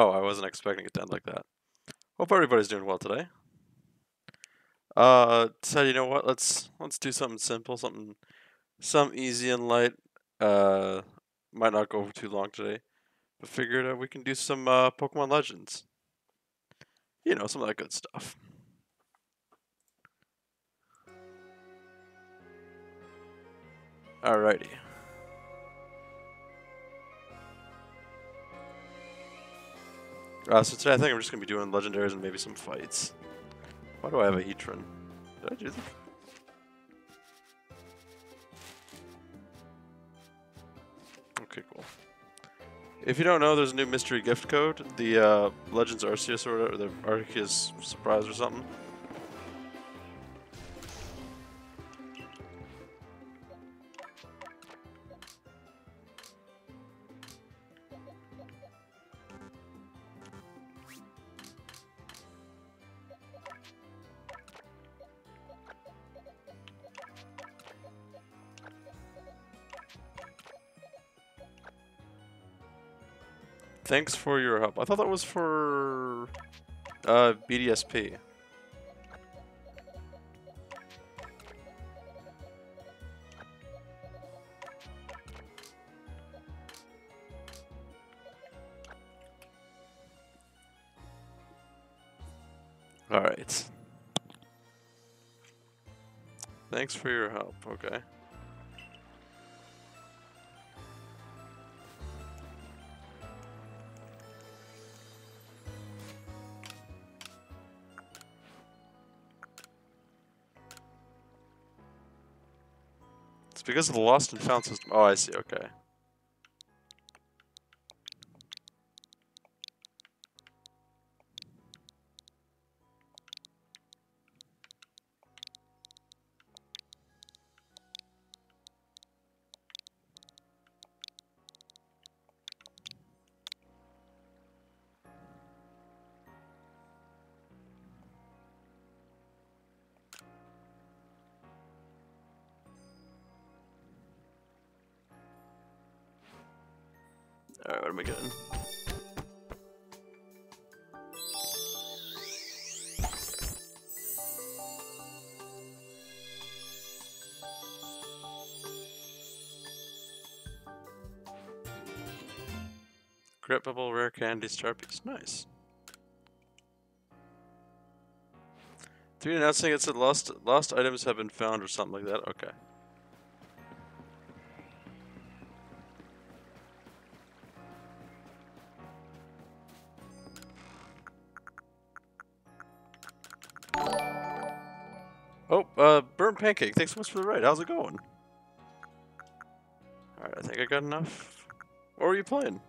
Oh, I wasn't expecting it to end like that. Hope everybody's doing well today. Uh, so you know what? Let's let's do something simple, something some easy and light. Uh, might not go for too long today, but figured uh, we can do some uh, Pokemon Legends. You know, some of that good stuff. Alrighty. Uh, so today I think I'm just going to be doing legendaries and maybe some fights. Why do I have a Heatran? Did I do this? Okay, cool. If you don't know, there's a new mystery gift code, the uh, Legends Arceus or whatever, the Arceus Surprise or something. Thanks for your help. I thought that was for uh, BDSP. Alright. Thanks for your help, okay. Because of the lost and found system. Oh, I see, okay. Rare candy, star piece. Nice. Three announcing it said lost lost items have been found or something like that. Okay. Oh, uh, burnt pancake. Thanks so much for the ride. How's it going? Alright, I think I got enough. What were you playing?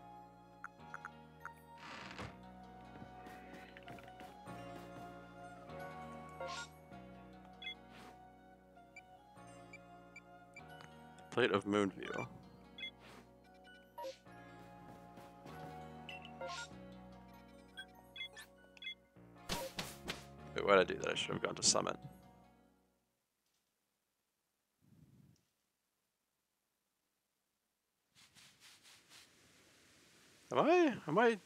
Plate of Moonview. Wait, why did I do that? I should have gone to Summit. Am I? Am I?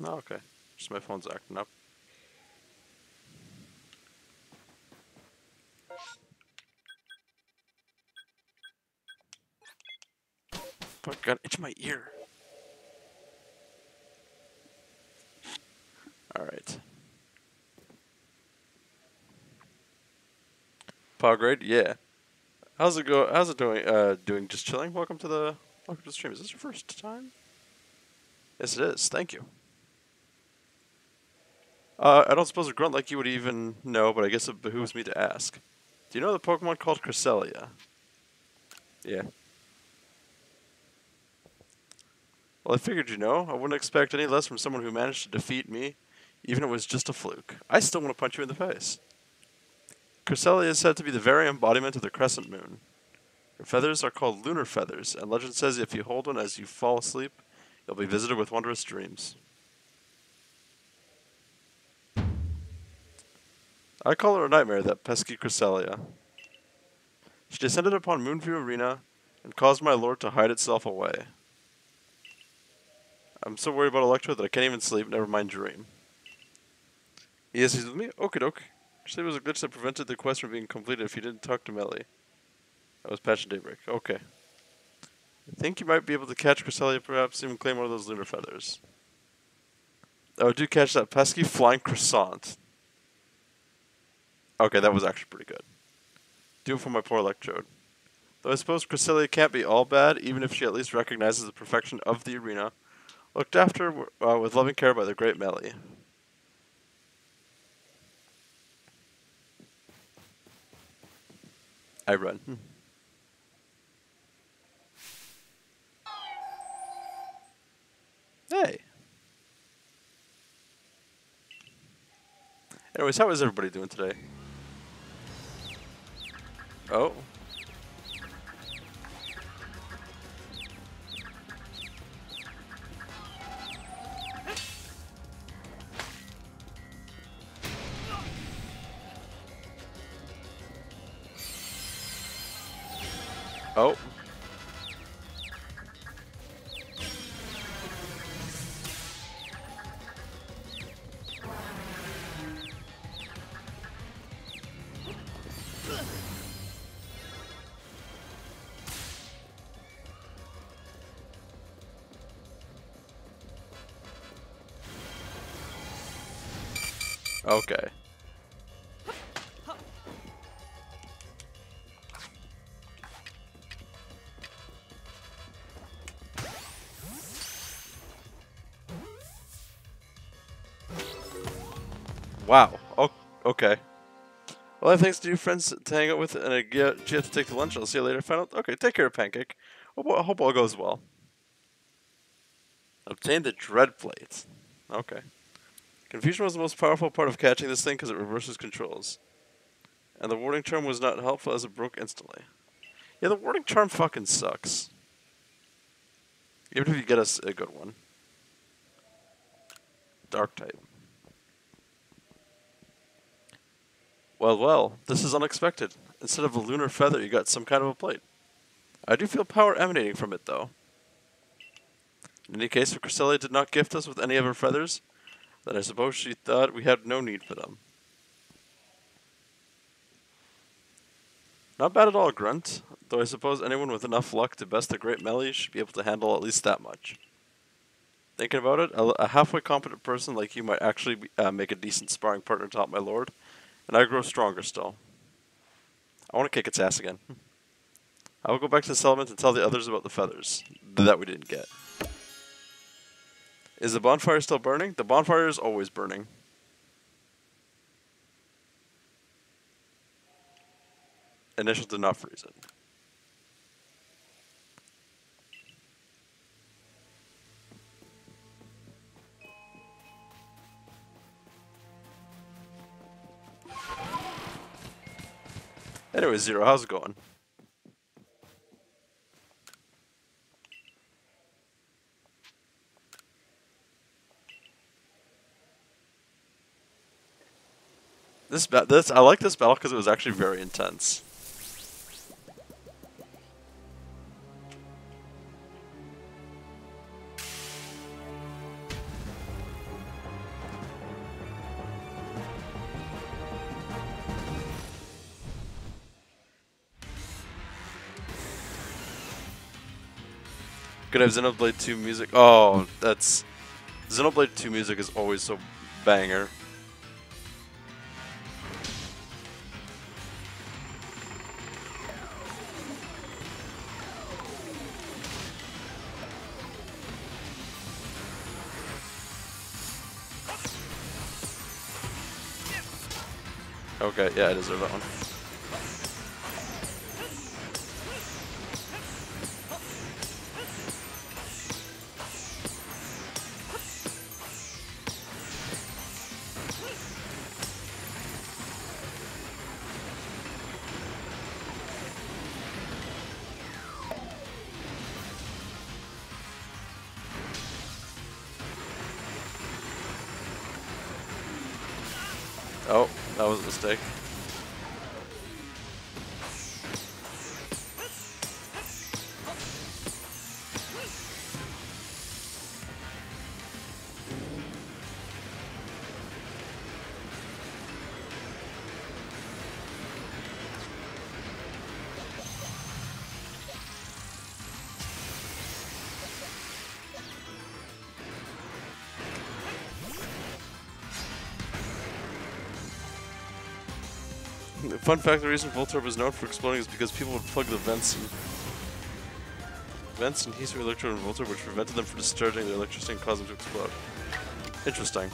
No, okay. Just my phone's acting up. Got itch my ear. Alright. Pograde, yeah. How's it go? How's it doing? Uh, doing just chilling. Welcome to the welcome to the stream. Is this your first time? Yes, it is. Thank you. Uh, I don't suppose a grunt like you would even know, but I guess it behooves me to ask. Do you know the Pokemon called Cresselia? Yeah. Well, I figured you know. I wouldn't expect any less from someone who managed to defeat me, even if it was just a fluke. I still want to punch you in the face. Cresselia is said to be the very embodiment of the crescent moon. Her feathers are called lunar feathers, and legend says if you hold one as you fall asleep, you'll be visited with wondrous dreams. I call her a nightmare, that pesky Cresselia. She descended upon Moonview Arena and caused my lord to hide itself away. I'm so worried about Electrode that I can't even sleep, never mind dream. Yes, he's with me? Okie doke. Actually, it was a glitch that prevented the quest from being completed if you didn't talk to Melli. That was patch and daybreak. Okay. I think you might be able to catch Cresselia, perhaps even claim one of those lunar feathers. Oh, do catch that pesky flying croissant. Okay, that was actually pretty good. Do it for my poor Electrode. Though I suppose Cresselia can't be all bad, even if she at least recognizes the perfection of the arena, looked after uh, with loving care by the great Melli. I run. Hmm. Hey. Anyways, how is everybody doing today? Oh. Oh. Okay. Wow. Oh, okay. Well, I have thanks to you friends to hang out with, and I get you have to take the lunch. I'll see you later. Final. Okay, take care, Pancake. Hope, I hope all goes well. Obtain the Dread Plate. Okay. Confusion was the most powerful part of catching this thing because it reverses controls. And the warding charm was not helpful as it broke instantly. Yeah, the warding charm fucking sucks. Even if you get us a good one. Dark type. Well, well, this is unexpected. Instead of a lunar feather, you got some kind of a plate. I do feel power emanating from it, though. In any case, if Cresselia did not gift us with any of her feathers, then I suppose she thought we had no need for them. Not bad at all, Grunt. Though I suppose anyone with enough luck to best the Great Melli should be able to handle at least that much. Thinking about it, a, a halfway competent person like you might actually be, uh, make a decent sparring partner to help my lord, and I grow stronger still. I want to kick its ass again. I will go back to the settlement and tell the others about the feathers that we didn't get. Is the bonfire still burning? The bonfire is always burning. Initial did not freeze it. Anyway, Zero, how's it going? This this I like this battle because it was actually very intense. Could have Xenoblade 2 music. Oh, that's Xenoblade 2 music is always so banger. Okay, yeah, I deserve that one. Fun fact: the reason Voltorb was known for exploding is because people would plug the vents and vents and heat through electrode and Voltorb, which prevented them from discharging the electricity and caused them to explode. Interesting.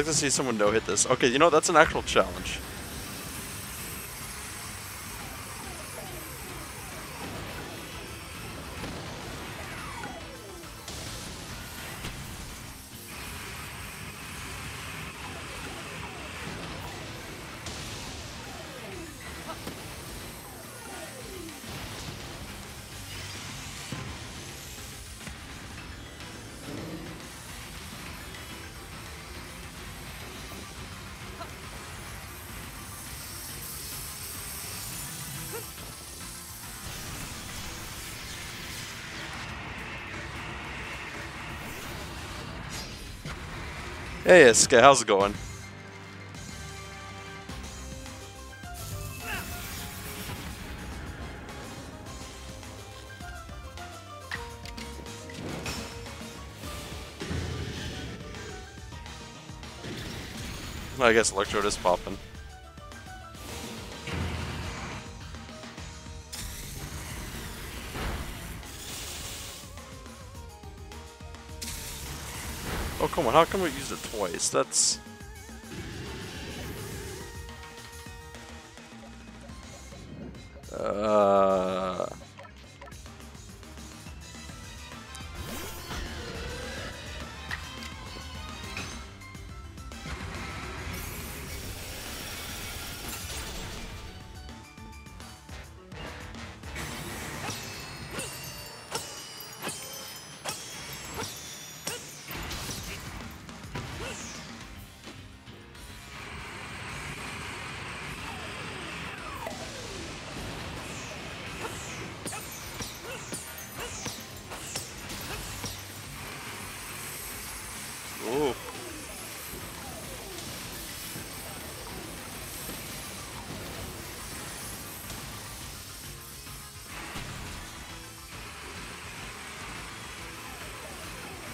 Like to see someone no-hit this. Okay, you know, that's an actual challenge. Hey, Iska, how's it going? I guess Electrode is popping. Come on, how come we used it twice? That's...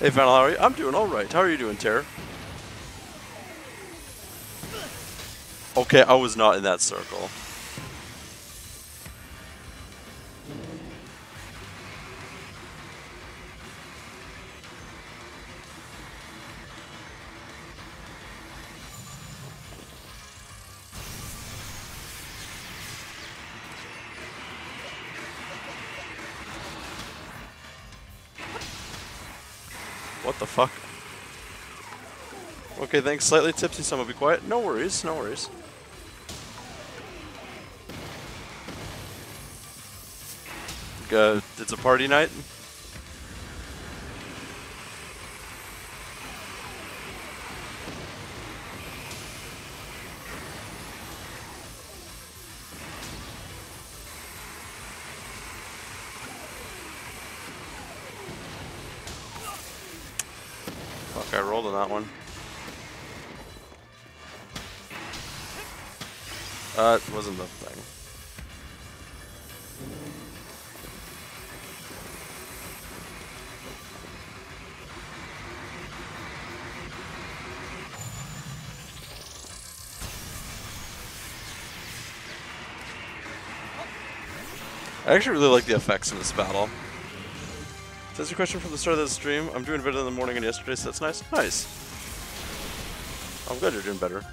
Hey, Van, how are you? I'm doing all right. How are you doing, Terror? Okay, I was not in that circle. Okay, thanks. Slightly tipsy, so I'm gonna be quiet. No worries, no worries. Uh, it's a party night. I actually really like the effects in this battle. That's your question from the start of the stream. I'm doing better in the morning and yesterday, so that's nice. Nice. I'm glad you're doing better.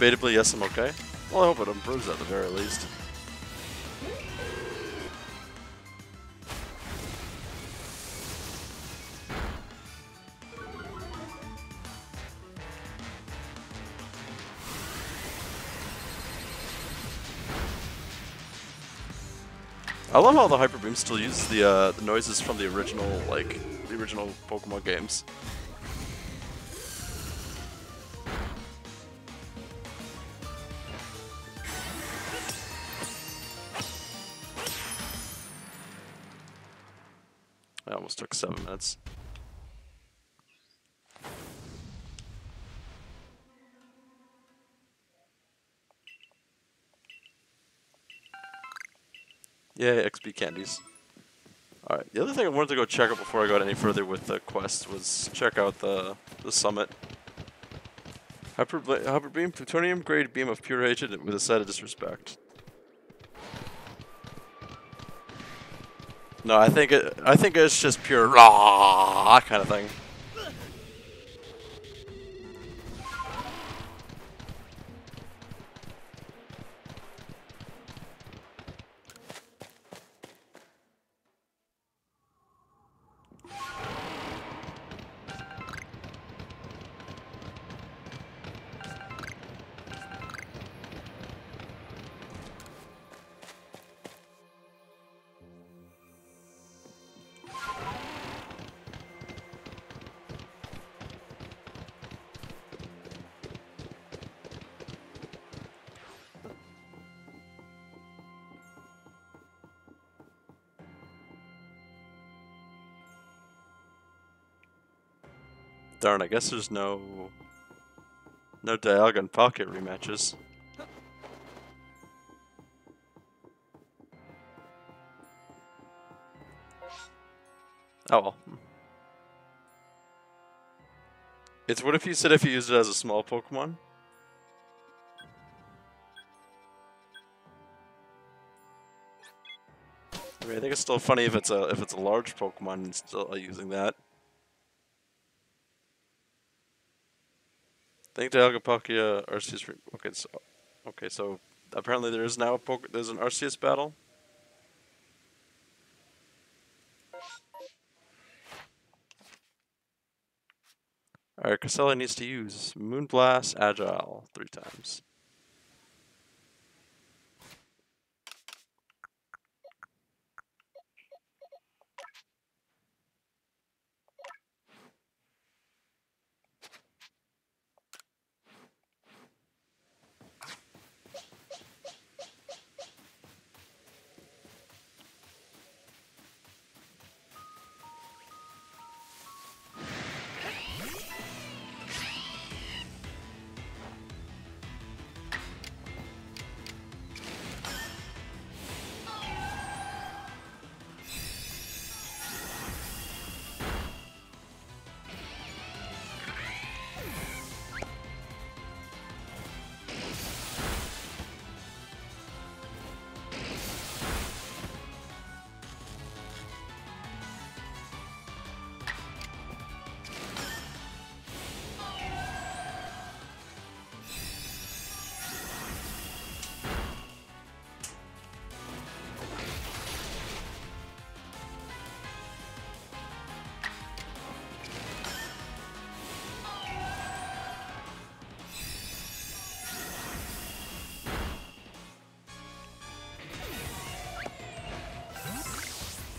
Debatably, yes, I'm okay. Well, I hope it improves at the very least. I love how the Hyper Beam still uses the uh, the noises from the original, like the original Pokemon games. Seven. Yeah, XP candies. Alright, the other thing I wanted to go check out before I got any further with the quest was check out the the summit. Hyper, Hyper Beam, Plutonium grade beam of pure hatred with a side of disrespect. No, I think it. I think it's just pure raw kind of thing. Darn, I guess there's no... No Dialga Palkia rematches. Oh well. It's what if you said if you used it as a small Pokemon? I, mean, I think it's still funny if it's a if it's a large Pokemon and still using that. Think Dialga Palkia Arceus. Okay, so okay, so apparently there is now a poke. There's an Arceus battle. Alright, Cresselia needs to use Moonblast Agile three times.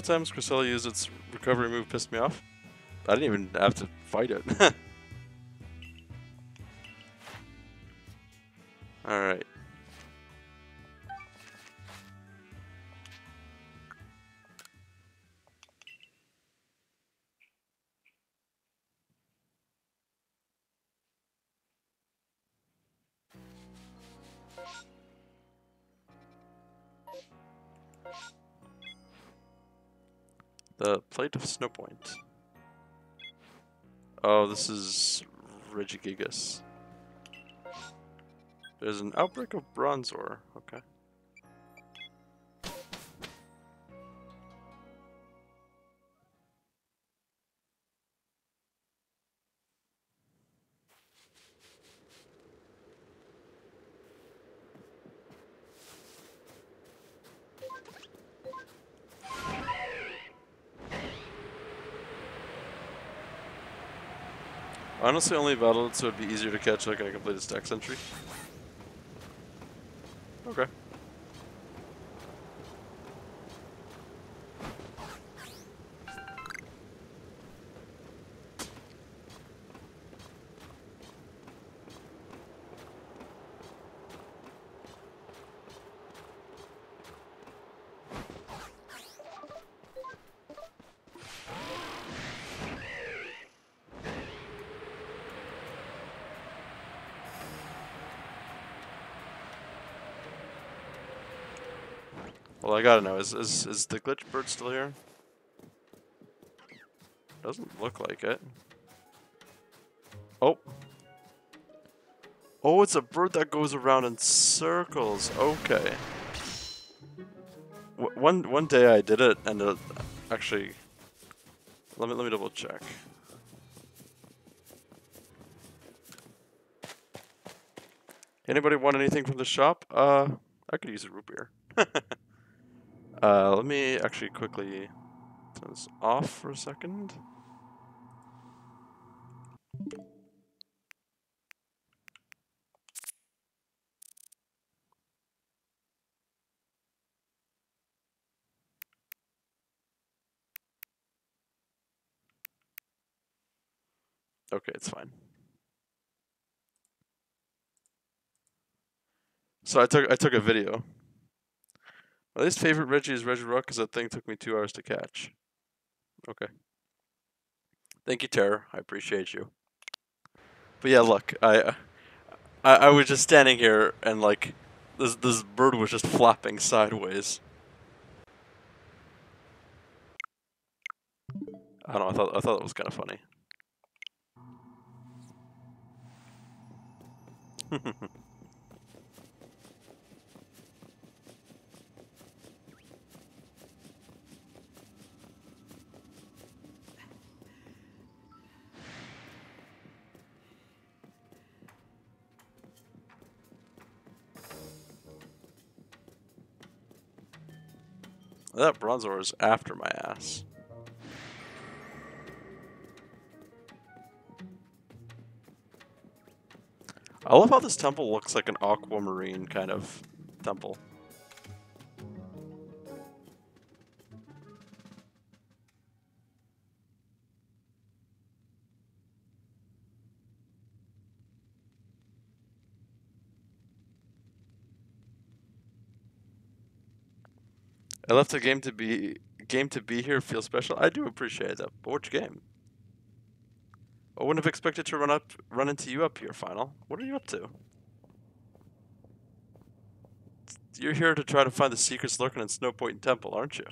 Of times Cresselia used its recovery move pissed me off. I didn't even have to fight it. Plate of Snowpoint. Oh, this is Regigigas. There's an outbreak of Bronzor. Honestly, only battled so it'd be easier to catch like a stack entry. Okay. Well, I gotta know, is, is, is the glitch bird still here? Doesn't look like it. Oh. Oh, it's a bird that goes around in circles. Okay. W one one day I did it, and it actually. Let me let me double check. Anybody want anything from the shop? Uh, I could use a. Uh, let me actually quickly turn this off for a second. Okay, it's fine. So I took I took a video my least favorite Reggie is Regirock because that thing took me two hours to catch. Okay. Thank you, Terror. I appreciate you. But yeah, look, I, I, I was just standing here and like, this this bird was just flapping sideways. I don't know. I thought I thought it was kind of funny. That Bronzor is after my ass. I love how this temple looks like an aquamarine kind of temple. I left the game to be game to be here feel special. I do appreciate that. But which game? I wouldn't have expected to run up run into you up here, final. What are you up to? You're here to try to find the secrets lurking in Snowpoint Temple, aren't you?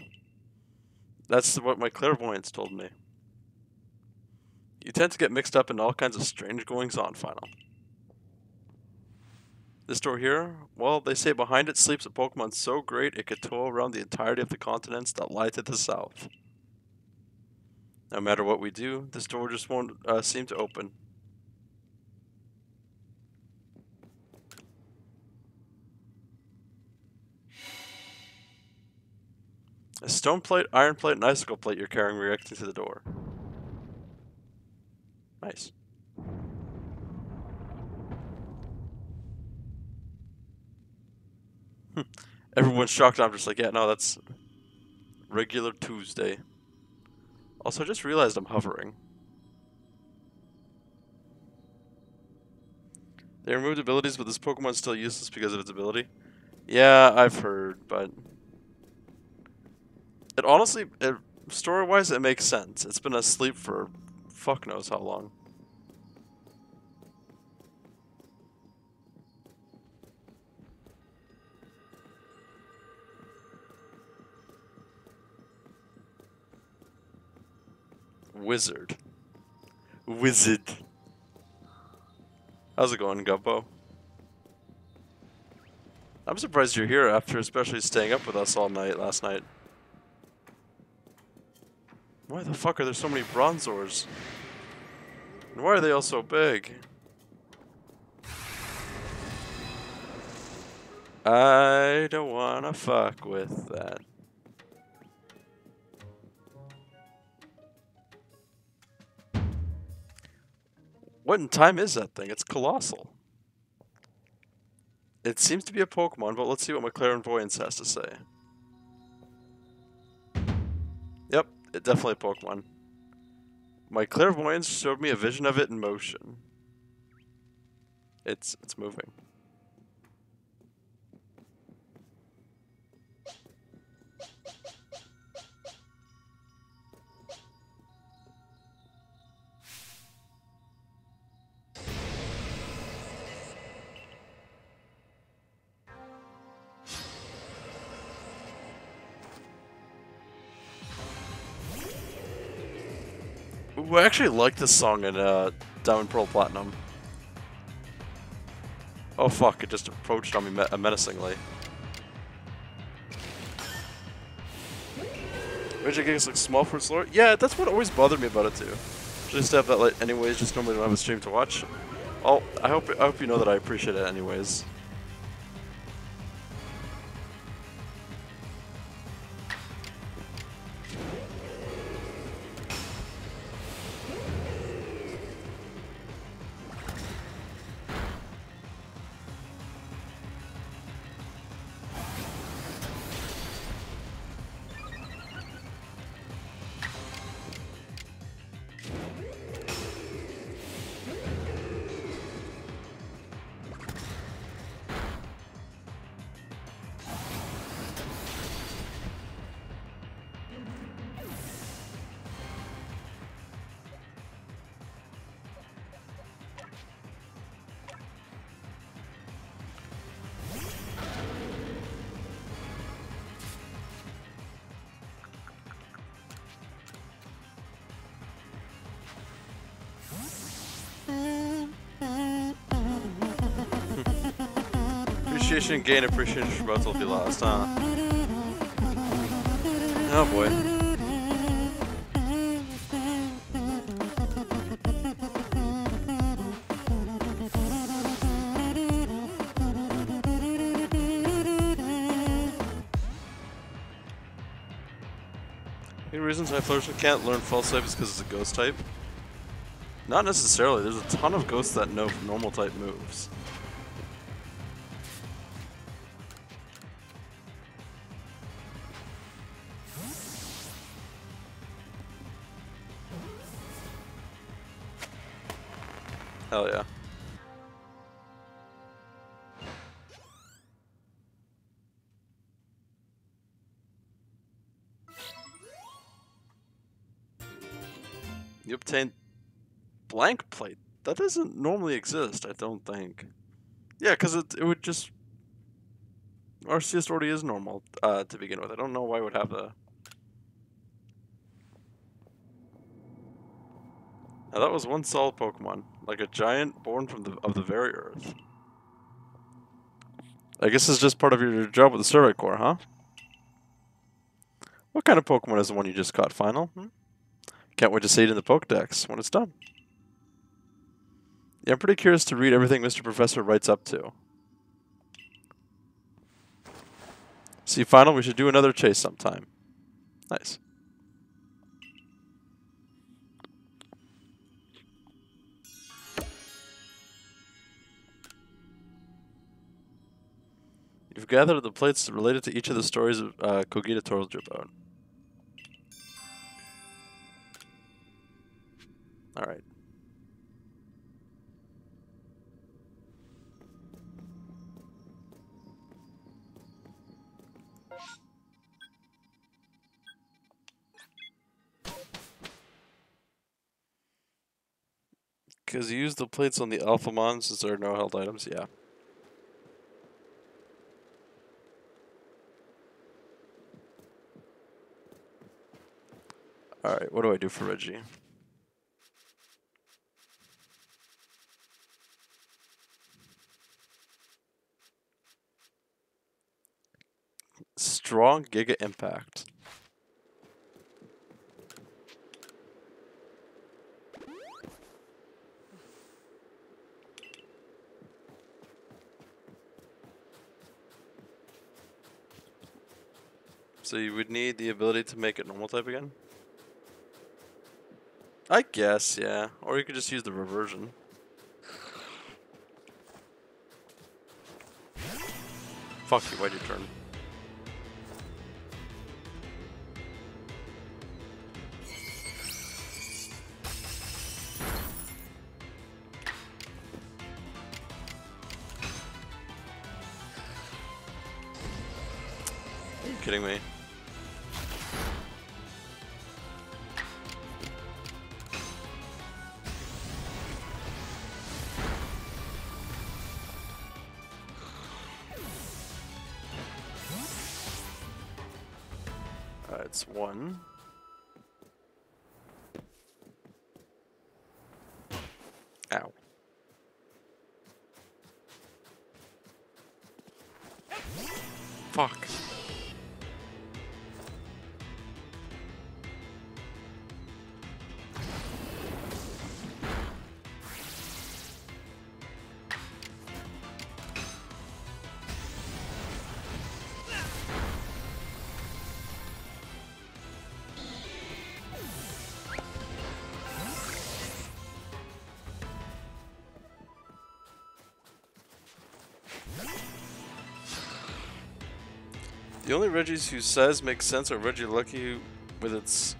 That's what my clairvoyance told me. You tend to get mixed up in all kinds of strange goings on, final. This door here, well, they say behind it sleeps a Pokemon so great it could tow around the entirety of the continents that lie to the south. No matter what we do, this door just won't uh, seem to open. A stone plate, iron plate, and icicle plate you're carrying reacting to the door. Nice. Everyone's shocked. I'm just like, yeah, no, that's regular Tuesday. Also, I just realized I'm hovering. They removed abilities, but this Pokemon's still useless because of its ability. Yeah, I've heard, but... It honestly, story-wise, it makes sense. It's been asleep for fuck knows how long. Wizard. Wizard. How's it going, Gumbo? I'm surprised you're here after especially staying up with us all night last night. Why the fuck are there so many bronzors? And why are they all so big? I don't wanna fuck with that. What in time is that thing? It's colossal. It seems to be a Pokemon, but let's see what my clairvoyance has to say. Yep, it definitely a Pokemon. My clairvoyance showed me a vision of it in motion. It's it's moving. I actually like this song in uh, Diamond Pearl Platinum. Oh fuck, it just approached on me me menacingly. Regigigas looks small for its lore? Yeah, that's what always bothered me about it too. Just have that like anyways, just normally don't have a stream to watch. Oh, I hope I hope you know that I appreciate it anyways. Appreciation gain, appreciation for will be lost, huh? Oh boy. Any reasons why Flourish can't learn false type is because it's a ghost type? Not necessarily, there's a ton of ghosts that know normal type moves. That doesn't normally exist, I don't think. Yeah, because it, it would just... Arceus already is normal uh, to begin with. I don't know why it would have the... Now that was one solid Pokemon. Like a giant born from the of the very earth. I guess it's just part of your job with the Survey Corps, huh? What kind of Pokemon is the one you just caught, Final? Hmm? Can't wait to see it in the Pokedex when it's done. Yeah, I'm pretty curious to read everything Mr. Professor writes up to. See, Final, we should do another chase sometime. Nice. You've gathered the plates related to each of the stories of uh, Cogita about. Alright. Because you use the plates on the Alpha Mon since there are no held items, yeah. Alright, what do I do for Reggie? Strong Giga Impact. So you would need the ability to make it normal type again? I guess, yeah. Or you could just use the reversion. Fuck you, why'd you turn? Are you kidding me? Only Regis who says makes sense are Regieleki with its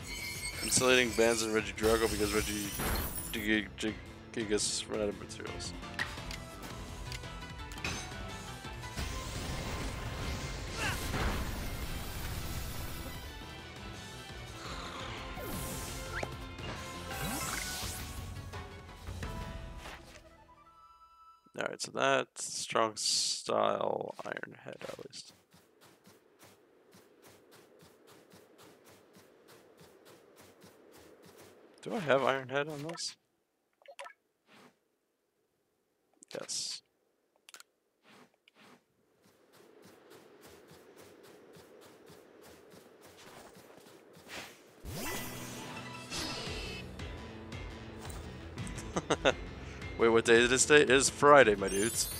insulating bands and Regidrago because Regi Gig- Gig- Gigas run out of materials. Alright, so that's strong style iron head at least. I have Iron Head on this? Yes. Wait, what day is this day? It is Friday, my dudes.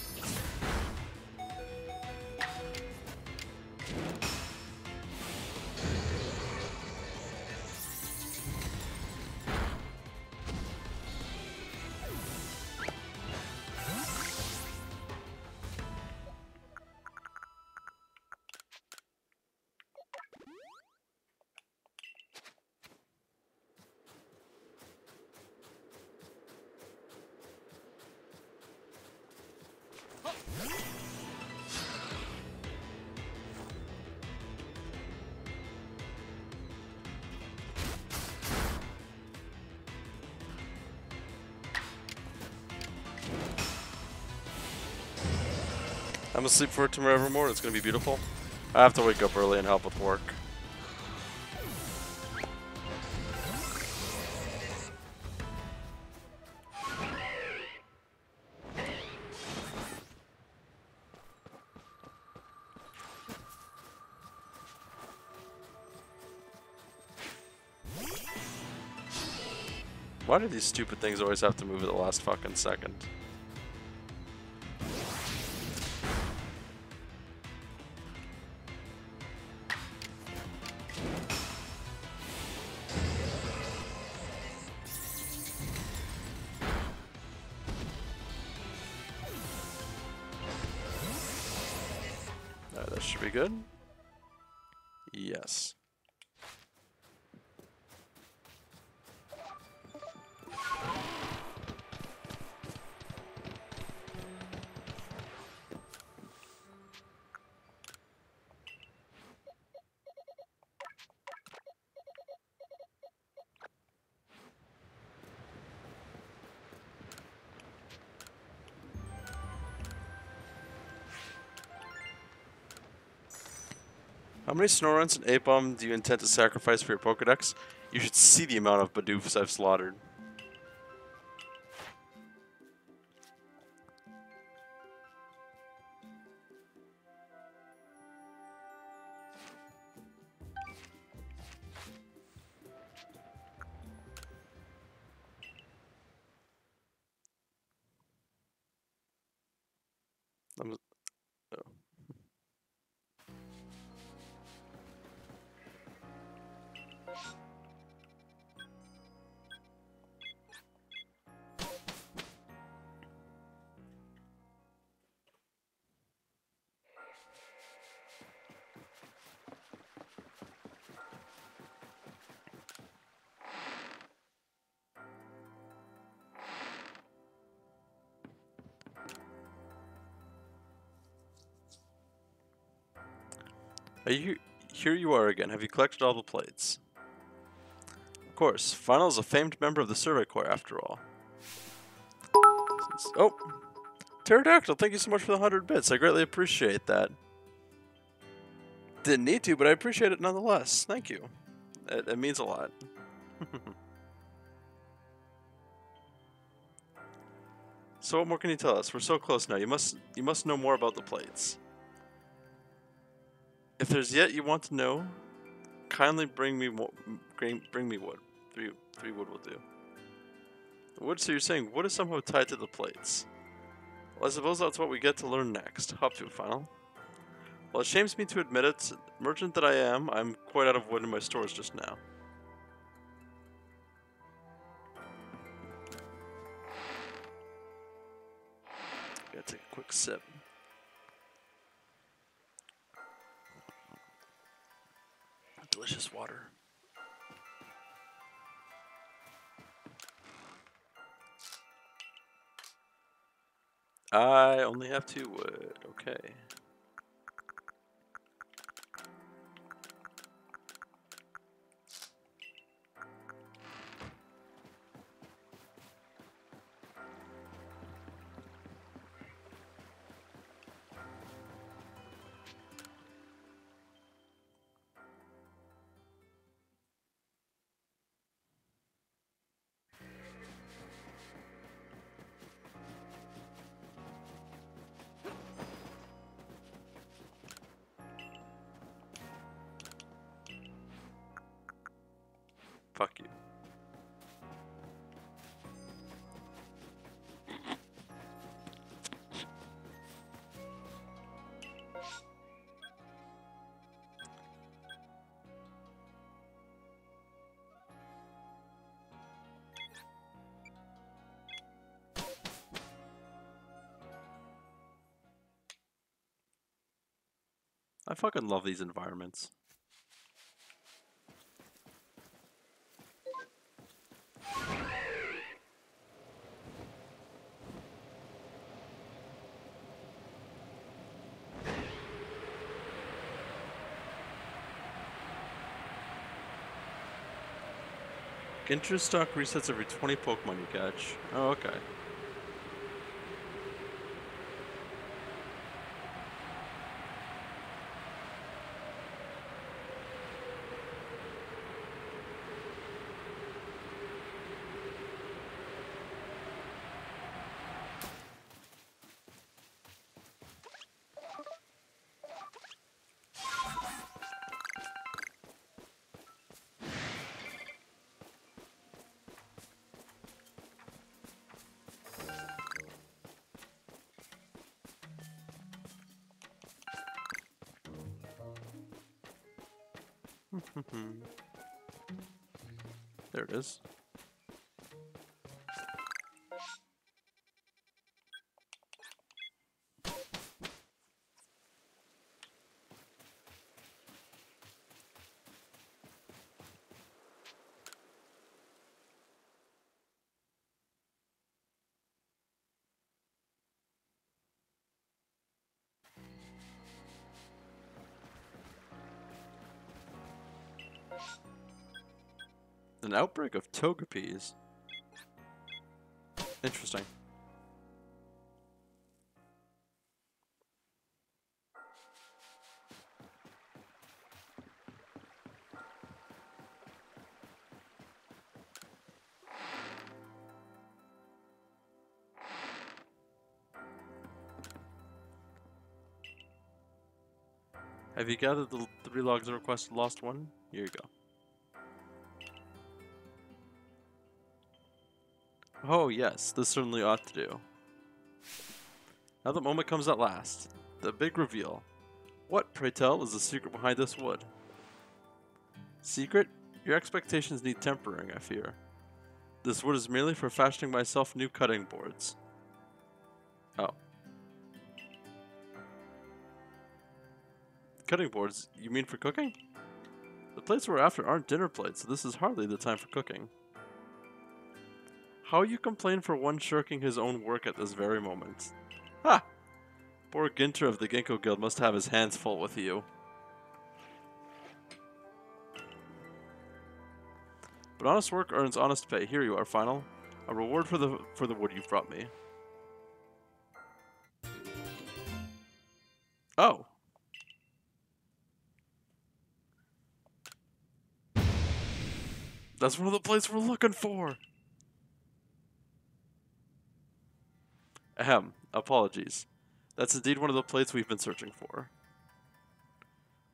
Sleep for tomorrow morning. It's gonna be beautiful. I have to wake up early and help with work. Why do these stupid things always have to move at the last fucking second? Many Snorons and Apom do you intend to sacrifice for your Pokedex? You should see the amount of Bidoofs I've slaughtered. Are you here? You are again. Have you collected all the plates? Of course. Final is a famed member of the Survey Corps, after all. Since, oh, pterodactyl! Thank you so much for the hundred bits. I greatly appreciate that. Didn't need to, but I appreciate it nonetheless. Thank you. It, it means a lot. so, what more can you tell us? We're so close now. You must you must know more about the plates. If there's yet you want to know, kindly bring me bring, bring me wood. Three, three wood will do. Wood, so you're saying wood is somehow tied to the plates. Well, I suppose that's what we get to learn next. Hop to a final. Well, it shames me to admit it, merchant that I am, I'm quite out of wood in my stores just now. Gotta take a quick sip. Delicious water. I only have two wood, okay. Fucking love these environments. Interest stock resets every 20 Pokemon you catch. Oh, okay. Is. An outbreak of Togepis. Interesting. Have you gathered the three logs of request lost one? Here you go. Oh yes, this certainly ought to do. Now the moment comes at last. The big reveal. What, pray tell, is the secret behind this wood? Secret? Your expectations need tempering, I fear. This wood is merely for fashioning myself new cutting boards. Oh. Cutting boards? You mean for cooking? The plates we're after aren't dinner plates, so this is hardly the time for cooking. How you complain for one shirking his own work at this very moment? Ha! Poor Ginter of the Ginkgo Guild must have his hands full with you. But honest work earns honest pay. Here you are, Final. A reward for the for the wood you've brought me. Oh. That's one of the plates we're looking for. Ahem. Apologies. That's indeed one of the plates we've been searching for.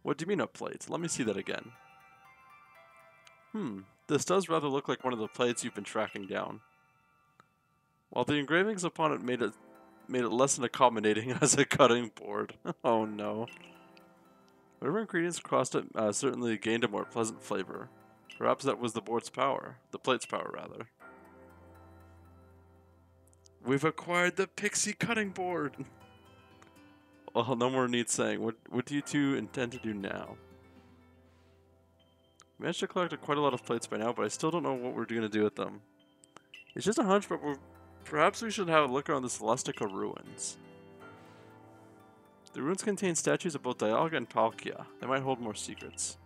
What do you mean a plate? Let me see that again. Hmm. This does rather look like one of the plates you've been tracking down. While the engravings upon it made it made it less than accommodating as a cutting board. oh no. Whatever ingredients crossed it uh, certainly gained a more pleasant flavor. Perhaps that was the board's power. The plate's power, rather. We've acquired the Pixie Cutting Board! well, no more need saying. What, what do you two intend to do now? We managed to collect quite a lot of plates by now, but I still don't know what we're going to do with them. It's just a hunch, but perhaps we should have a look around the Celestica ruins. The ruins contain statues of both Dialga and Palkia. They might hold more secrets.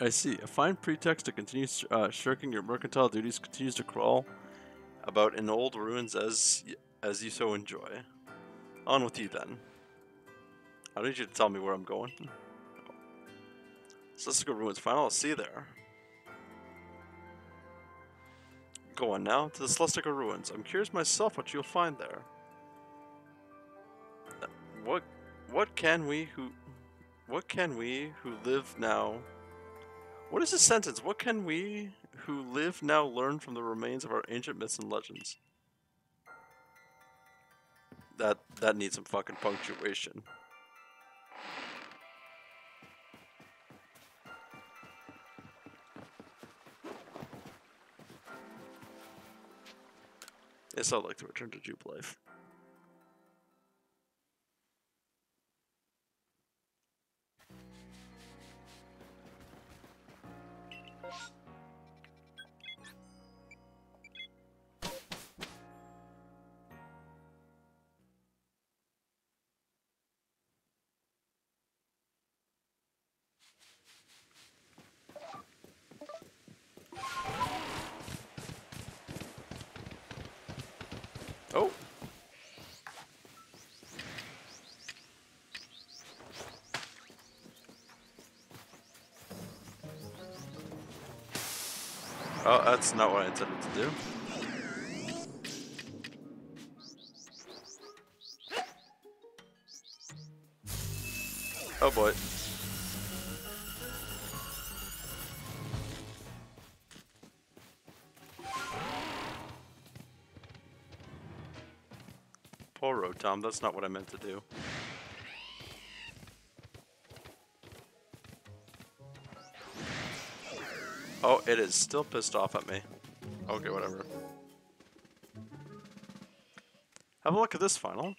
I see. A fine pretext to continue uh, shirking your mercantile duties continues to crawl about in old ruins as as you so enjoy. On with you then. I need you to tell me where I'm going. So let's go ruins final. I'll see you there. Go on now to the Celestica ruins. I'm curious myself what you'll find there. What what can we who what can we who live now what is this sentence? What can we who live now learn from the remains of our ancient myths and legends? That that needs some fucking punctuation. It's I'd like to return to Jubilife. That's not what I intended to do. Oh boy. Poor Rotom, that's not what I meant to do. Oh, it is still pissed off at me. Okay, whatever. Have a look at this final.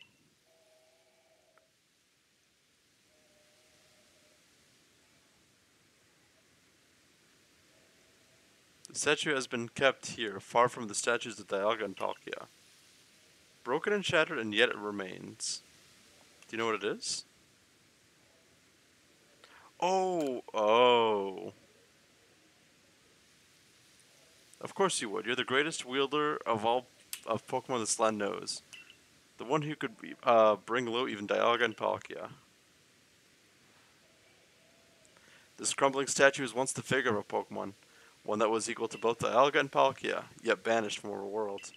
The statue has been kept here, far from the statues of Dialga and Palkia. Broken and shattered, and yet it remains. Do you know what it is? Oh, oh. Of course you would. You're the greatest wielder of all of Pokemon this land knows. The one who could uh, bring low even Dialga and Palkia. This crumbling statue was once the figure of a Pokemon, one that was equal to both Dialga and Palkia, yet banished from our world.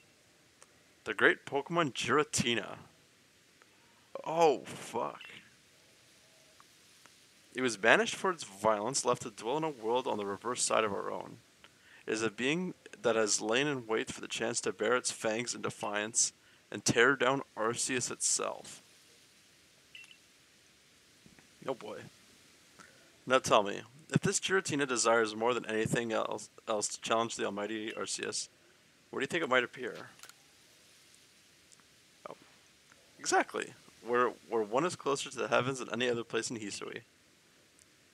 The great Pokemon Giratina. Oh, fuck. It was banished for its violence, left to dwell in a world on the reverse side of our own. Is a being that has lain in wait for the chance to bare its fangs in defiance and tear down Arceus itself. Oh boy. Now tell me, if this Giratina desires more than anything else, else to challenge the almighty Arceus, where do you think it might appear? Oh. Exactly. Where, where one is closer to the heavens than any other place in Hisui.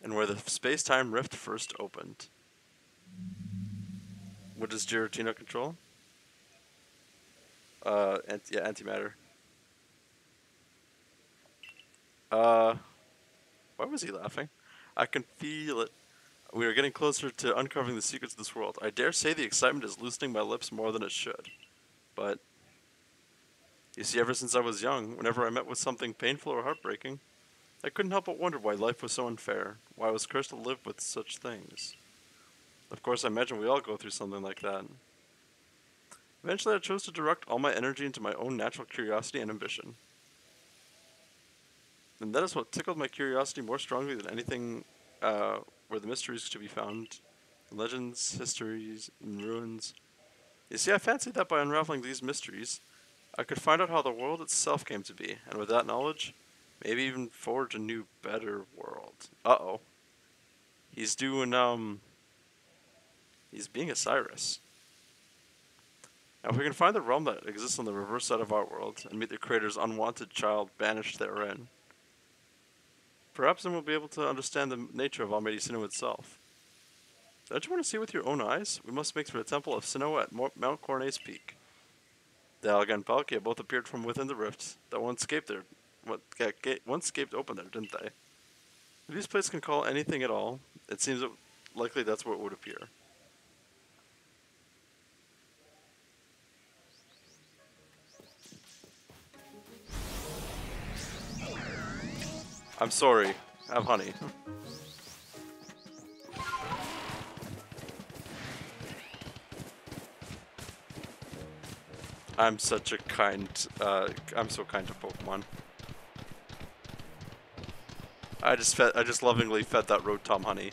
And where the space-time rift first opened. What does Giratina control? Uh, yeah, antimatter. Uh, why was he laughing? I can feel it. We are getting closer to uncovering the secrets of this world. I dare say the excitement is loosening my lips more than it should. But, you see, ever since I was young, whenever I met with something painful or heartbreaking, I couldn't help but wonder why life was so unfair, why I was cursed to live with such things. Of course, I imagine we all go through something like that. Eventually, I chose to direct all my energy into my own natural curiosity and ambition. And that is what tickled my curiosity more strongly than anything uh, where the mysteries to be found. Legends, histories, and ruins. You see, I fancied that by unraveling these mysteries, I could find out how the world itself came to be, and with that knowledge, maybe even forge a new, better world. Uh-oh. He's doing, um... He's being a Cyrus. Now, if we can find the realm that exists on the reverse side of our world, and meet the creator's unwanted child banished therein, perhaps then we'll be able to understand the nature of Almighty Sinnoh itself. Don't you want to see with your own eyes? We must make for the Temple of Sinnoh at Mo Mount Coronet's Peak. Dialga and Palkia both appeared from within the rift that once escaped there, what, once escaped open there, didn't they? If these places can call anything at all, it seems likely that's what would appear. I'm sorry. Have honey. I'm such a kind, uh, I'm so kind to Pokemon. I just fed, I just lovingly fed that Rotom honey.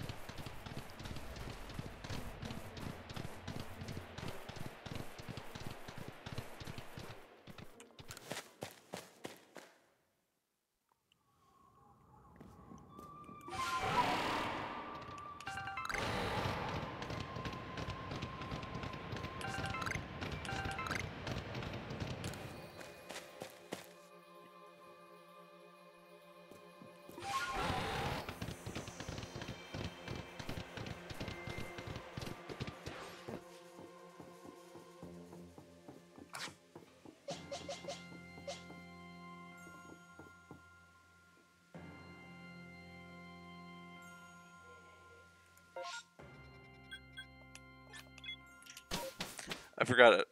Forgot it.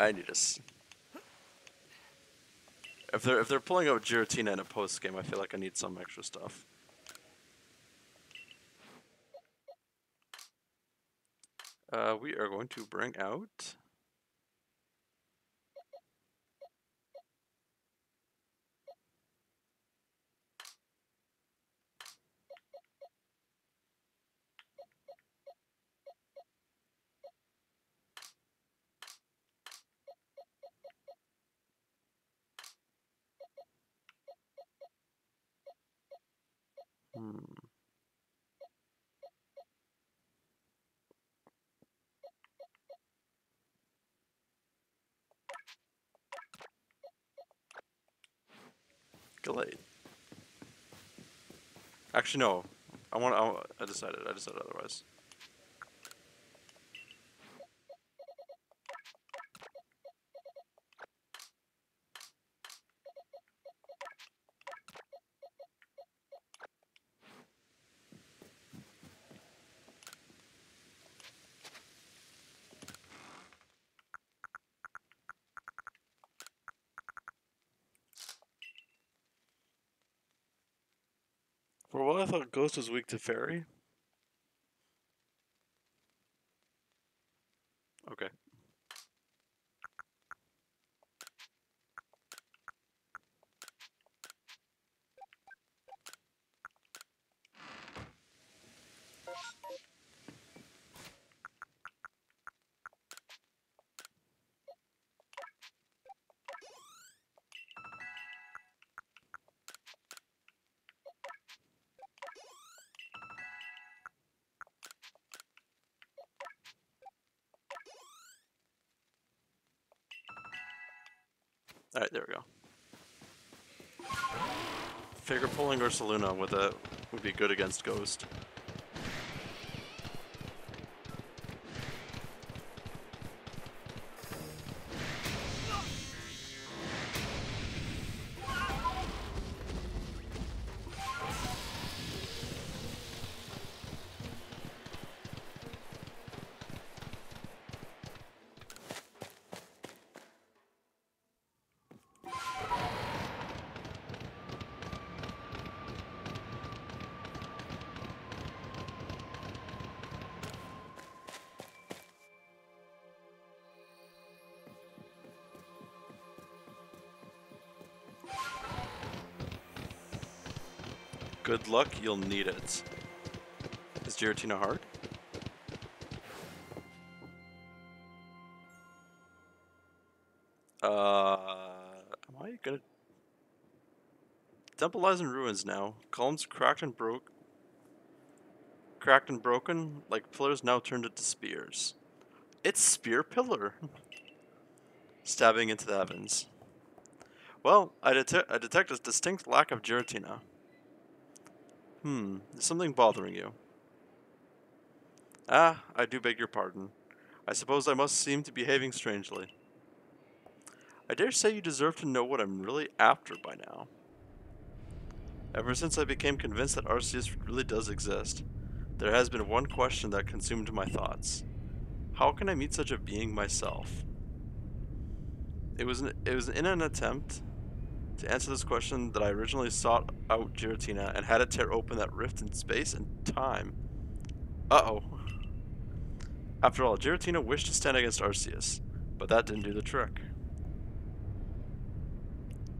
I need to. If they're if they're pulling out Giratina in a post game, I feel like I need some extra stuff. Uh, we are going to bring out. Gallade. Actually, no. I want. I, I decided. I decided otherwise. Ghost was weak to Fairy. Ursaluna with it would be good against Ghost. Luck, you'll need it. Is Giratina hard? Uh, am I gonna... Temple lies in ruins now. Columns cracked and broke. Cracked and broken, like pillars now turned into spears. It's Spear Pillar! Stabbing into the heavens. Well, I, det I detect a distinct lack of Giratina. Hmm, is something bothering you? Ah, I do beg your pardon. I suppose I must seem to be behaving strangely. I dare say you deserve to know what I'm really after by now. Ever since I became convinced that Arceus really does exist, there has been one question that consumed my thoughts. How can I meet such a being myself? It was, an, it was in an attempt to answer this question that I originally sought out Giratina and had it tear open that rift in space and time. Uh-oh. After all, Giratina wished to stand against Arceus, but that didn't do the trick.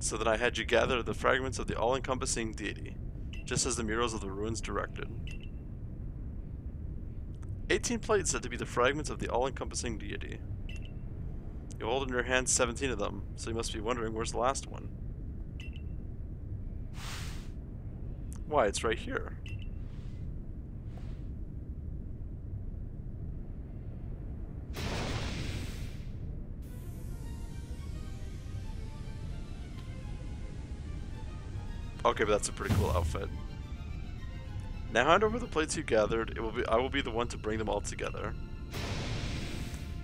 So then I had you gather the fragments of the all-encompassing deity, just as the murals of the ruins directed. 18 plates said to be the fragments of the all-encompassing deity. You hold in your hand 17 of them, so you must be wondering where's the last one. Why, it's right here. Okay, but that's a pretty cool outfit. Now hand over the plates you gathered, it will be I will be the one to bring them all together.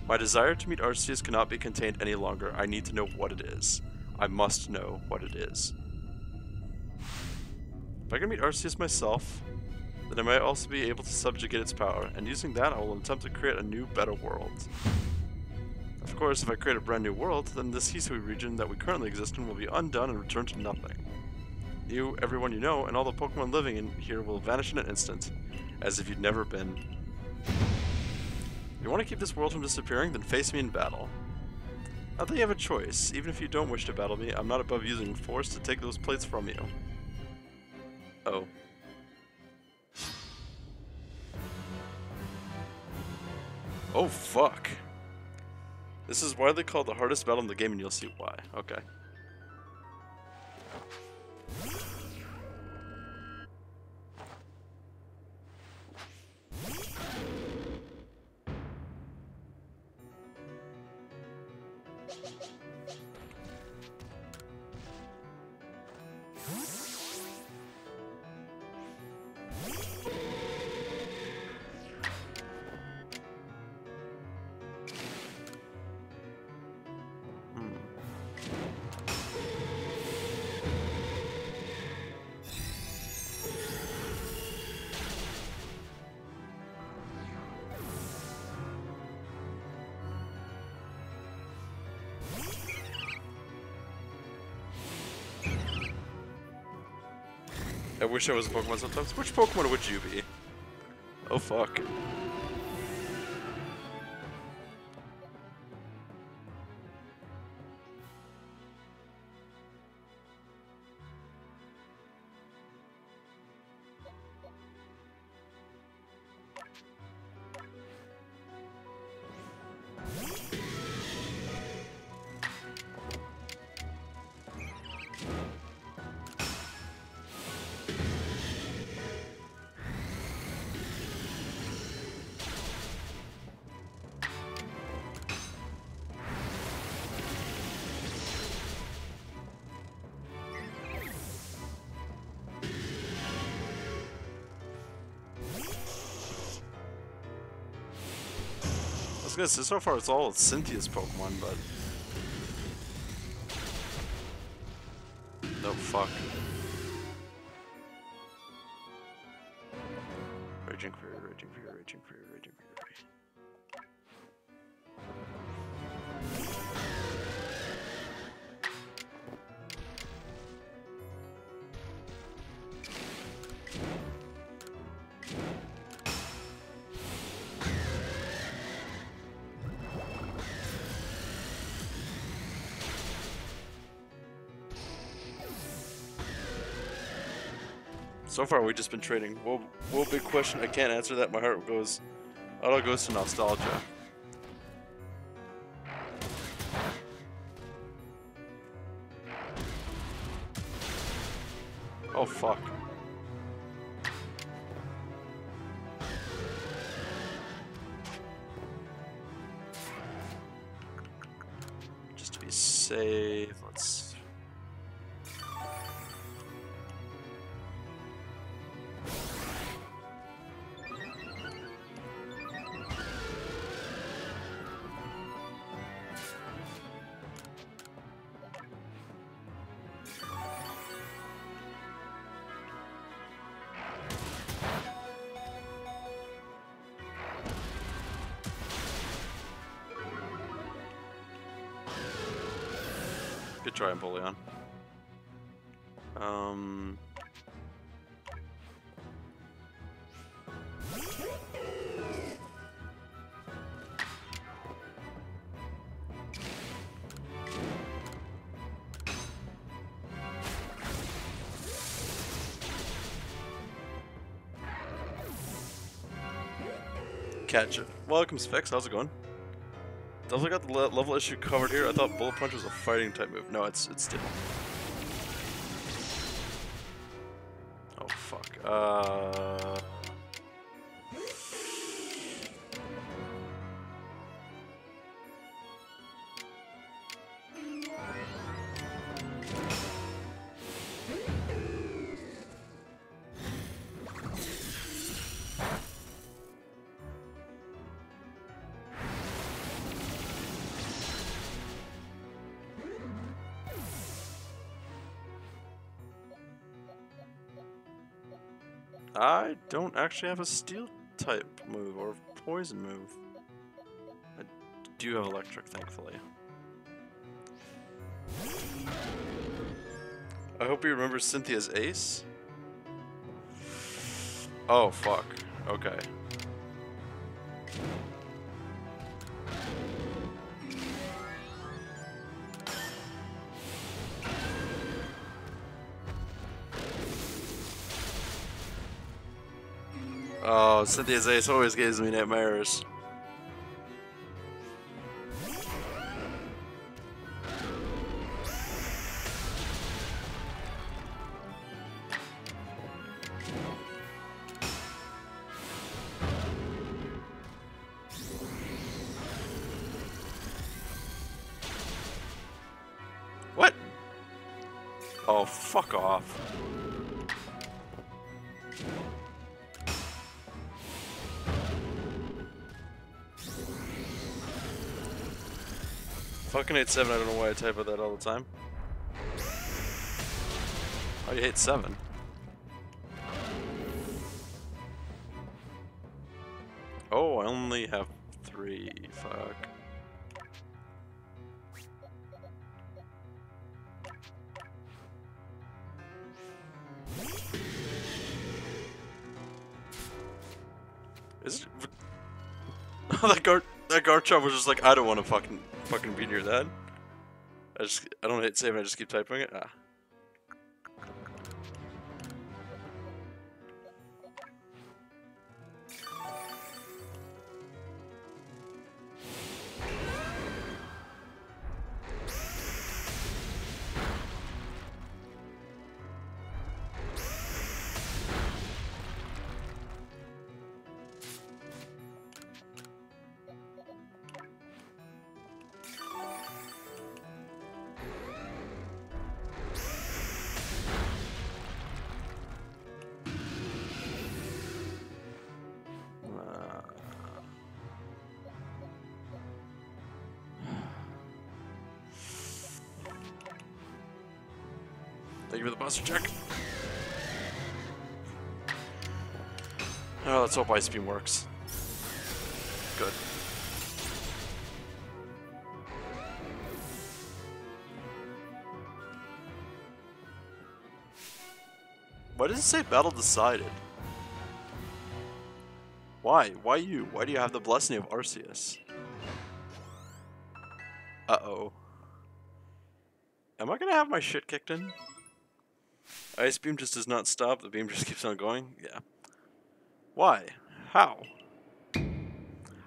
My desire to meet Arceus cannot be contained any longer. I need to know what it is. I must know what it is. If I can meet Arceus myself, then I might also be able to subjugate its power, and using that I will attempt to create a new, better world. Of course, if I create a brand new world, then this Hisui region that we currently exist in will be undone and return to nothing. You, everyone you know, and all the Pokemon living in here will vanish in an instant, as if you'd never been. If you want to keep this world from disappearing, then face me in battle. Not that you have a choice, even if you don't wish to battle me, I'm not above using force to take those plates from you. Oh. Oh, fuck. This is widely called the hardest battle in the game, and you'll see why. Okay. I wish I was a Pokemon sometimes. Which Pokemon would you be? Oh fuck. Gonna say, so far it's all Cynthia's Pokemon, but... No, fuck. So far, we've just been trading. Whoa, whoa, big question. I can't answer that. My heart goes. Auto goes to nostalgia. Oh fuck. Just to be safe, let's. Try, Empoleon. Um. Catch it. Welcome, Sphex. How's it going? Definitely got the le level issue covered here. I thought Bullet Punch was a fighting type move. No, it's it's still. Oh fuck. Uh. Actually have a steel type move or poison move. I do have electric, thankfully. I hope you remember Cynthia's ace. Oh, fuck. Okay. Cynthia's ace always gives me nightmares. Fucking hate 7, I don't know why I type that all the time. Oh, you hate 7? Oh, I only have 3. Fuck. Is it... that guard, that Garchomp was just like, I don't want to fucking, fucking be near that. I just, I don't hit save, I just keep typing it. Ah. Check. Oh, let's hope Ice Beam works. Good. Why does it say battle decided? Why? Why you? Why do you have the blessing of Arceus? Uh-oh. Am I gonna have my shit kicked in? Ice beam just does not stop, the beam just keeps on going? Yeah. Why? How?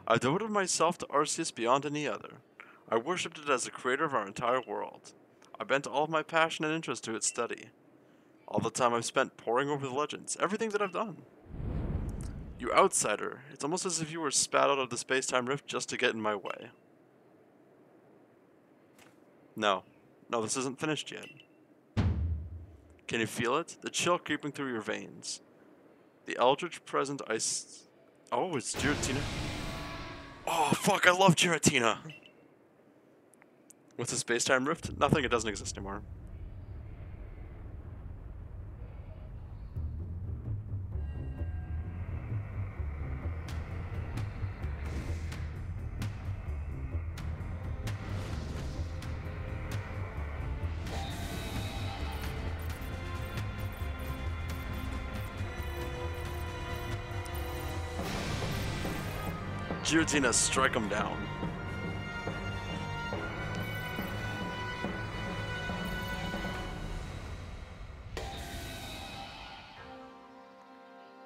I devoted myself to Arceus beyond any other. I worshipped it as the creator of our entire world. I bent all of my passion and interest to its study. All the time I've spent poring over the legends, everything that I've done. You outsider, it's almost as if you were spat out of the space-time rift just to get in my way. No. No, this isn't finished yet. Can you feel it? The chill creeping through your veins. The eldritch present ice... Oh, it's Giratina. Oh, fuck, I love Giratina! With the space-time rift? Nothing, it doesn't exist anymore. Giratina, strike him down.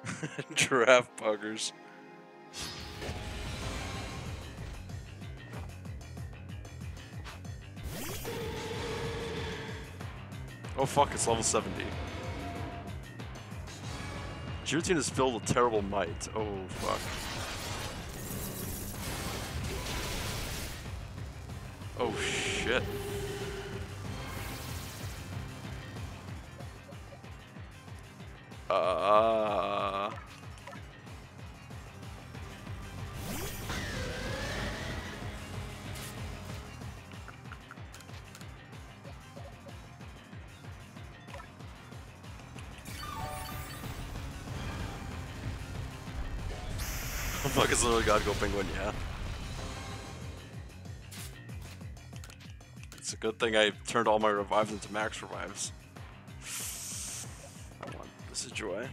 Giraffe buggers. Oh fuck, it's level 70. Giratina is filled with terrible might. Oh fuck. Oh shit. Uh. Fuck, it's little God Go Penguin, yeah. Good thing I turned all my revives into max revives. I want this is joy.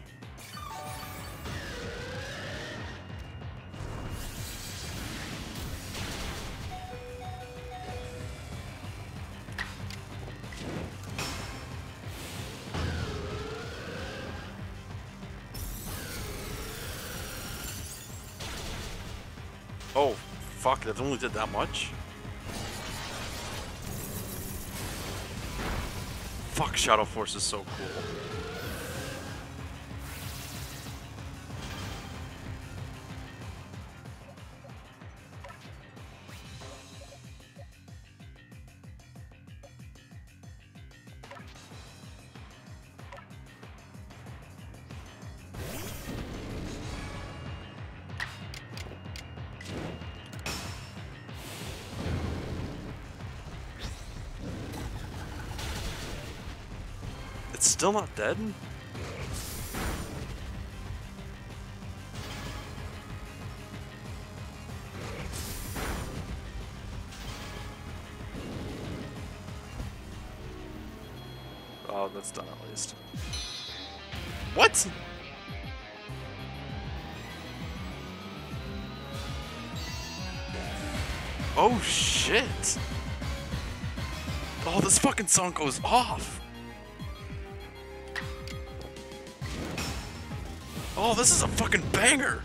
Oh, fuck, that only did that much? Fuck, Shadow Force is so cool. It's still not dead? Oh, that's done at least. What? Oh shit! Oh, this fucking song goes off! Oh, this is a fucking banger!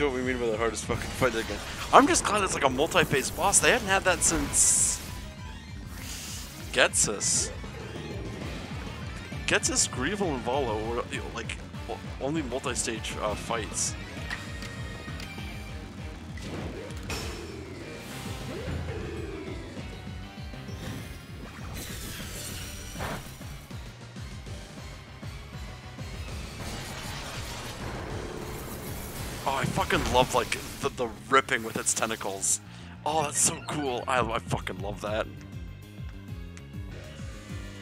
See what we mean by the hardest fucking fight again? I'm just glad it's like a multi-phase boss. They hadn't had that since... Ghetsis. Ghetsis, Greevil, and Volo were like only multi-stage uh, fights. Fucking love like the, the ripping with its tentacles. Oh, that's so cool. I, I fucking love that.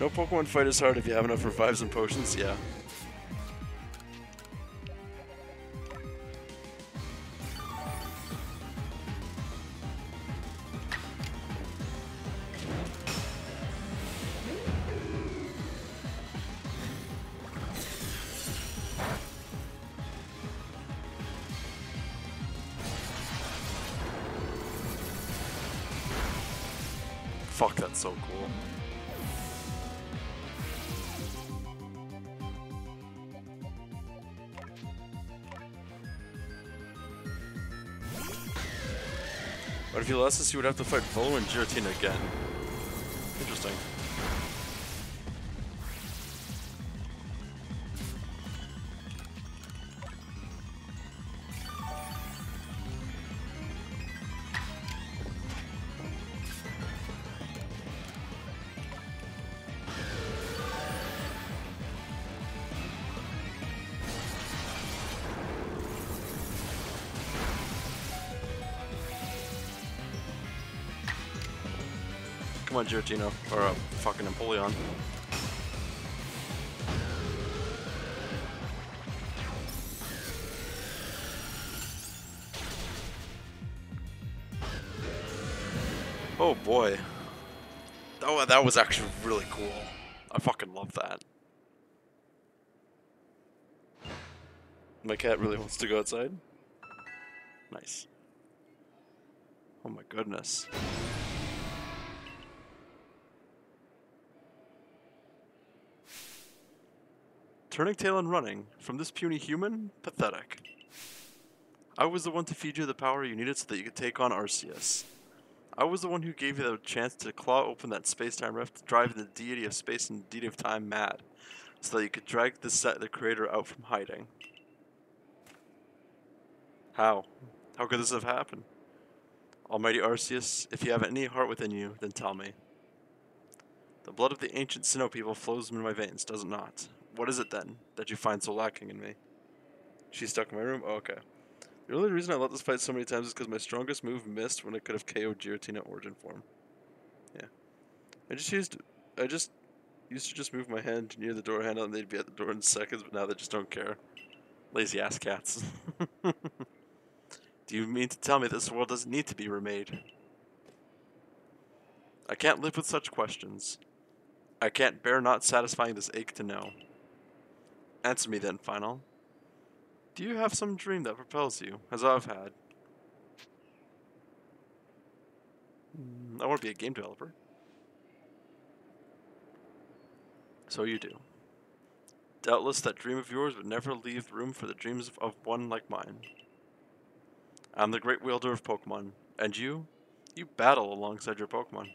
No Pokemon fight is hard if you have enough revives and potions, yeah. You you would have to fight Volo and Giratina again. On, Giratina. Or uh, fucking Empoleon. Oh boy. Oh, that was actually really cool. I fucking love that. My cat really wants to go outside. Nice. Oh my goodness. Turning tail and running from this puny human? Pathetic. I was the one to feed you the power you needed so that you could take on Arceus. I was the one who gave you the chance to claw open that space-time rift, driving the deity of space and deity of time mad, so that you could drag the set the creator out from hiding. How? How could this have happened? Almighty Arceus, if you have any heart within you, then tell me. The blood of the ancient Sinnoh people flows in my veins, does it not? What is it then that you find so lacking in me? She's stuck in my room? Oh, okay. The only reason I let this fight so many times is because my strongest move missed when it could have KO'd Giratina Origin form. Yeah. I just used I just used to just move my hand near the door handle and they'd be at the door in seconds, but now they just don't care. Lazy ass cats. Do you mean to tell me this world doesn't need to be remade? I can't live with such questions. I can't bear not satisfying this ache to know. Answer me then, Final. Do you have some dream that propels you, as I've had? Mm, I want to be a game developer. So you do. Doubtless that dream of yours would never leave room for the dreams of one like mine. I'm the great wielder of Pokemon, and you? You battle alongside your Pokemon.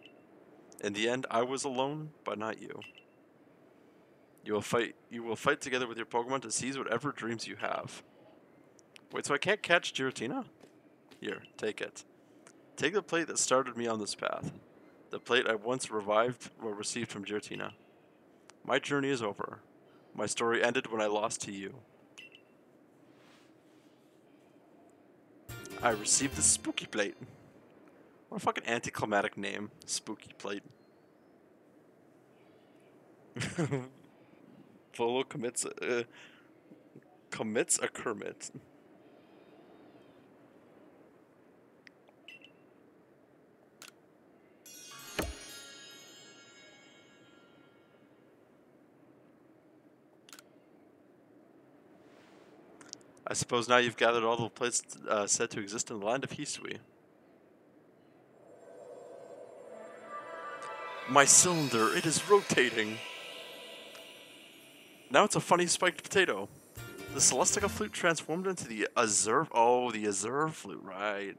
In the end, I was alone, but not you. You will fight you will fight together with your Pokemon to seize whatever dreams you have. Wait, so I can't catch Giratina? Here, take it. Take the plate that started me on this path. The plate I once revived or received from Giratina. My journey is over. My story ended when I lost to you. I received the spooky plate. What a fucking anticlimactic name. Spooky plate. Volo commits uh, commits a Kermit. I suppose now you've gathered all the places uh, said to exist in the land of Hisui. My cylinder, it is rotating. Now it's a funny spiked potato. The Celestica flute transformed into the Azure. Oh, the Azure flute, right?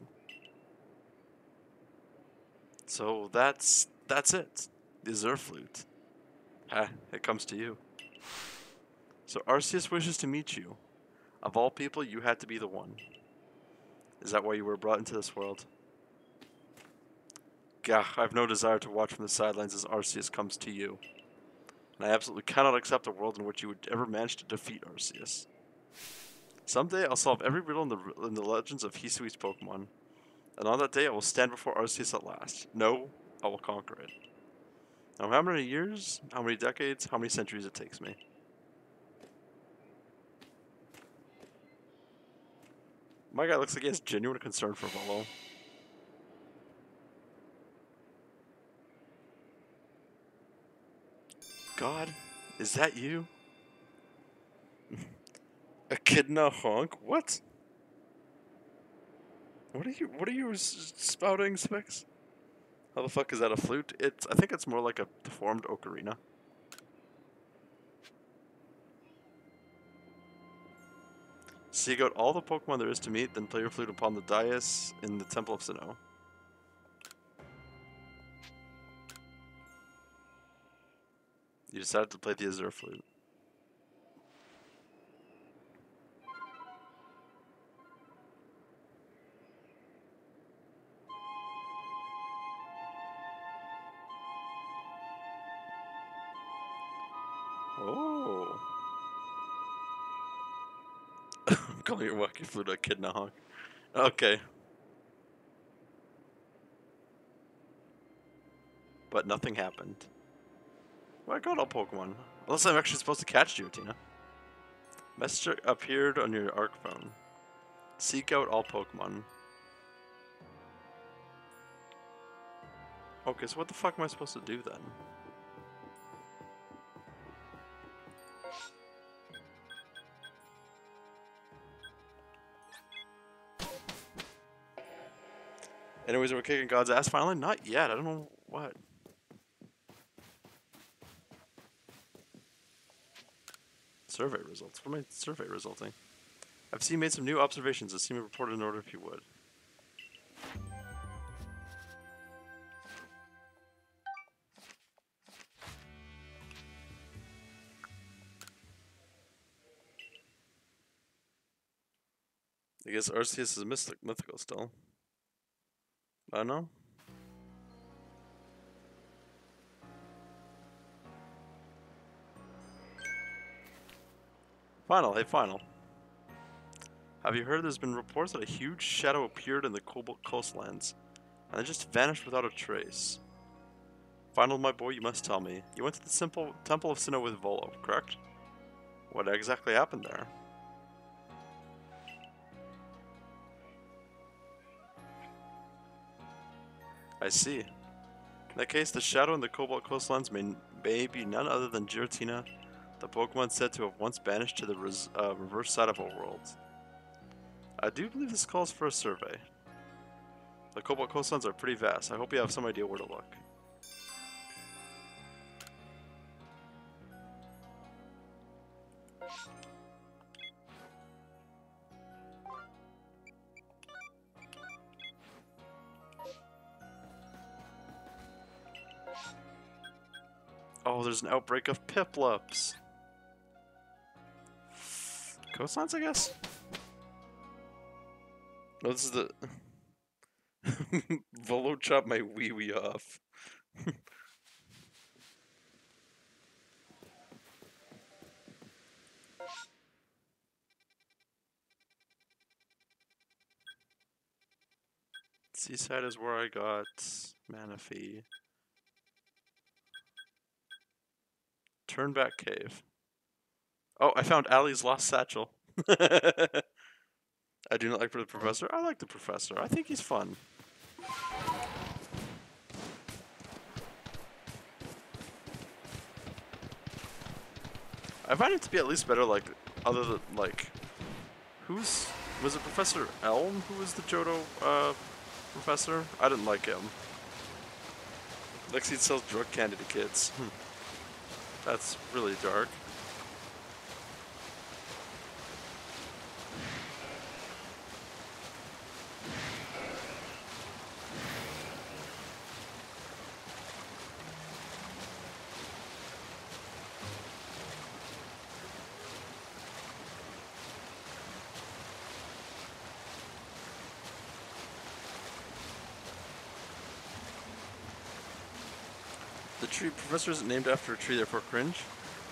So that's that's it. The Azure flute. Ha! It comes to you. So Arceus wishes to meet you. Of all people, you had to be the one. Is that why you were brought into this world? Gah, I have no desire to watch from the sidelines as Arceus comes to you. And I absolutely cannot accept a world in which you would ever manage to defeat Arceus. Someday I'll solve every riddle in the, in the legends of Hisui's Pokemon. And on that day I will stand before Arceus at last. No, I will conquer it. Now how many years, how many decades, how many centuries it takes me. My guy looks like he has genuine concern for Volo. God, is that you? Echidna honk? What? What are you? What are you spouting, Spix? How the fuck is that a flute? It's. I think it's more like a deformed ocarina. Seek out all the Pokemon there is to meet, then play your flute upon the dais in the Temple of Sinnoh. You decided to play the Azure flute. Oh. Calling your wacky flute a kidna honk. Okay. But nothing happened. Well, I got all Pokemon. Unless I'm actually supposed to catch you, Giratina. Messenger appeared on your Arc phone. Seek out all Pokemon. Okay, so what the fuck am I supposed to do then? Anyways, we're kicking God's ass finally? Not yet. I don't know what. Survey results. What am I survey resulting? I've seen made some new observations that seem reported in order if you would. I guess Arceus is mythical still. I don't know. Final, hey final. Have you heard there's been reports that a huge shadow appeared in the Cobalt coastlands, and it just vanished without a trace? Final, my boy, you must tell me. You went to the simple Temple of Sinnoh with Volo, correct? What exactly happened there? I see. In that case, the shadow in the Cobalt coastlands may, may be none other than Giratina, the Pokemon said to have once banished to the res uh, reverse side of our world. I do believe this calls for a survey. The Cobalt coastlands are pretty vast. I hope you have some idea where to look. Oh, there's an outbreak of Piplups. Coastlands, I guess? No, this is the... Volo chop my wee wee off. Seaside is where I got Manaphy. Turnback Cave. Oh, I found Ali's lost satchel. I do not like for the professor. I like the professor. I think he's fun. I find it to be at least better, like, other than, like, who's, was it Professor Elm who was the Johto, uh, professor? I didn't like him. Lexi sells drug candy to kids. Hmm. That's really dark. Tree professor isn't named after a tree, therefore cringe.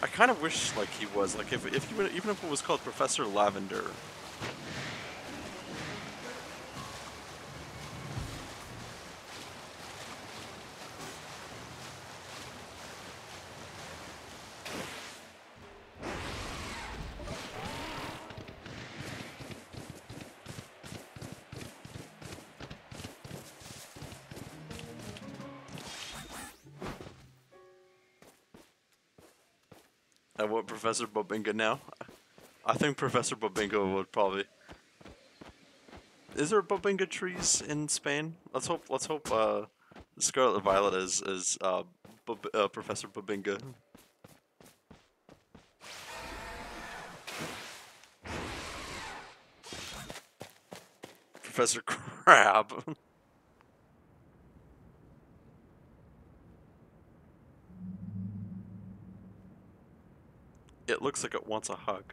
I kind of wish like he was. Like if if even even if it was called Professor Lavender. Professor Bubinga now. I think Professor Bubinga would probably. Is there Bubinga trees in Spain? Let's hope. Let's hope. Uh, Scarlet Violet is is uh, uh Professor Bubinga. Professor Crab. looks like it wants a hug.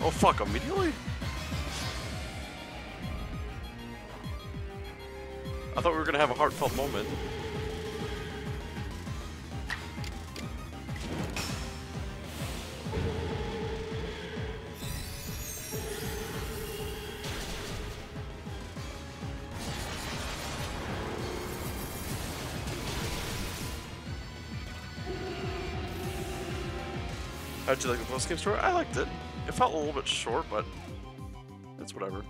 Oh fuck, immediately? Thought we were gonna have a heartfelt moment. How'd you like the post-game story? I liked it. It felt a little bit short, but it's whatever.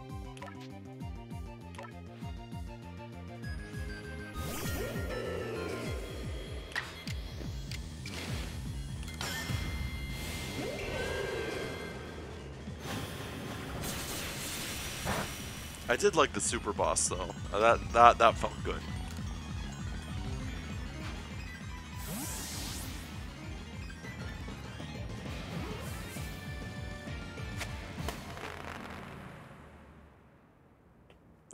Did like the super boss though. Uh, that that that felt good.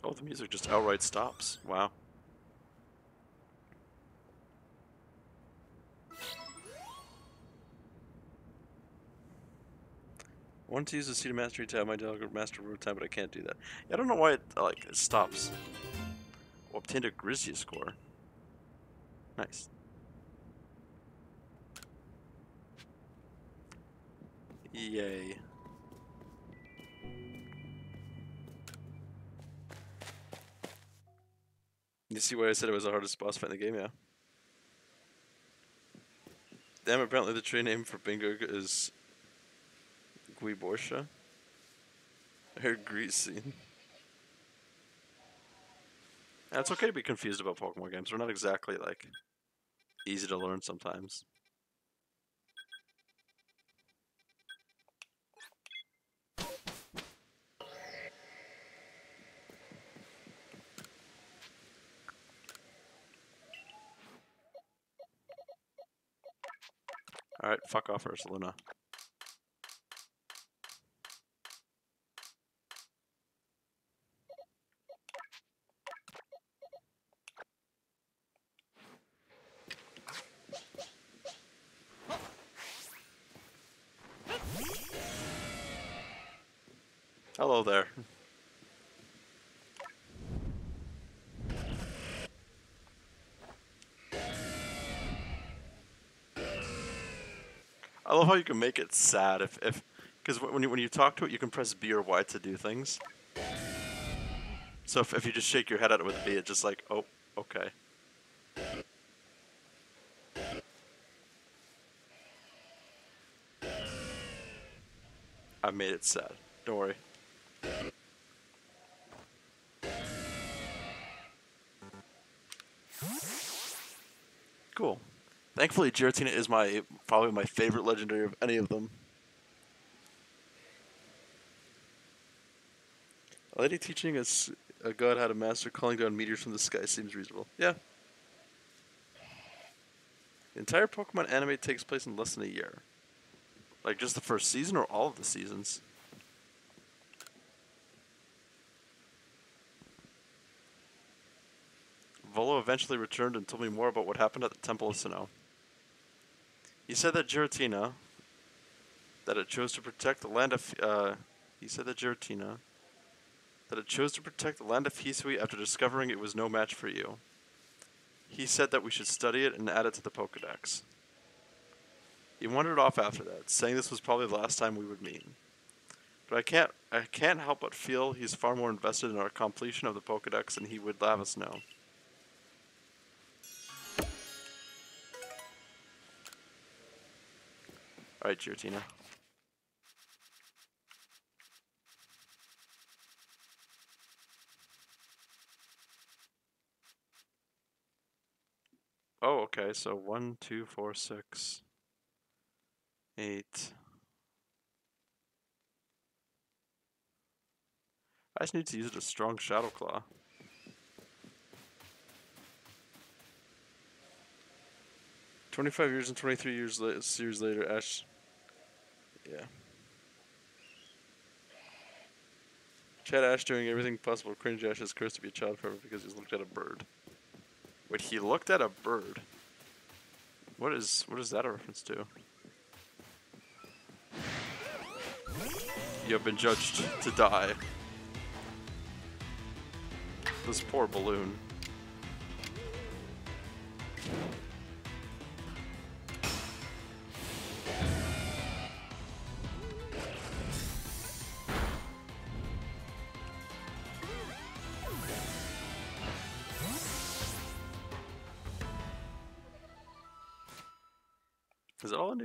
Oh, the music just outright stops. Wow. To use the of Mastery tab, my Delegate Master Root time, but I can't do that. I don't know why it like it stops. Oh, obtained a Griseous Core. Nice. Yay. You see why I said it was the hardest boss fight in the game, yeah? Damn, apparently the tree name for Bingo is Guiborsha. Heard Greasy. Yeah, it's okay to be confused about Pokemon games. They're not exactly, like, easy to learn sometimes. Alright, fuck off, Ursaluna. Hello there. I love how you can make it sad if, if because when you when you talk to it, you can press B or Y to do things. So if, if you just shake your head at it with B, it's just like, oh, okay. I made it sad. Don't worry. Thankfully, Giratina is my probably my favorite legendary of any of them. A lady teaching us a god how to master calling down meteors from the sky seems reasonable. Yeah. The entire Pokemon anime takes place in less than a year. Like just the first season or all of the seasons? Volo eventually returned and told me more about what happened at the Temple of Sinnoh. He said that Giratina, that it chose to protect the land of, uh, he said that Giratina, that it chose to protect the land of Hisui after discovering it was no match for you. He said that we should study it and add it to the Pokedex. He wandered off after that, saying this was probably the last time we would meet. But I can't I can't help but feel he's far more invested in our completion of the Pokedex than he would have us know. Alright, Giratina. Oh, okay, so one, two, four, six, eight. I just need to use it a strong Shadow Claw. Twenty-five years and twenty-three years, la- years later, Ash. Yeah. Chad Ash doing everything possible. Cringe Ash's curse to be a child forever because he's looked at a bird. Wait, he looked at a bird. What is what is that a reference to? You have been judged to die. This poor balloon.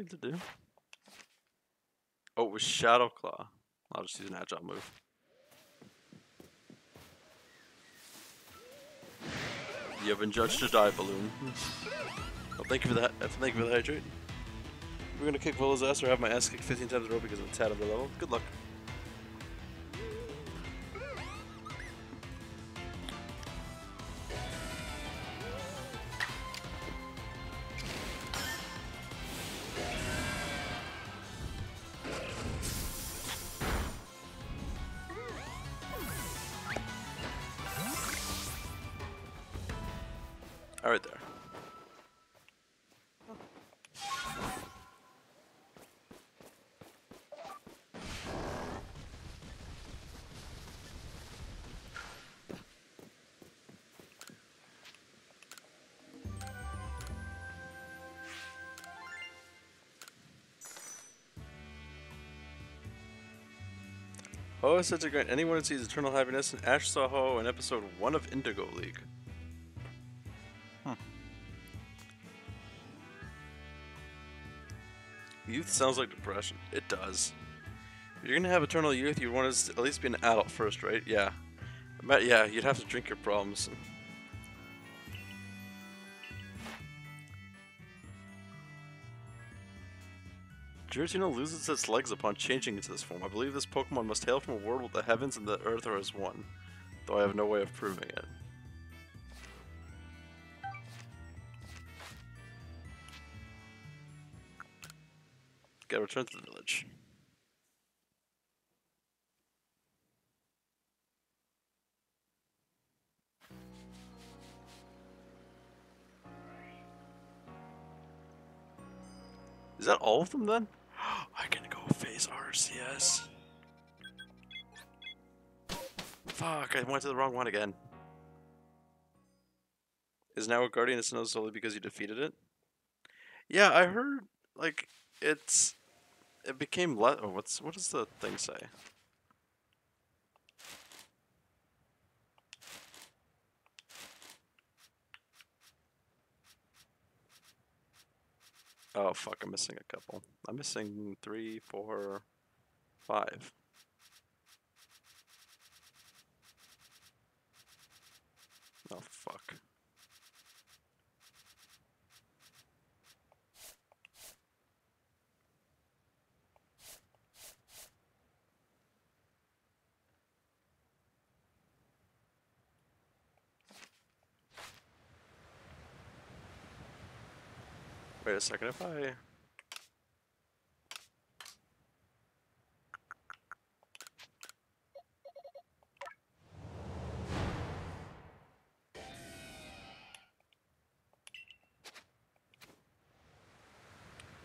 To do? Oh, it was Shadow Claw. I'll just use an agile move. You have been judged to die, balloon. Well, thank you for that. Uh, thank you for the hydrate. We're gonna kick Volo's ass or have my ass kicked 15 times in a row because I'm tad of the level. Good luck. Ho-Oh is said to grant anyone who sees eternal happiness, and Ash saw Ho-Oh in episode 1 of Indigo League. Hmm. Youth sounds like depression. It does. If you're gonna have eternal youth, you want to at least be an adult first, right? Yeah. But yeah, you'd have to drink your problems. Giratina loses its legs upon changing into this form. I believe this Pokemon must hail from a world where the heavens and the earth are as one, though I have no way of proving it. Gotta return to the village. Is that all of them then? RCS. Fuck, I went to the wrong one again. Is now a Guardian of Sinnoh solely because you defeated it? Yeah, I heard like it's it became le- oh, what's what does the thing say? Oh fuck, I'm missing a couple. I'm missing three, four, five. Oh fuck. Wait a second, if I...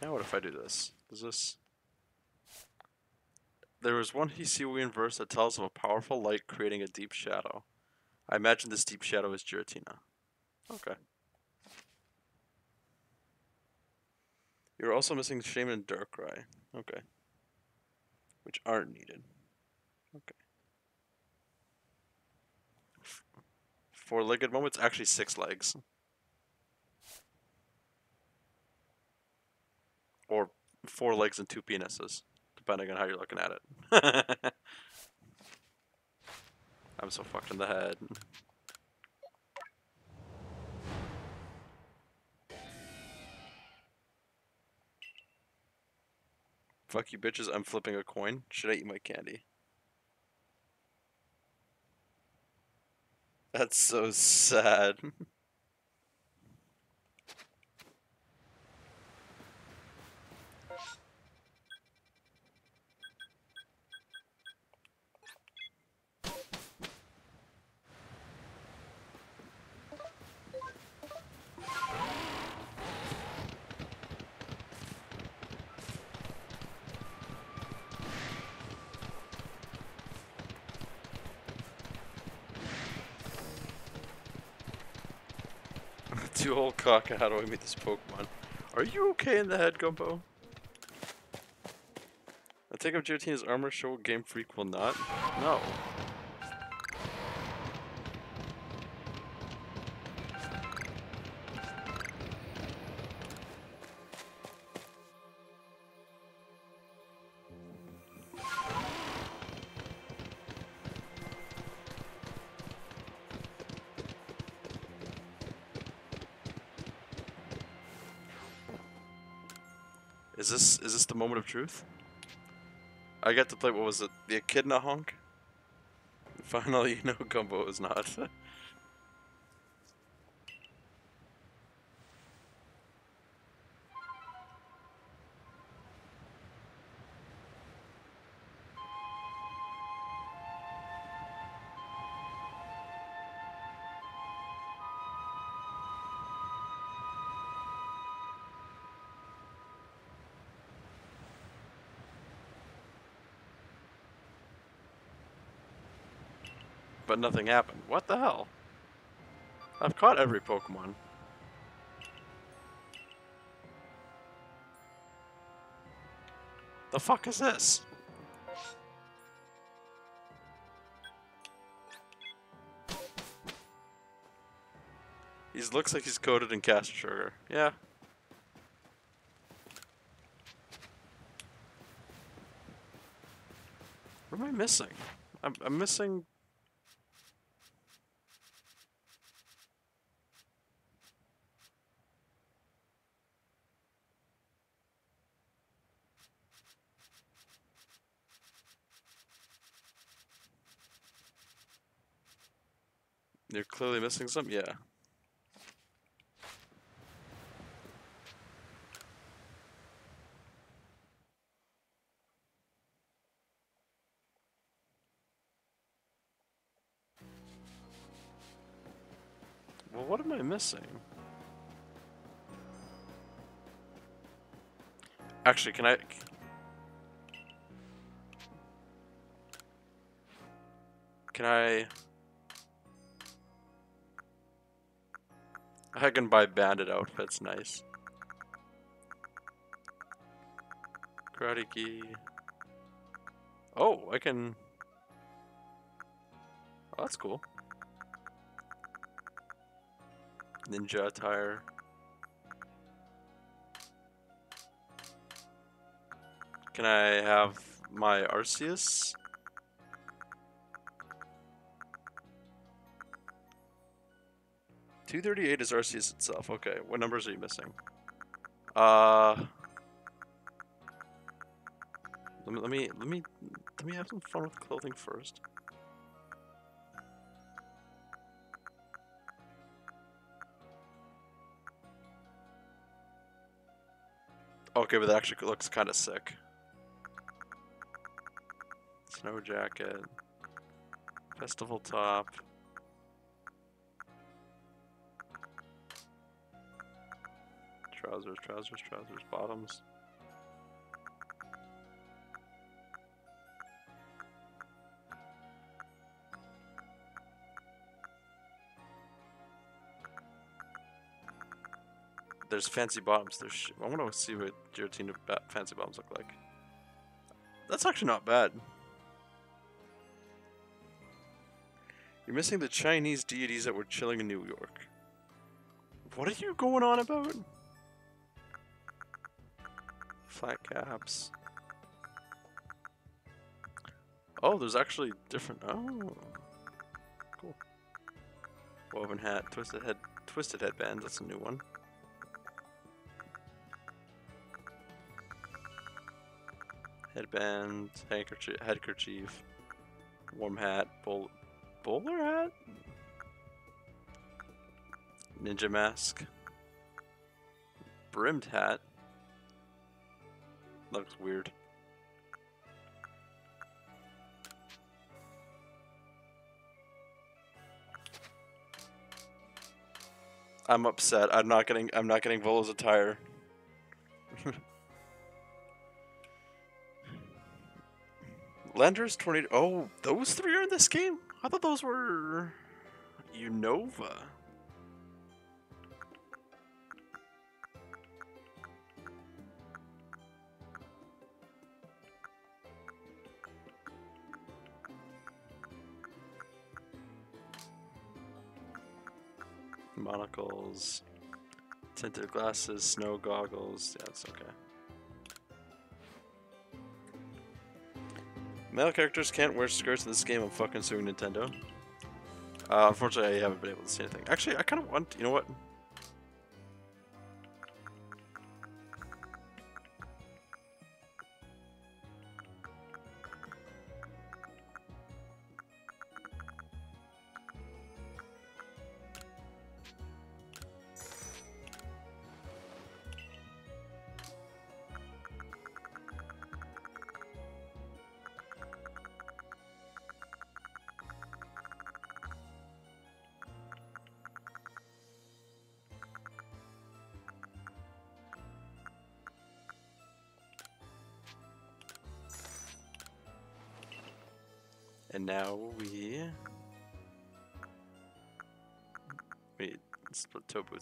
Now what if I do this? Is this... there is one Hisuian verse that tells of a powerful light creating a deep shadow. I imagine this deep shadow is Giratina. Okay. You're also missing Shaymin and Darkrai. Okay. Which aren't needed. Okay. Four-legged moments, actually six legs. Or four legs and two penises, depending on how you're looking at it. I'm so fucked in the head. Fuck you bitches, I'm flipping a coin. Should I eat my candy? That's so sad. Two old cock, how do I meet this Pokemon? Are you okay in the head, Gumbo? I take up Giratina's armor, show Game Freak will not? No. Moment of truth? I get to play what was it? The Echidna Honk? Finally, you know Gumbo is not. but nothing happened. What the hell? I've caught every Pokemon. The fuck is this? He looks like he's coated in caster sugar. Yeah. What am I missing? I'm, I'm missing You're clearly missing some? Yeah. Well, what am I missing? Actually, can I... Can I... I can buy bandit outfits, nice. Karate key. Oh, I can... Oh, that's cool. Ninja attire. Can I have my Arceus? Two thirty eight is Arceus itself. Okay, what numbers are you missing? Uh, let me let me let me let me have some fun with clothing first. Okay, but that actually looks kind of sick. Snow jacket, festival top. trousers, trousers, trousers, bottoms. There's fancy bottoms. There's I want to see what Giratina fancy bottoms look like. That's actually not bad. You're missing the Chinese deities that were chilling in New York. What are you going on about? Flat caps. Oh, there's actually different. Oh, cool. Woven hat, twisted head, twisted headband. That's a new one. Headband, handkerchief, headkerchief, warm hat, bowl, bowler hat, ninja mask, brimmed hat. Looks weird. I'm upset. I'm not getting. I'm not getting Volo's attire. Landorus Tornadus. Oh, those three are in this game. I thought those were Unova. Monocles, tinted glasses, snow goggles. Yeah, that's okay. Male characters can't wear skirts in this game. I'm fucking suing Nintendo. Uh, unfortunately, I haven't been able to see anything. Actually, I kind of want. You know what?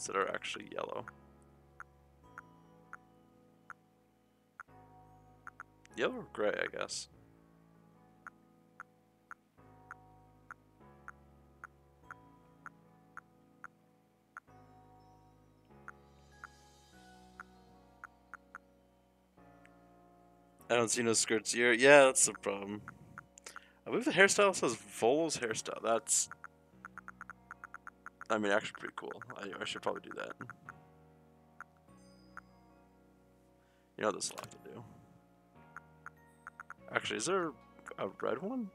That are actually yellow. Yellow or gray, I guess. I don't see no skirts here. Yeah, that's the problem. I believe the hairstyle says Volo's hairstyle. That's, I mean, actually pretty cool. I, I should probably do that. You know this have to do. Actually, is there a red one?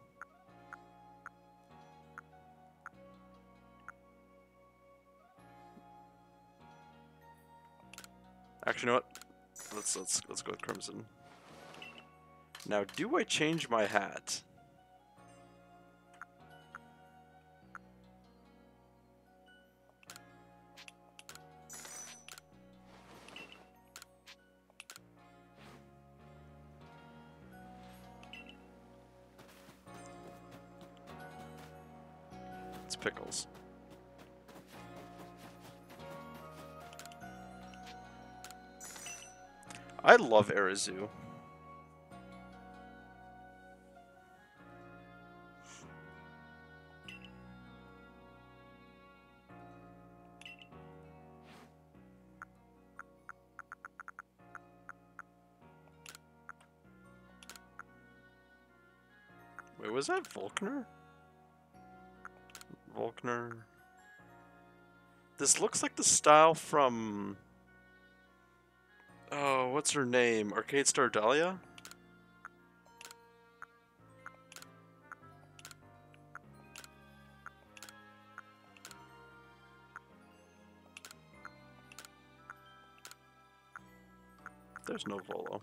Actually, you know what? Let's let's let's go with crimson. Now, do I change my hat? I love Arizu. Wait, was that Volkner? Volkner. This looks like the style from. Oh, what's her name? Arcade Star Dahlia? There's no Volo.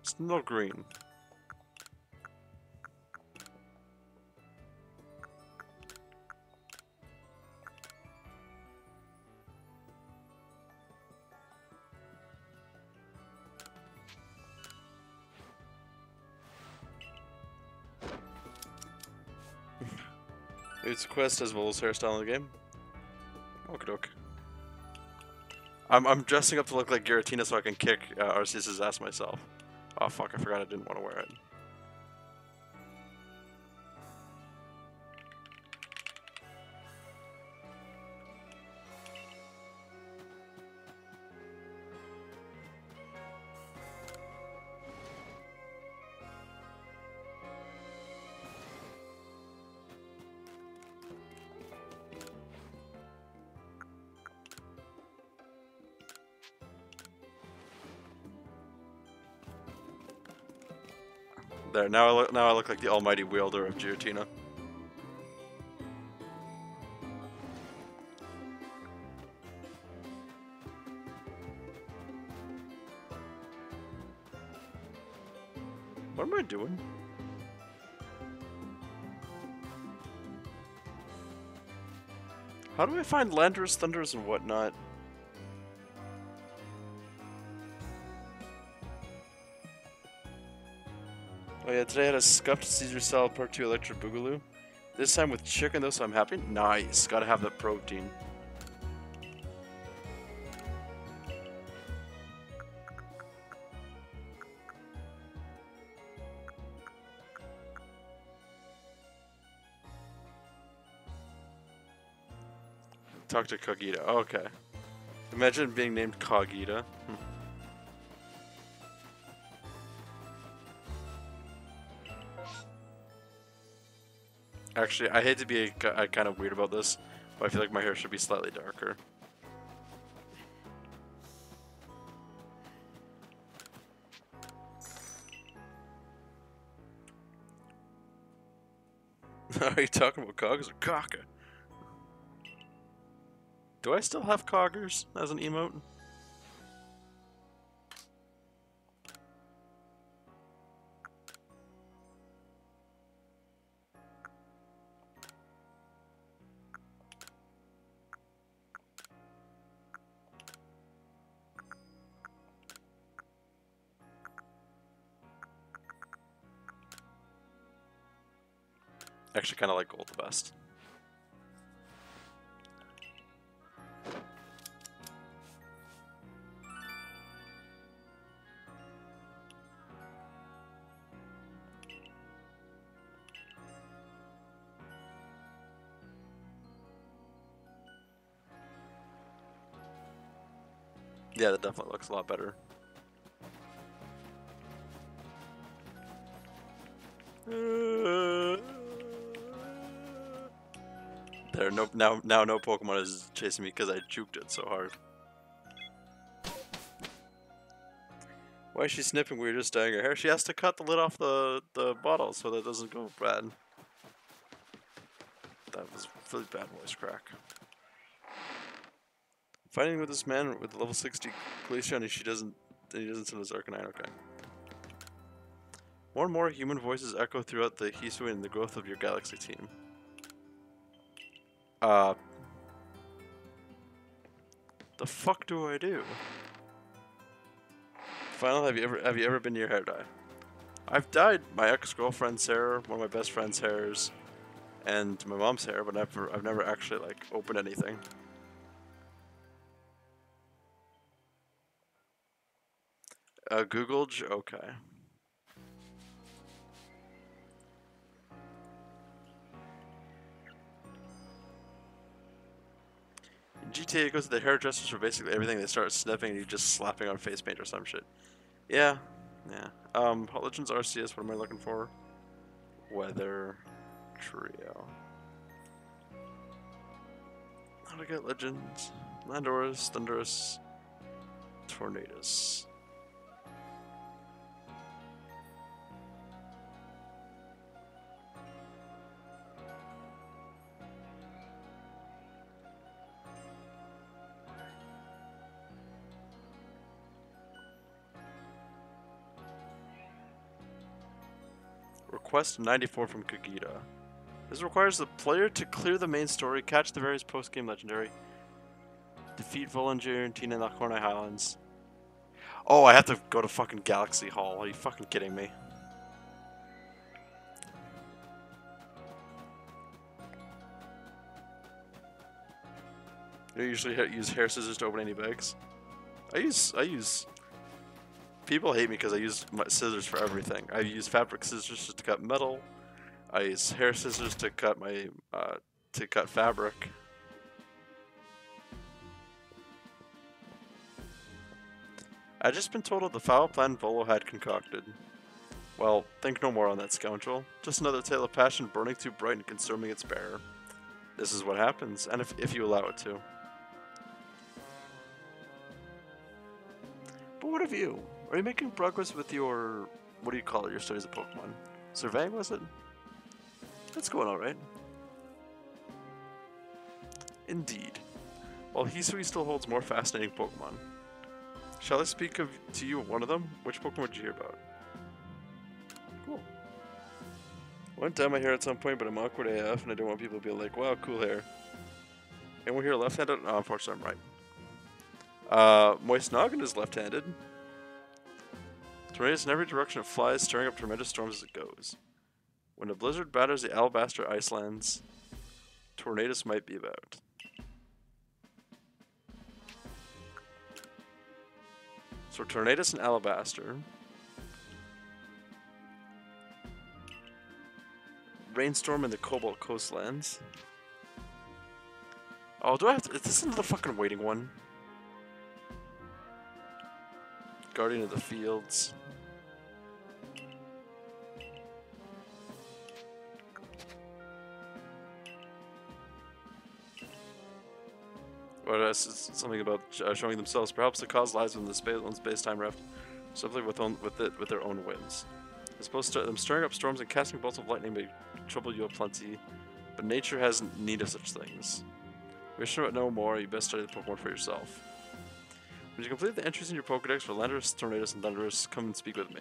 It's no green. It's a quest as Volo's hairstyle in the game. Okie doke. I'm, I'm dressing up to look like Giratina so I can kick uh, Arceus' ass myself. Oh fuck, I forgot I didn't want to wear it. There, now I look now I look like the almighty wielder of Giratina. What am I doing? How do I find Landorus, Thundurus, and whatnot? Today I had a scuffed Caesar salad part 2 electric boogaloo. This time with chicken though, so I'm happy. Nice, gotta have the protein. Talk to Cogita. Okay. Imagine being named Cogita. Hmm. Actually, I hate to be a, a kind of weird about this, but I feel like my hair should be slightly darker. Are you talking about cogs or caca? Do I still have coggers as an emote? Actually, kind of like gold the best. Yeah, that definitely looks a lot better. No, now, now no Pokemon is chasing me because I juked it so hard. Why is she snipping? We were just dyeing her hair. She has to cut the lid off the, the bottle so that doesn't go bad. That was really bad voice crack. Fighting with this man with level 60 Glaceon and she doesn't and he doesn't send his Arcanine, okay. More and more human voices echo throughout the Hisui and the growth of your galaxy team. Uh The fuck do I do? Final, have you ever have you ever been near hair dye? I've dyed my ex-girlfriend's hair, one of my best friend's hairs, and my mom's hair, but I've I've never actually like opened anything. Uh, Googled? Okay. GTA, goes to the hairdressers for basically everything. They start sniffing and you just slapping on face paint or some shit. Yeah, yeah. Um, Legends Arceus, what am I looking for? Weather Trio. How to get Legends? Landorus, Thundurus, Tornadus. quest 94 from Cogita. This requires the player to clear the main story, catch the various post-game legendary, defeat Volunteer and Tina in the Coronet Highlands. Oh, I have to go to fucking Galaxy Hall. Are you fucking kidding me? I usually use hair scissors to open any bags. I use I use People hate me because I use my scissors for everything. I use fabric scissors to cut metal. I use hair scissors to cut my uh, to cut fabric. I've just been told of the foul plan Volo had concocted. Well, think no more on that scoundrel. Just another tale of passion burning too bright and consuming its bearer. This is what happens, and if, if you allow it to. But what of you? Are you making progress with your... What do you call it, your studies of Pokemon? Surveying, was it? That's going alright. Indeed. While Hisui still holds more fascinating Pokemon. Shall I speak of to you of one of them? Which Pokemon did you hear about? Cool. I went dye my hair at some point, but I'm awkward AF, and I don't want people to be like, wow, cool hair. Anyone here left-handed? No, unfortunately, I'm right. Uh, Moist Noggin is left-handed. Tornadoes in every direction it flies, stirring up tremendous storms as it goes. When a blizzard batters the Alabaster Icelands, tornadoes might be about. So tornadoes and Alabaster. Rainstorm in the Cobalt Coastlands. Oh, do I have to? Is this another fucking waiting one? Guardian of the Fields. Or uh, something about uh, showing themselves. Perhaps the cause lies within the space, on space-time rift, simply with own, with it with their own winds. I suppose st- them stirring up storms and casting bolts of lightning may trouble you aplenty, but nature has need of such things. Wish to know more, you best study the Pokemon for yourself. When you complete the entries in your Pokedex for Landorus, Tornadus, and Thundurus, come and speak with me.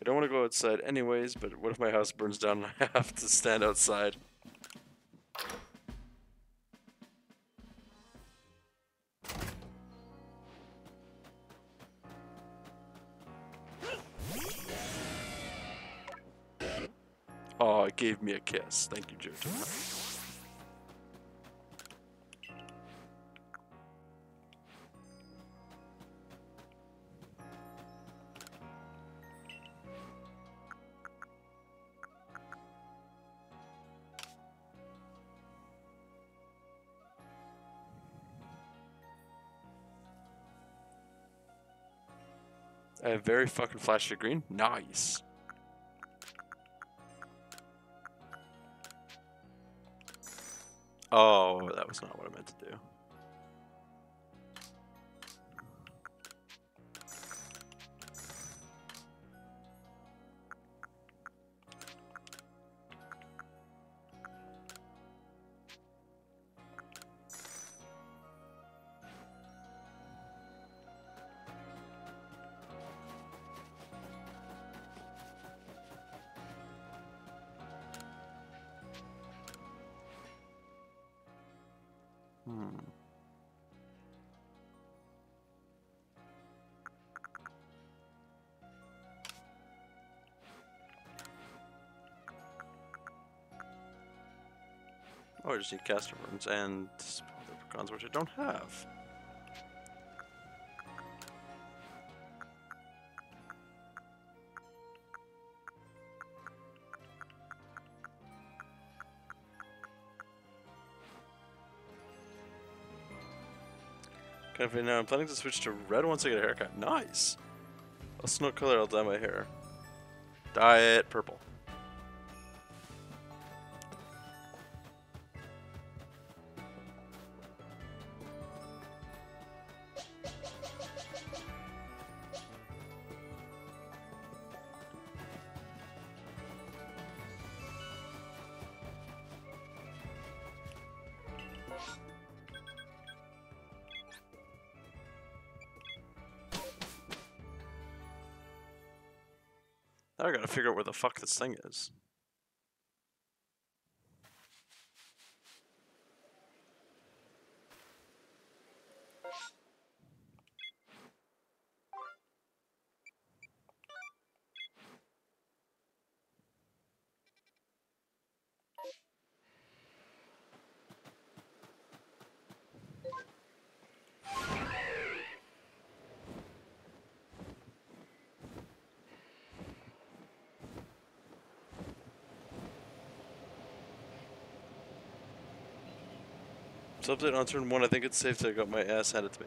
I don't want to go outside anyways, but what if my house burns down and I have to stand outside? Oh, it gave me a kiss. Thank you, Jojo. Very fucking flashy green. Nice. Oh, that was not what I meant to do. I just need caster runes and leprechauns, which I don't have. Of now. I'm planning to switch to red once I get a haircut. Nice. I'll snow color. I'll dye my hair. Dye it purple. Figure out where the fuck this thing is. To update on turn one, I think it's safe to got my ass handed to me.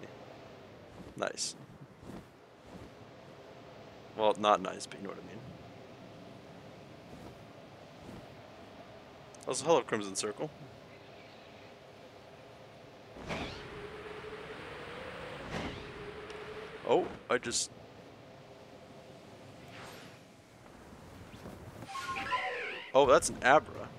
Nice. Well, not nice, but you know what I mean. Also, hello, Crimson Circle. Oh, I just... Oh, that's an Abra.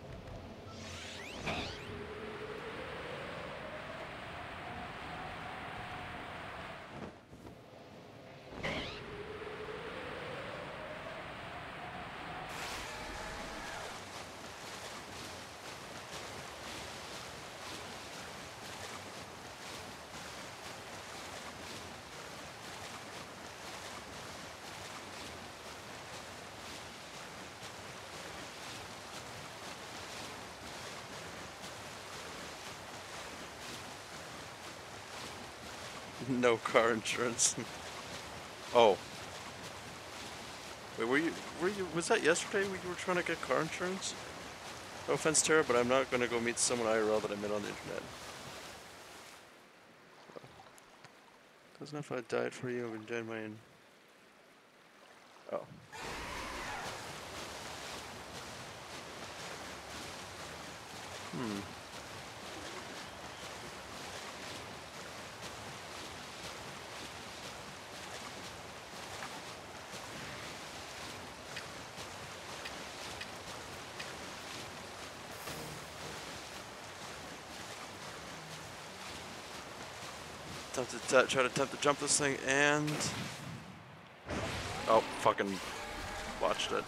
no car insurance. oh. Wait, were you, were you, was that yesterday when you were trying to get car insurance? No offense, Tara, but I'm not going to go meet someone IRL that I met on the internet. Doesn't if I died for you, I would die mine. Try to attempt to jump this thing and oh fucking watched it.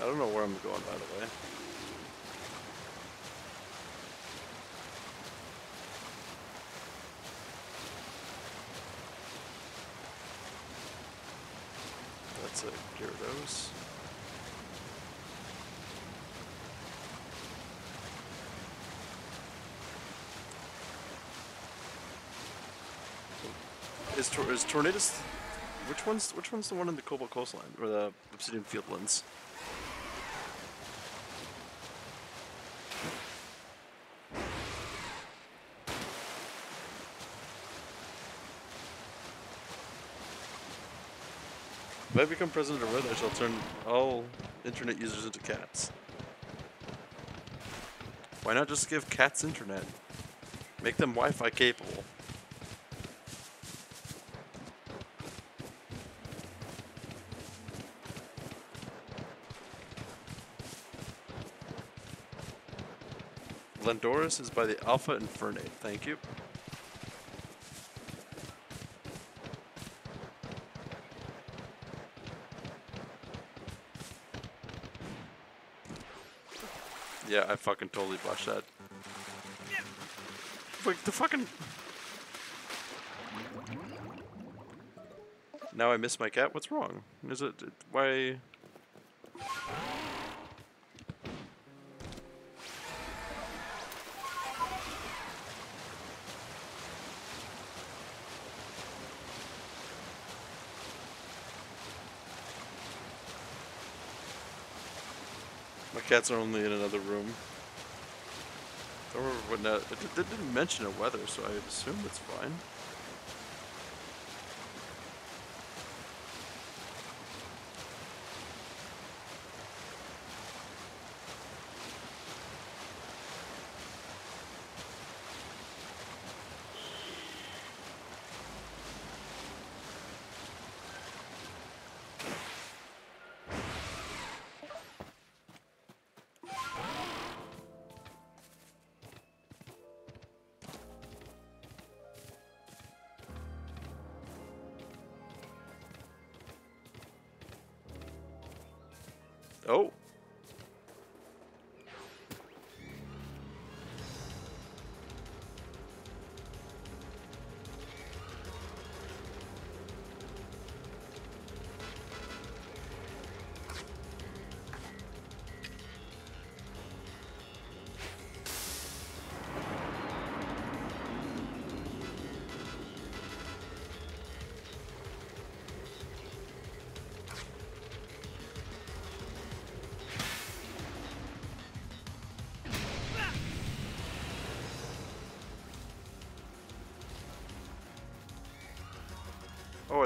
I don't know where I'm going by the way. That's a Gyarados. Is, Is Tornadus... Which one's which one's the one in the Cobalt Coastline? Or the Obsidian Fieldlands? If I become president of Red, I shall turn all internet users into cats. Why not just give cats internet? Make them Wi-Fi capable. Landorus is by the Alpha Infernape. Thank you. Yeah, I fucking totally botched that. Like, the fucking... Now I miss my cat? What's wrong? Is it... Why... cats are only in another room. Or what not, it, it didn't mention a weather, so I assume it's fine.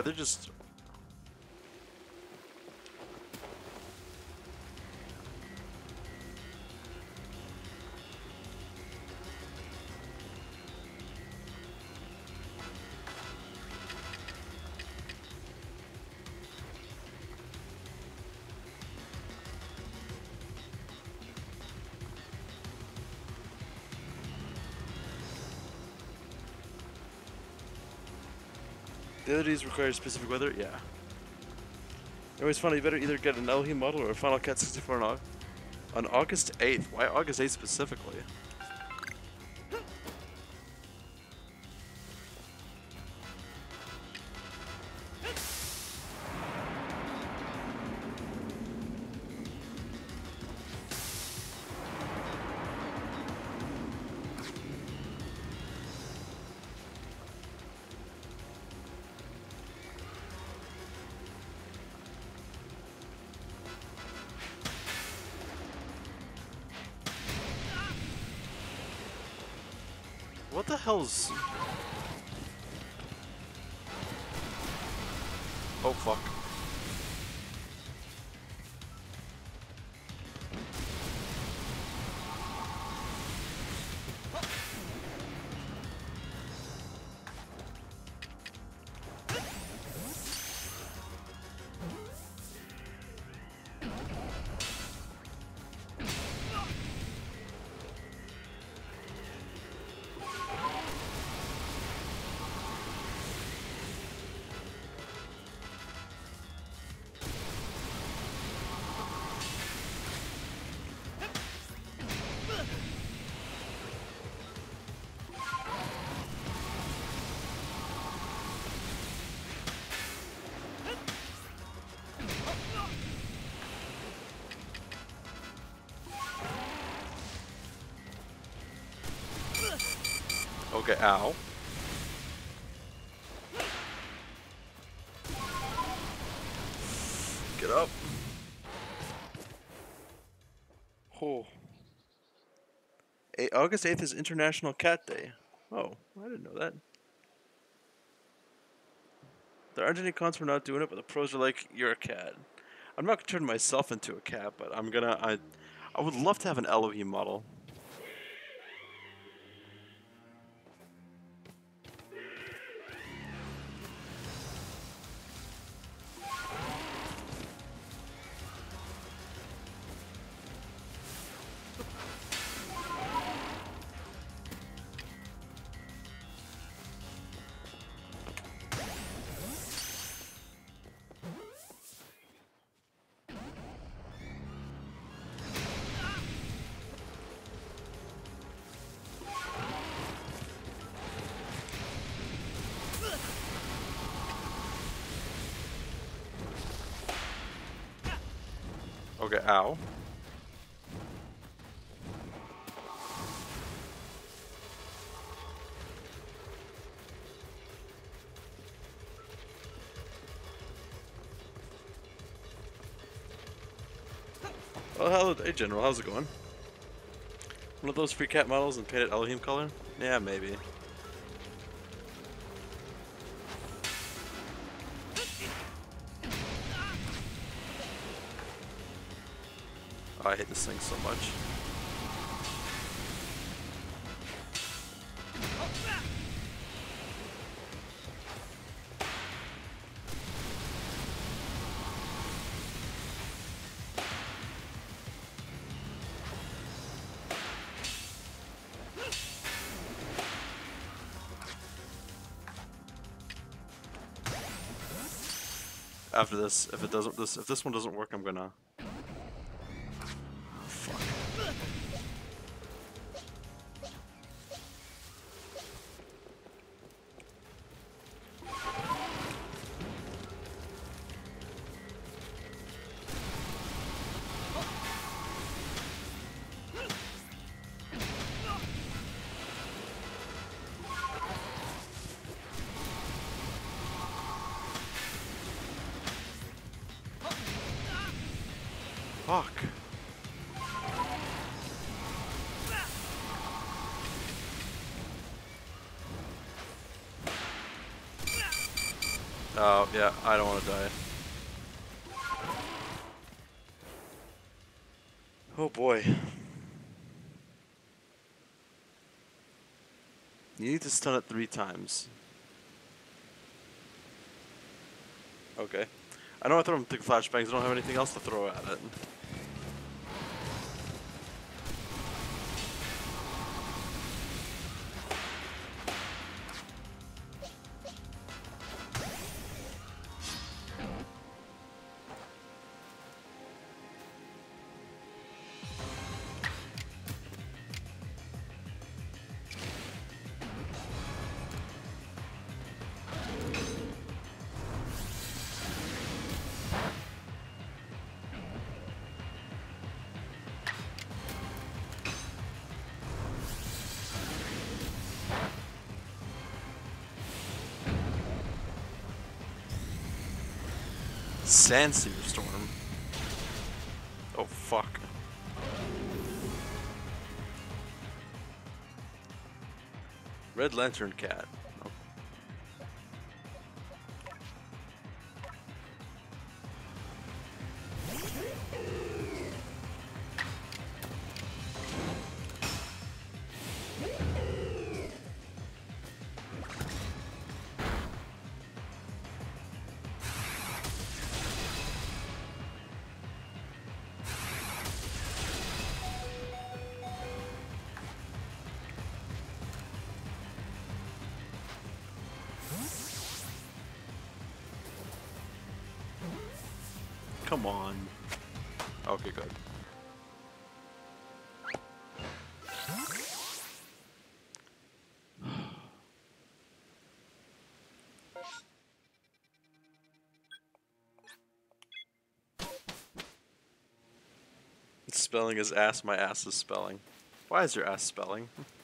Are. Just... The Ds require specific weather? Yeah. Always funny, you better either get an Elohim model or a Final Cut 64 on, on August 8th. Why August 8th specifically? What Okay, ow. Get up. Oh. A- August 8th is International Cat Day. Oh, I didn't know that. The Argentine cons were not doing it, but the pros are like, you're a cat. I'm not gonna turn myself into a cat, but I'm gonna. I, I would love to have an Elohim model. Oh, hello, hey General, how's it going? One of those free cat models in painted Elohim color? Yeah, maybe. Oh, I hate this thing so much. After this, if it doesn't, this if this one doesn't work, I'm gonna. I don't want to die. Oh boy. You need to stun it three times. Okay. I know I throw him thick flashbangs, I don't have anything else to throw at it. Sandsear Storm. Oh, fuck. Red Lantern Cat. Spelling is ass, my ass is spelling. Why is your ass spelling?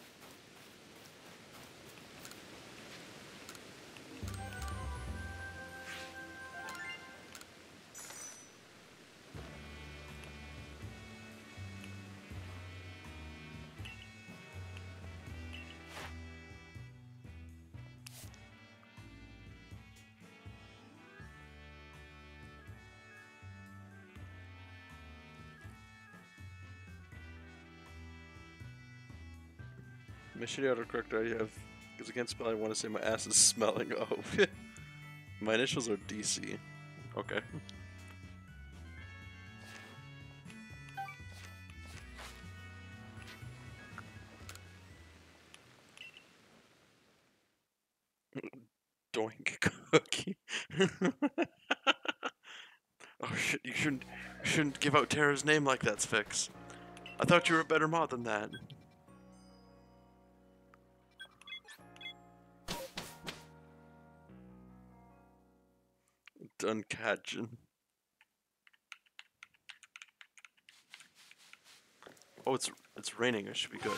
Mission autocorrect I have because against spell I want to say my ass is smelling. Oh, my initials are DC. Okay. Doink cookie. oh shit! You shouldn't you shouldn't give out Terra's name like that, Sphinx. I thought you were a better mod than that. Duncadgen. Oh, it's it's raining. It should be good.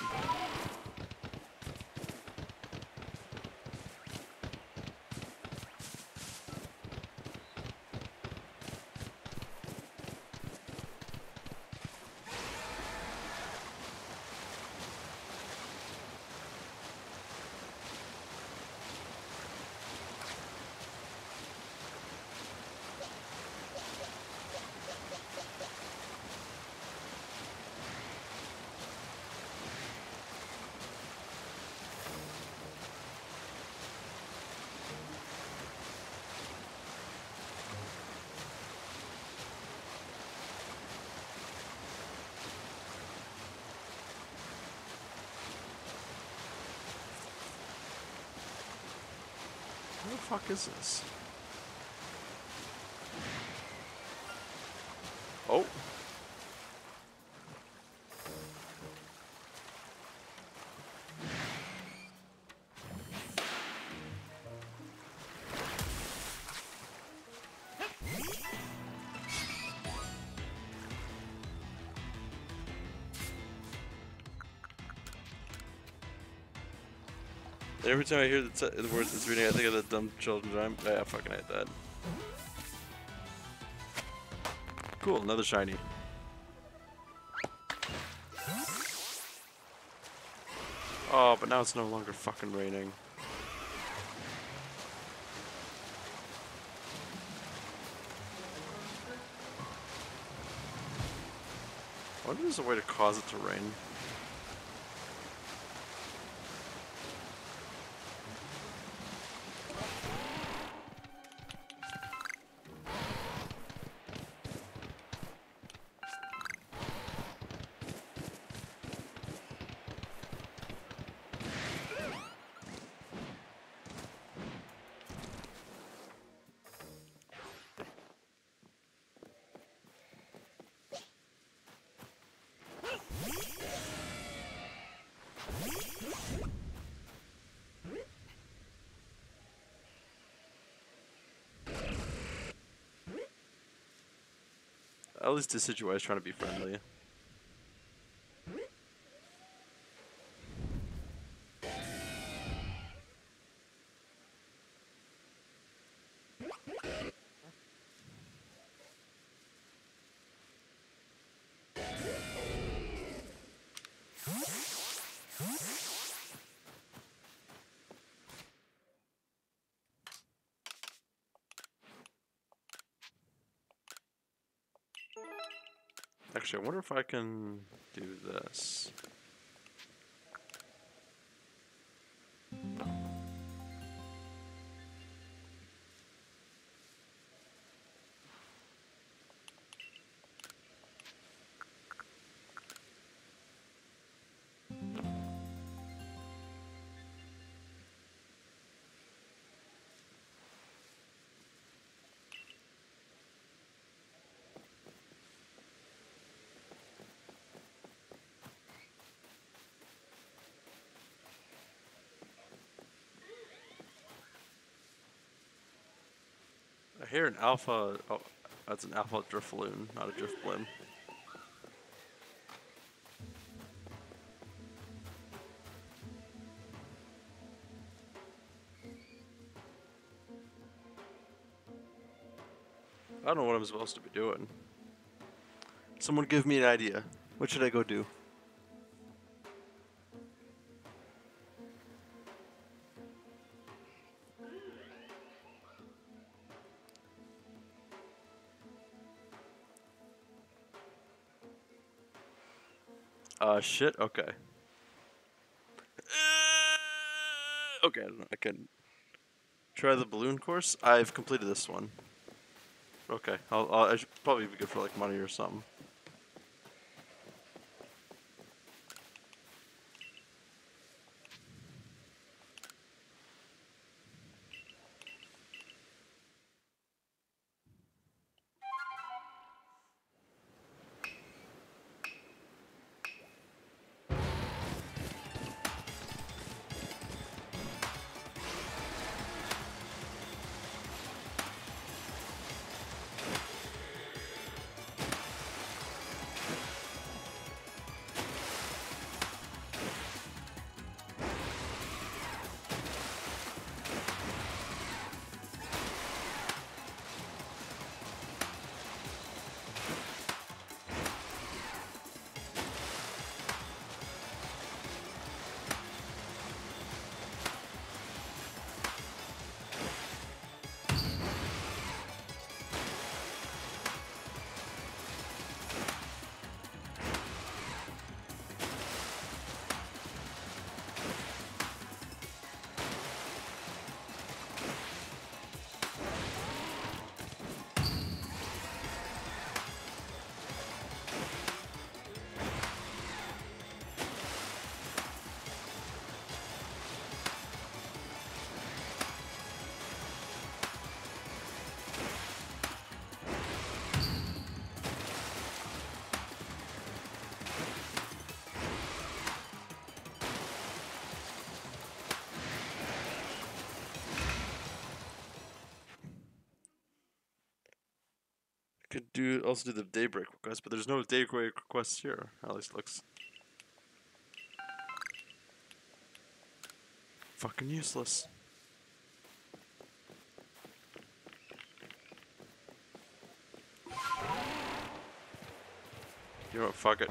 Who the fuck is this? Every time I hear the, the words it's reading, I think of the dumb children's rhyme. I fucking hate that. Cool, another shiny. Oh, but now it's no longer fucking raining. I wonder if there's a way to cause it to rain. At least Decidueye is trying to be friendly. Actually, I wonder if I can do this. I hear an alpha. Oh, that's an alpha Drifloon, not a drift Drifblim. I don't know what I'm supposed to be doing. Someone give me an idea. What should I go do? Uh, shit. Okay. Uh, okay, I, can try the balloon course. I've completed this one. Okay, I'll, I'll I should probably be good for like money or something. Could do also do the daybreak request, but there's no daybreak requests here. At least looks fucking useless. You know what? Fuck it.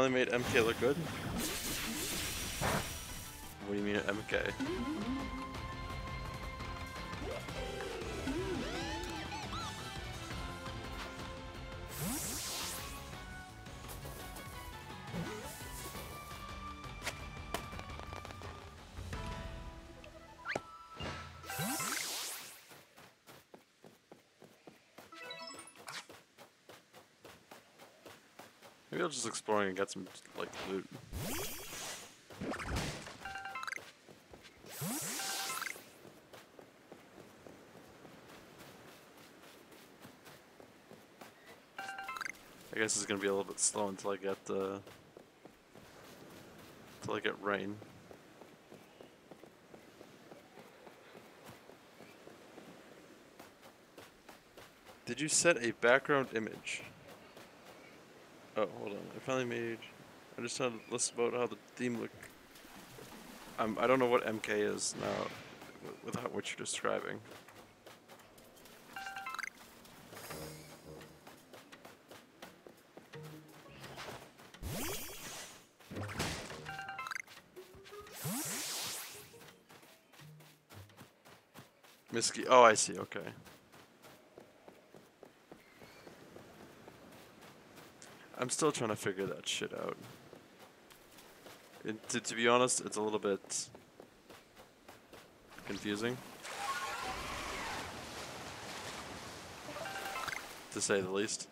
Finally made MK look good? What do you mean MK? I'll just exploring and get some like loot. I guess it's gonna be a little bit slow until I get uh, until I get rain. Did you set a background image? Oh, hold on. I finally made. I just had a list about how the theme look. Um, I don't know what MK is now, without what you're describing. Misky. Oh, I see. Okay. I'm still trying to figure that shit out. To, to be honest, it's a little bit confusing. To say the least.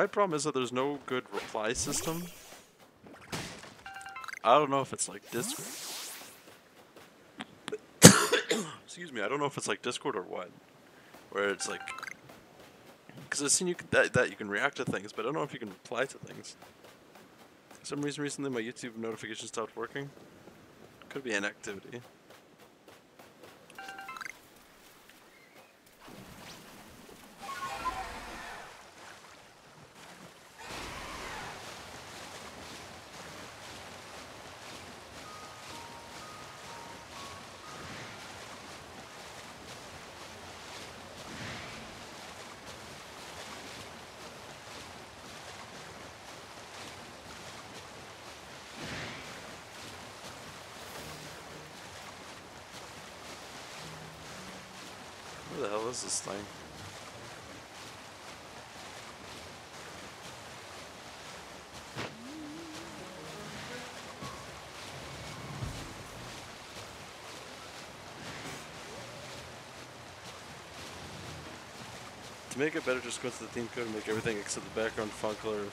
My problem is that there's no good reply system. I don't know if it's like Discord. Excuse me, I don't know if it's like Discord or what. Where it's like. Because I've seen you that, that you can react to things, but I don't know if you can reply to things. For some reason recently my YouTube notification stopped working. Could be inactivity the hell is this thing? To make it better, just go to the theme code and make everything except the background font color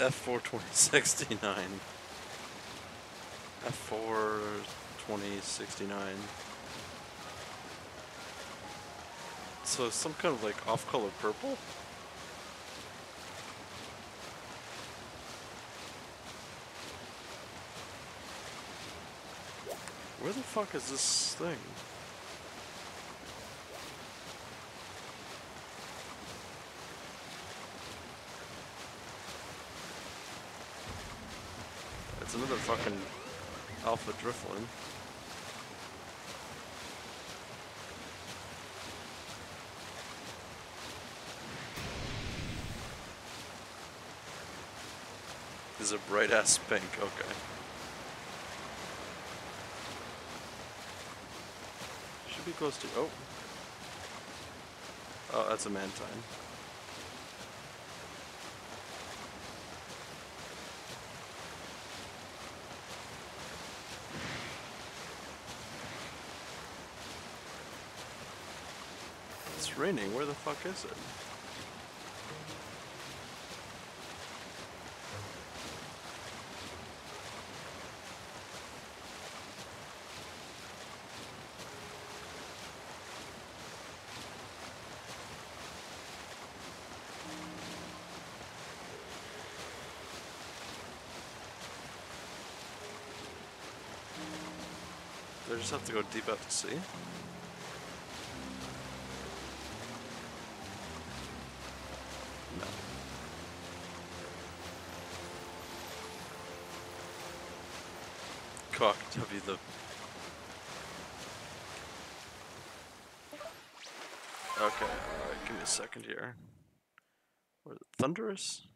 F4 2069. F4 2069. So some kind of like off-color purple? Where the fuck is this thing? It's another fucking alpha Drifloon. This is a bright ass pink, okay. Should be close to oh. Oh, that's a mantine. It's raining. Where the fuck is it? I just have to go deep out to sea? The. Okay, alright, give me a second here. What is Thundurus?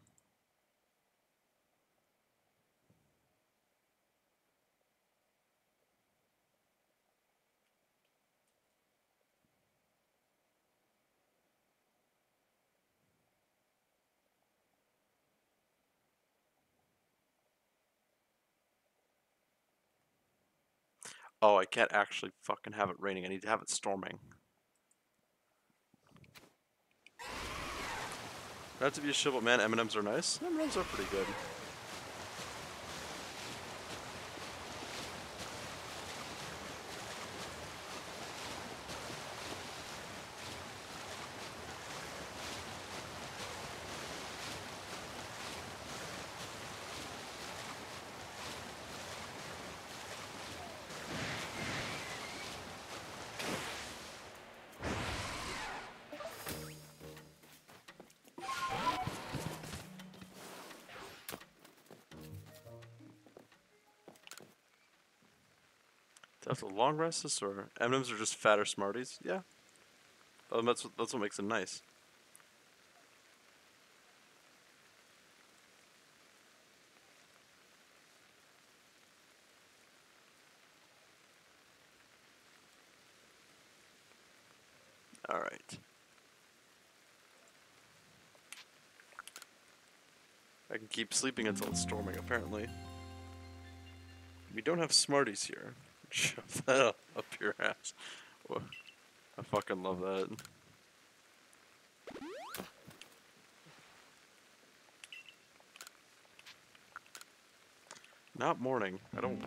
Oh, I can't actually fucking have it raining. I need to have it storming. Not to be a shill, but man, M&Ms are nice. M&Ms are pretty good. I long rest this, or M&Ms are just fatter Smarties? Yeah. Oh, that's what, that's what makes them nice. All right. I can keep sleeping until it's storming, apparently. We don't have Smarties here. Shove that up, your ass. I fucking love that. Not morning. I don't.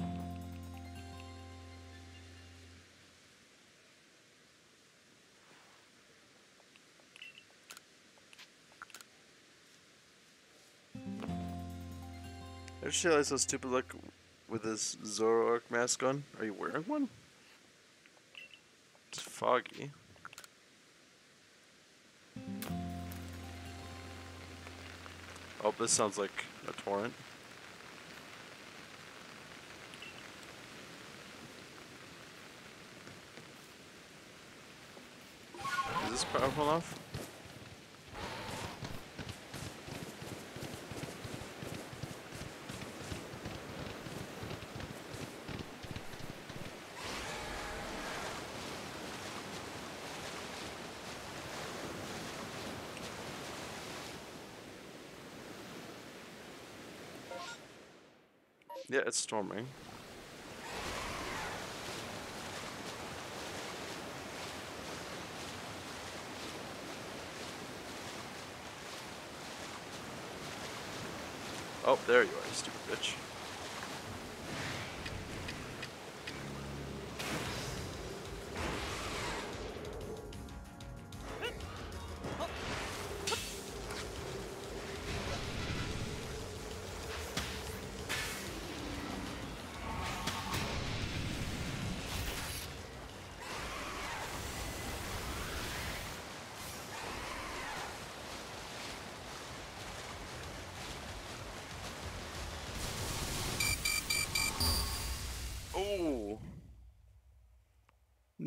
I just realized how stupid look with this Zoroark mask on. Are you wearing one? It's foggy. Oh, this sounds like a torrent. Is this powerful enough? It's storming. Oh, there you are, stupid bitch.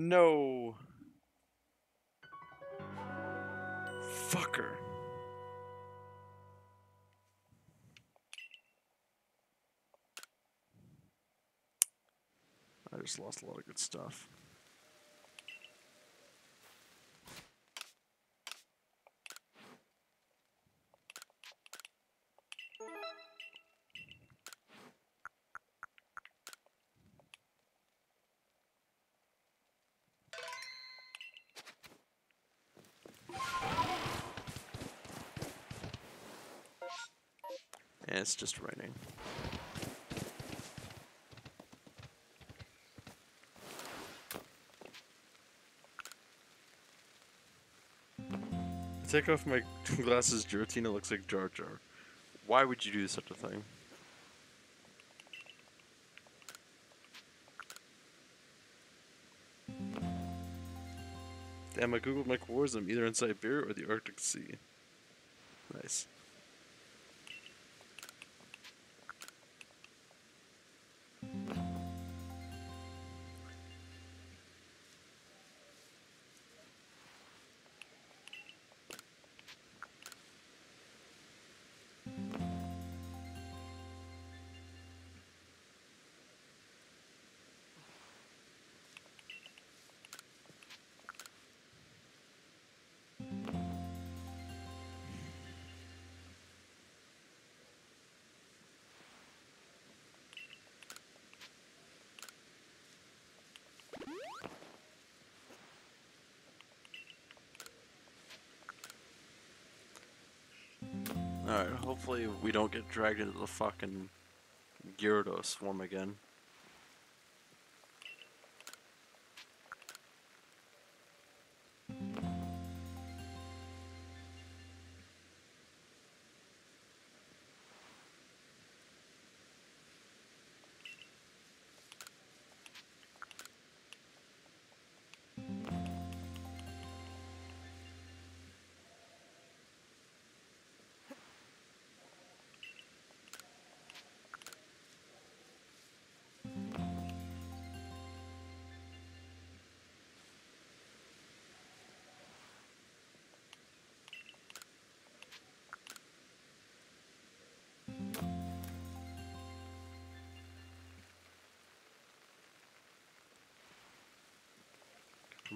No. Fucker. I just lost a lot of good stuff. it's just raining. I take off my glasses, Giratina looks like Jar Jar. Why would you do such a thing? Damn, I googled my wars. I'm either in Siberia or the Arctic Sea. Hopefully we don't get dragged into the fucking Gyarados swarm again.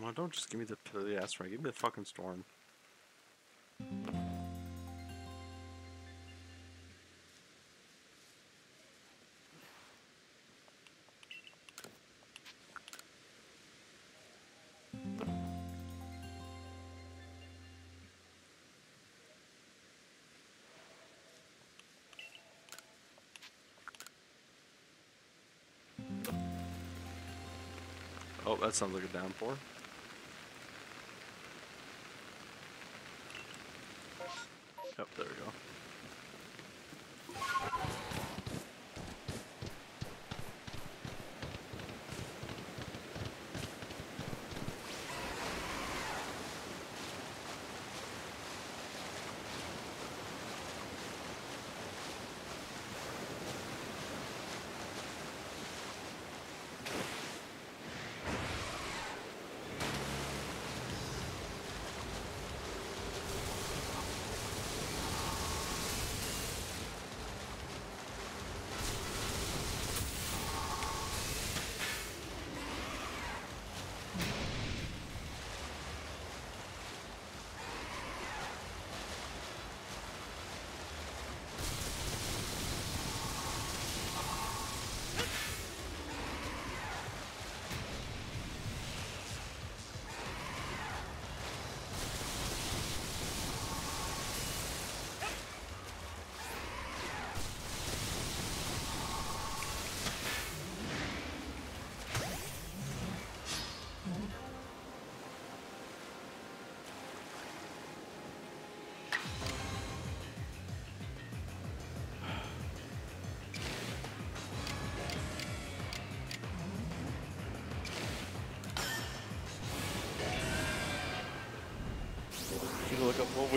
Come on, don't just give me the the right. Give me the fucking storm. Oh, that sounds like a downpour.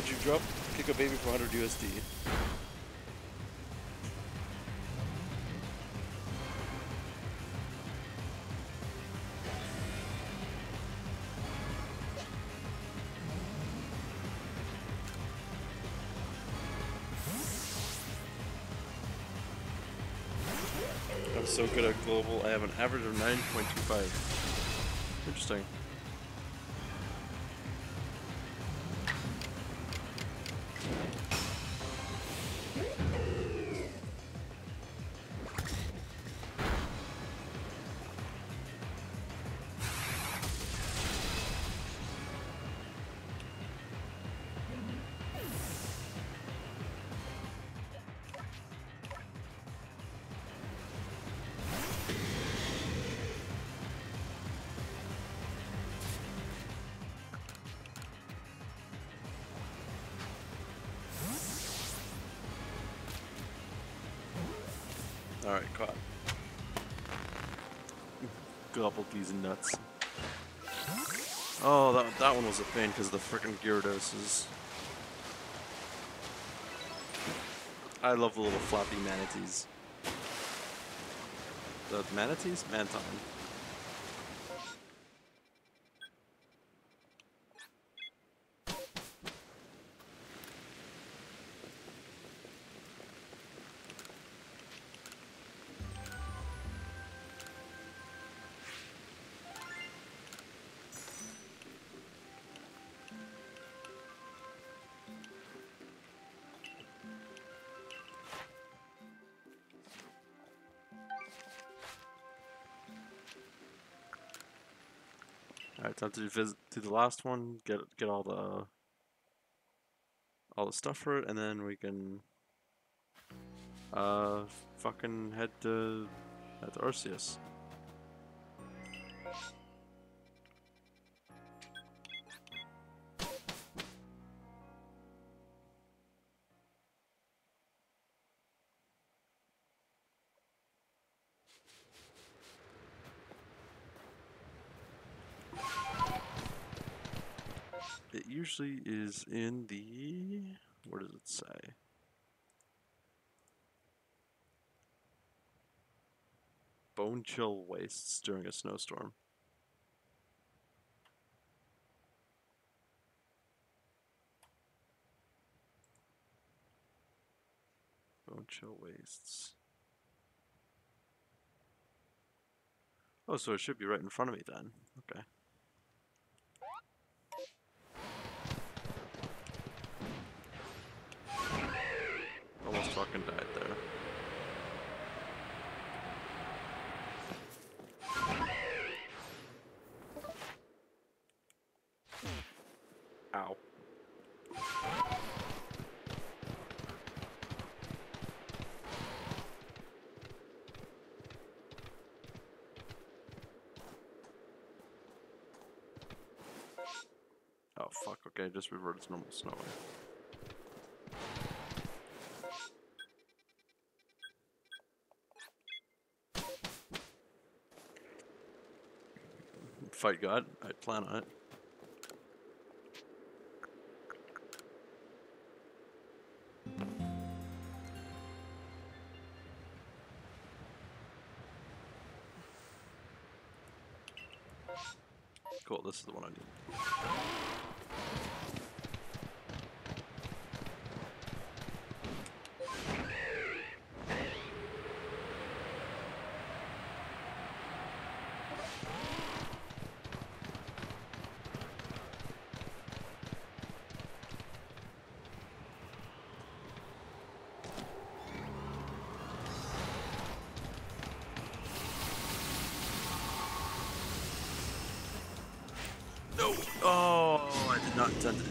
What you drop? Kick a baby for 100 USD. I'm so good at global. I have an average of 9.25. Interesting. These nuts. Oh, that, that one was a pain because the frickin' Gyarados I love the little floppy manatees. The manatees? Mantine. Time to visit do the last one, get get all the all the stuff for it, and then we can uh fucking head to head to Arceus. It usually is in the what does it say? Bonechill Wastes during a snowstorm. Bonechill Wastes. Oh, so it should be right in front of me then. Okay. Almost fucking died there. Ow. Oh fuck, okay, just reverted to normal snow. Fight God, I'd plan on it. Cool, this is the one I need. No! Oh, I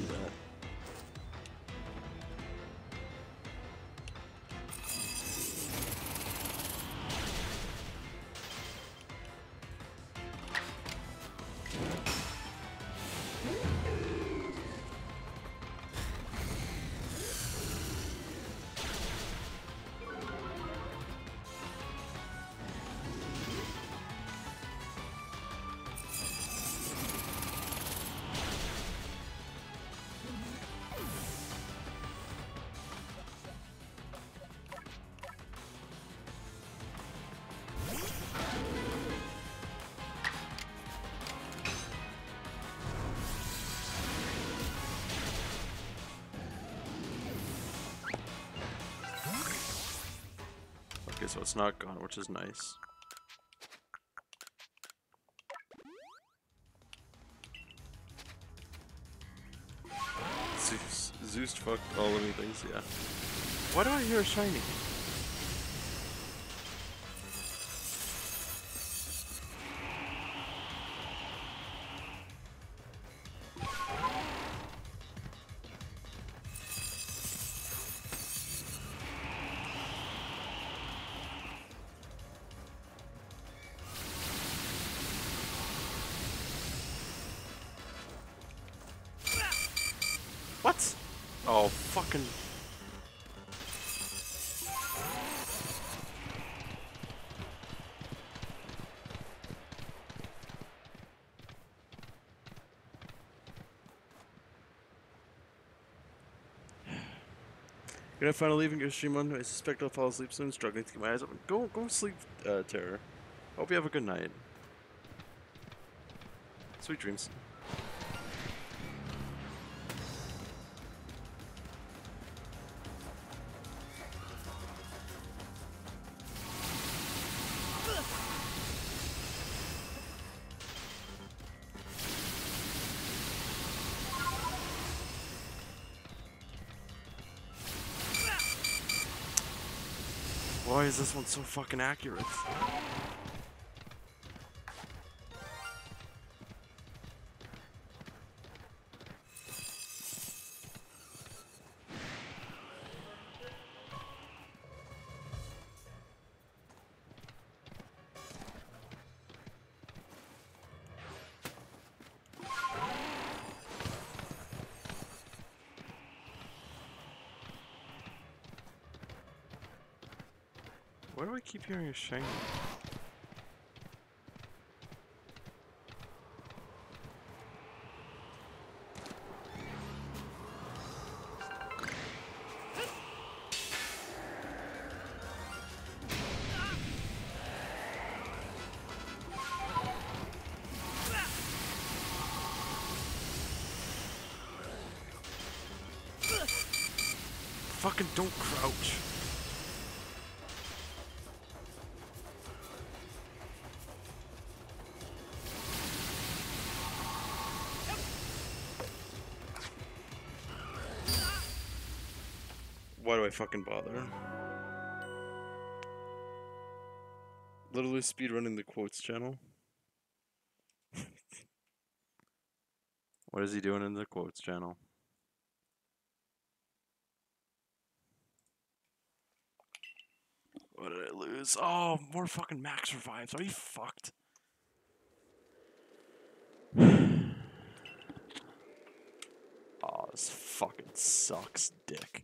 so it's not gone, which is nice. Zeus, Zeus fucked all living things, yeah. Why do I hear a shiny? Gonna finally leaving your stream on. I suspect I'll fall asleep soon, struggling to keep my eyes open. Go, go sleep, uh, Terror. Hope you have a good night. Sweet dreams. Is this one so fucking accurate? Hearing a shiny? Fucking don't crouch. Fucking bother? Literally speedrunning the quotes channel. what is he doing in the quotes channel? What did I lose? Oh, more fucking max revives. Are you fucked? oh, this fucking sucks, dick.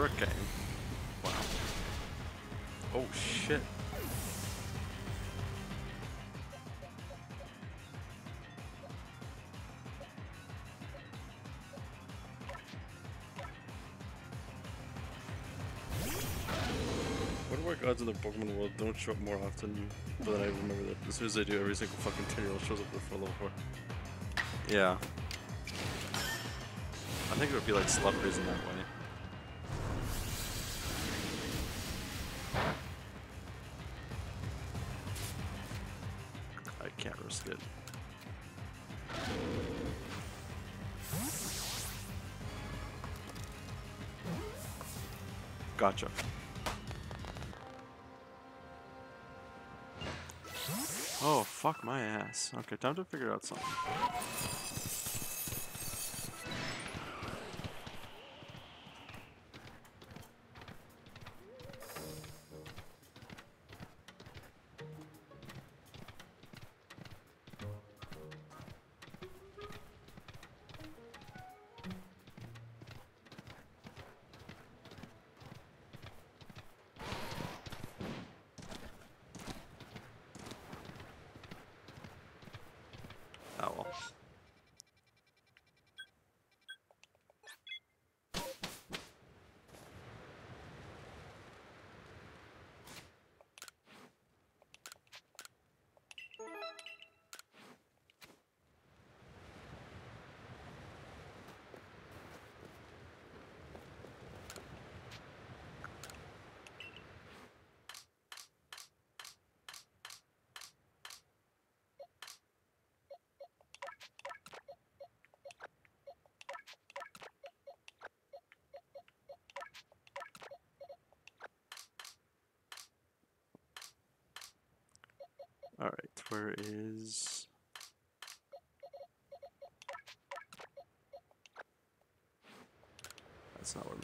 Hurricane. Wow. Oh shit. What do our gods in the Pokemon world don't show up more often, but I remember that as soon as they do, every single fucking 10 year old shows up with for level 4. Yeah. I think it would be like celebrities in that way. Gotcha. Oh, fuck my ass. Okay, time to figure out something.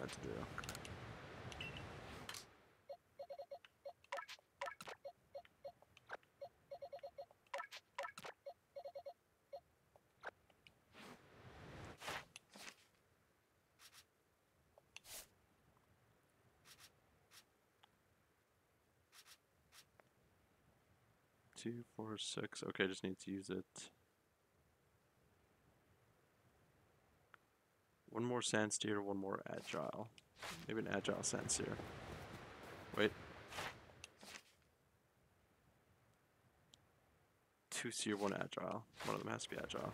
To do. Two, four, six. Okay, just need to use it. One more Sandsear, one more agile. Maybe an agile Sandsear. Wait. Two seer, one agile. One of them has to be agile.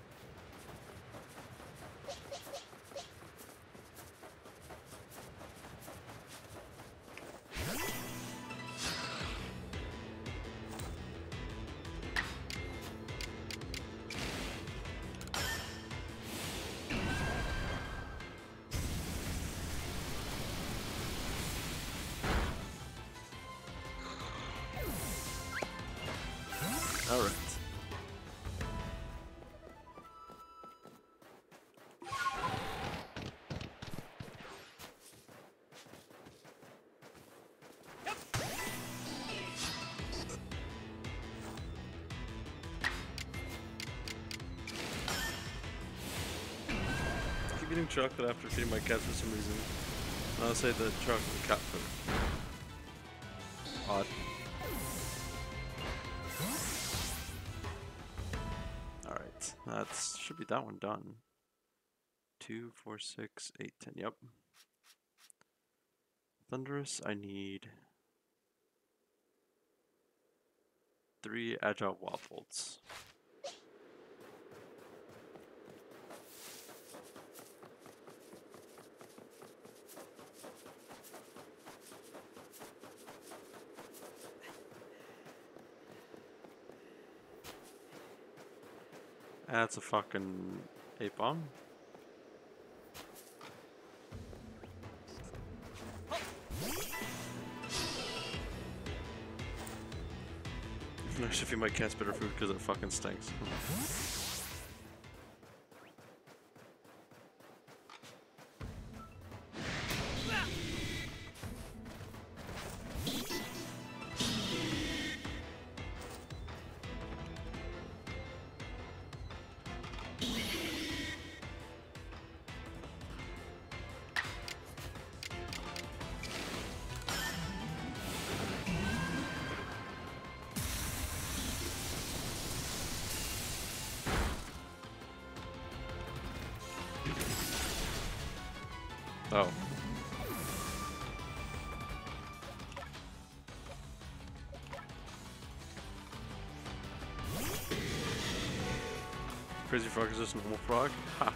Chocolate after feeding my cat for some reason. I'll say the chocolate cat food. Odd. Alright, that should be that one done. Two, four, six, eight, ten. Yep. Thundurus, I need three agile waffles. That's a fucking ape bomb. I should feed my cats better food because it fucking stinks. Oh. Crazy frog is just a normal frog? Ha.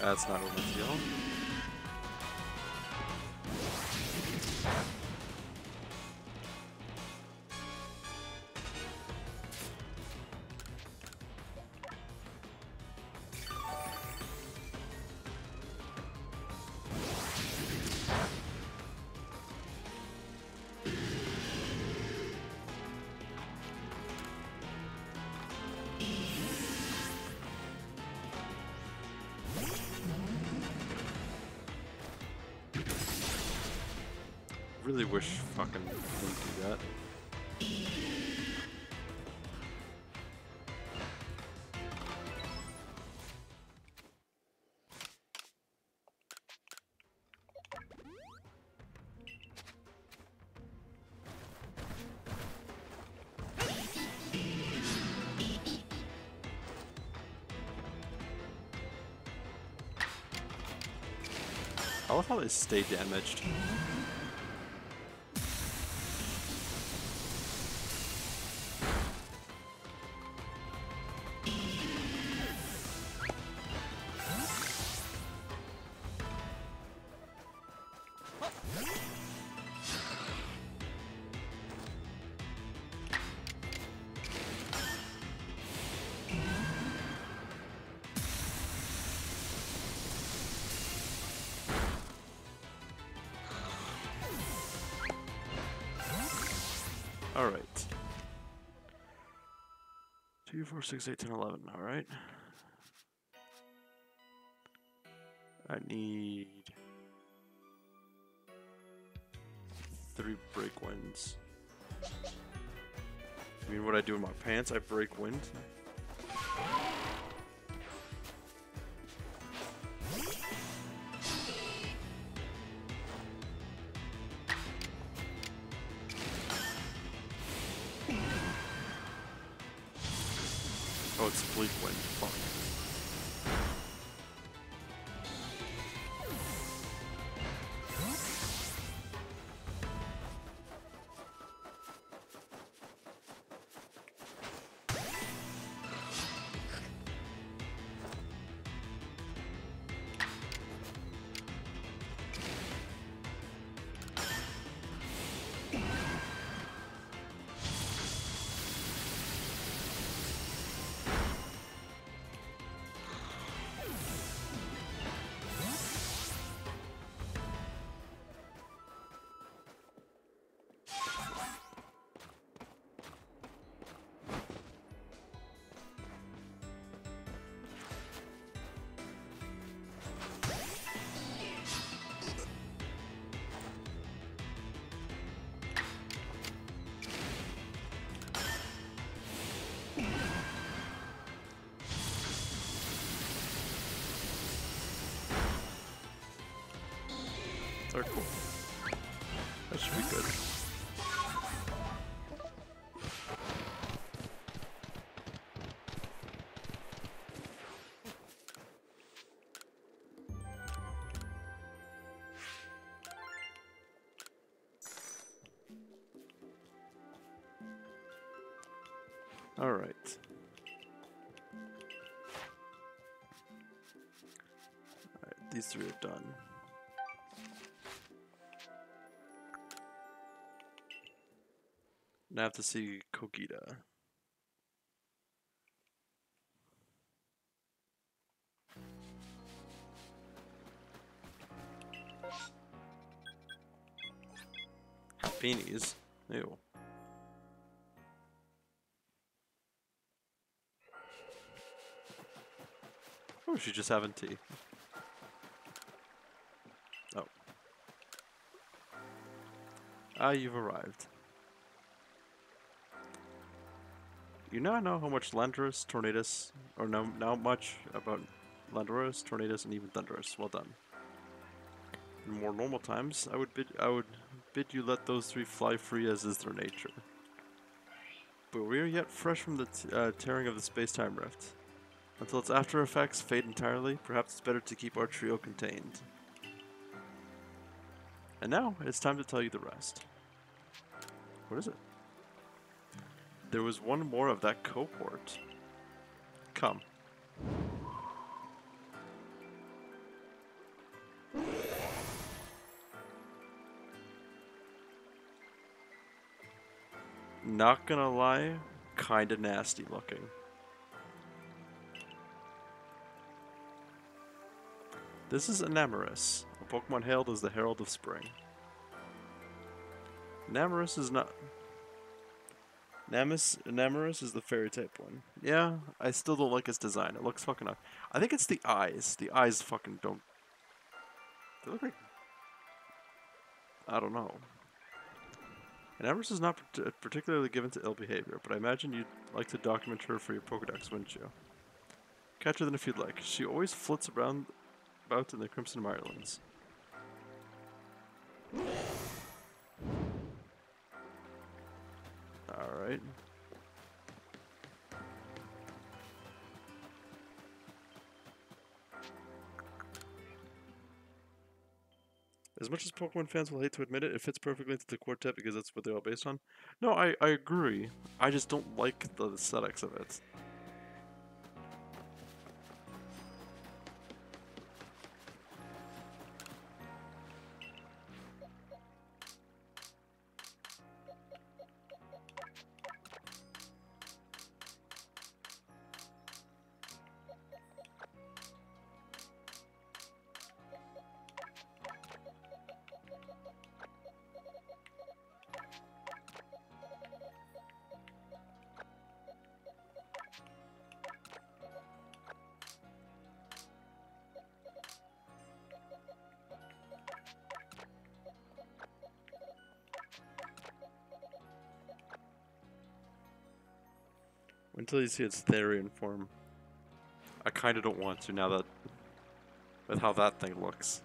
That's not meant to I love how they stay damaged. 4, 6, 8, 10, 11. Alright. I need three break winds. I mean, what I do in my pants, I break wind. All right. All right, these three are done. Now I have to see Cogita. Beanies. She's just having tea. Oh. Ah, you've arrived. You now know how much Landorus, Tornadus, or know now much about Landorus, Tornadus, and even Thundurus. Well done. In more normal times, I would bid I would bid you let those three fly free as is their nature. But we are yet fresh from the uh, tearing of the space-time rift. Until its after effects fade entirely, perhaps it's better to keep our trio contained. And now, it's time to tell you the rest. What is it? There was one more of that cohort. Come. Not gonna lie, kinda nasty looking. This is Enamorus, a Pokemon hailed as the Herald of Spring. Enamorus is not. Namus, Enamorus is the fairy type one. Yeah, I still don't like its design. It looks fucking up. I think it's the eyes. The eyes fucking don't. They look like. I don't know. Amherst is not particularly given to ill behavior, but I imagine you'd like to document her for your Pokedex, wouldn't you? Catch her then if you'd like. She always flits around about in the Crimson Mirelands. Alright. As much as Pokemon fans will hate to admit it, it fits perfectly into the quartet because that's what they're all based on. No, I, I agree. I just don't like the aesthetics of it. Until you see its Therian form. I kind of don't want to now that... With how that thing looks.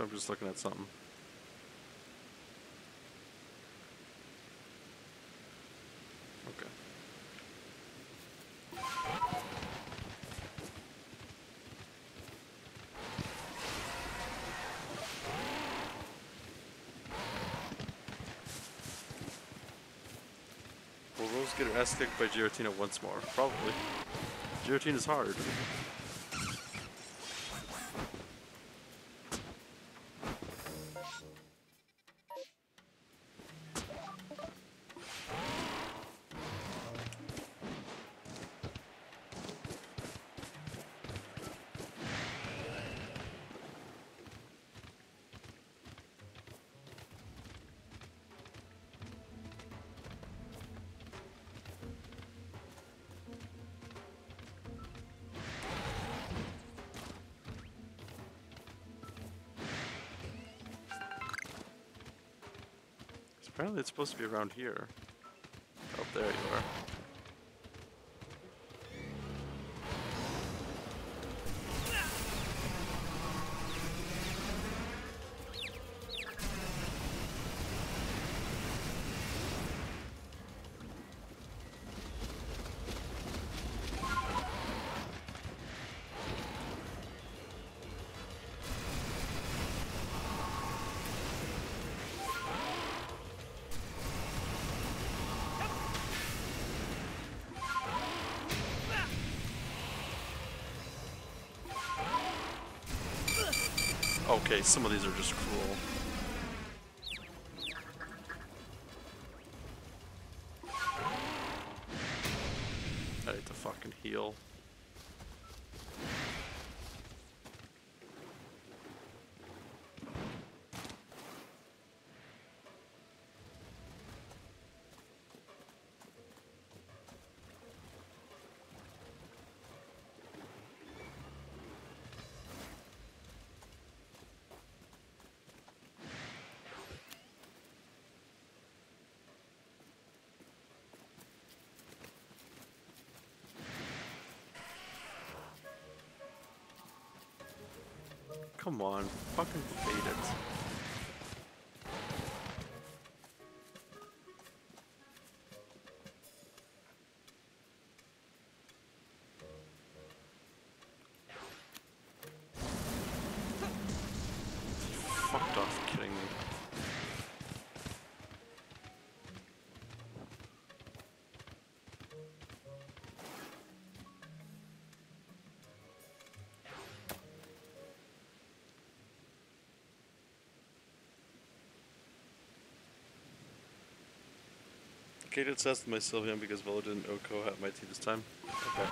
So I'm just looking at something. Okay. Will Rose get her ass kicked by Giratina once more? Probably. Giratina's hard. Apparently it's supposed to be around here. Oh, there you are. Okay, some of these are just cruel. I need to fucking heal. Come on, fucking fade it. Kate obsessed with my Sylveon because Volo didn't Oko at my team this time. Okay.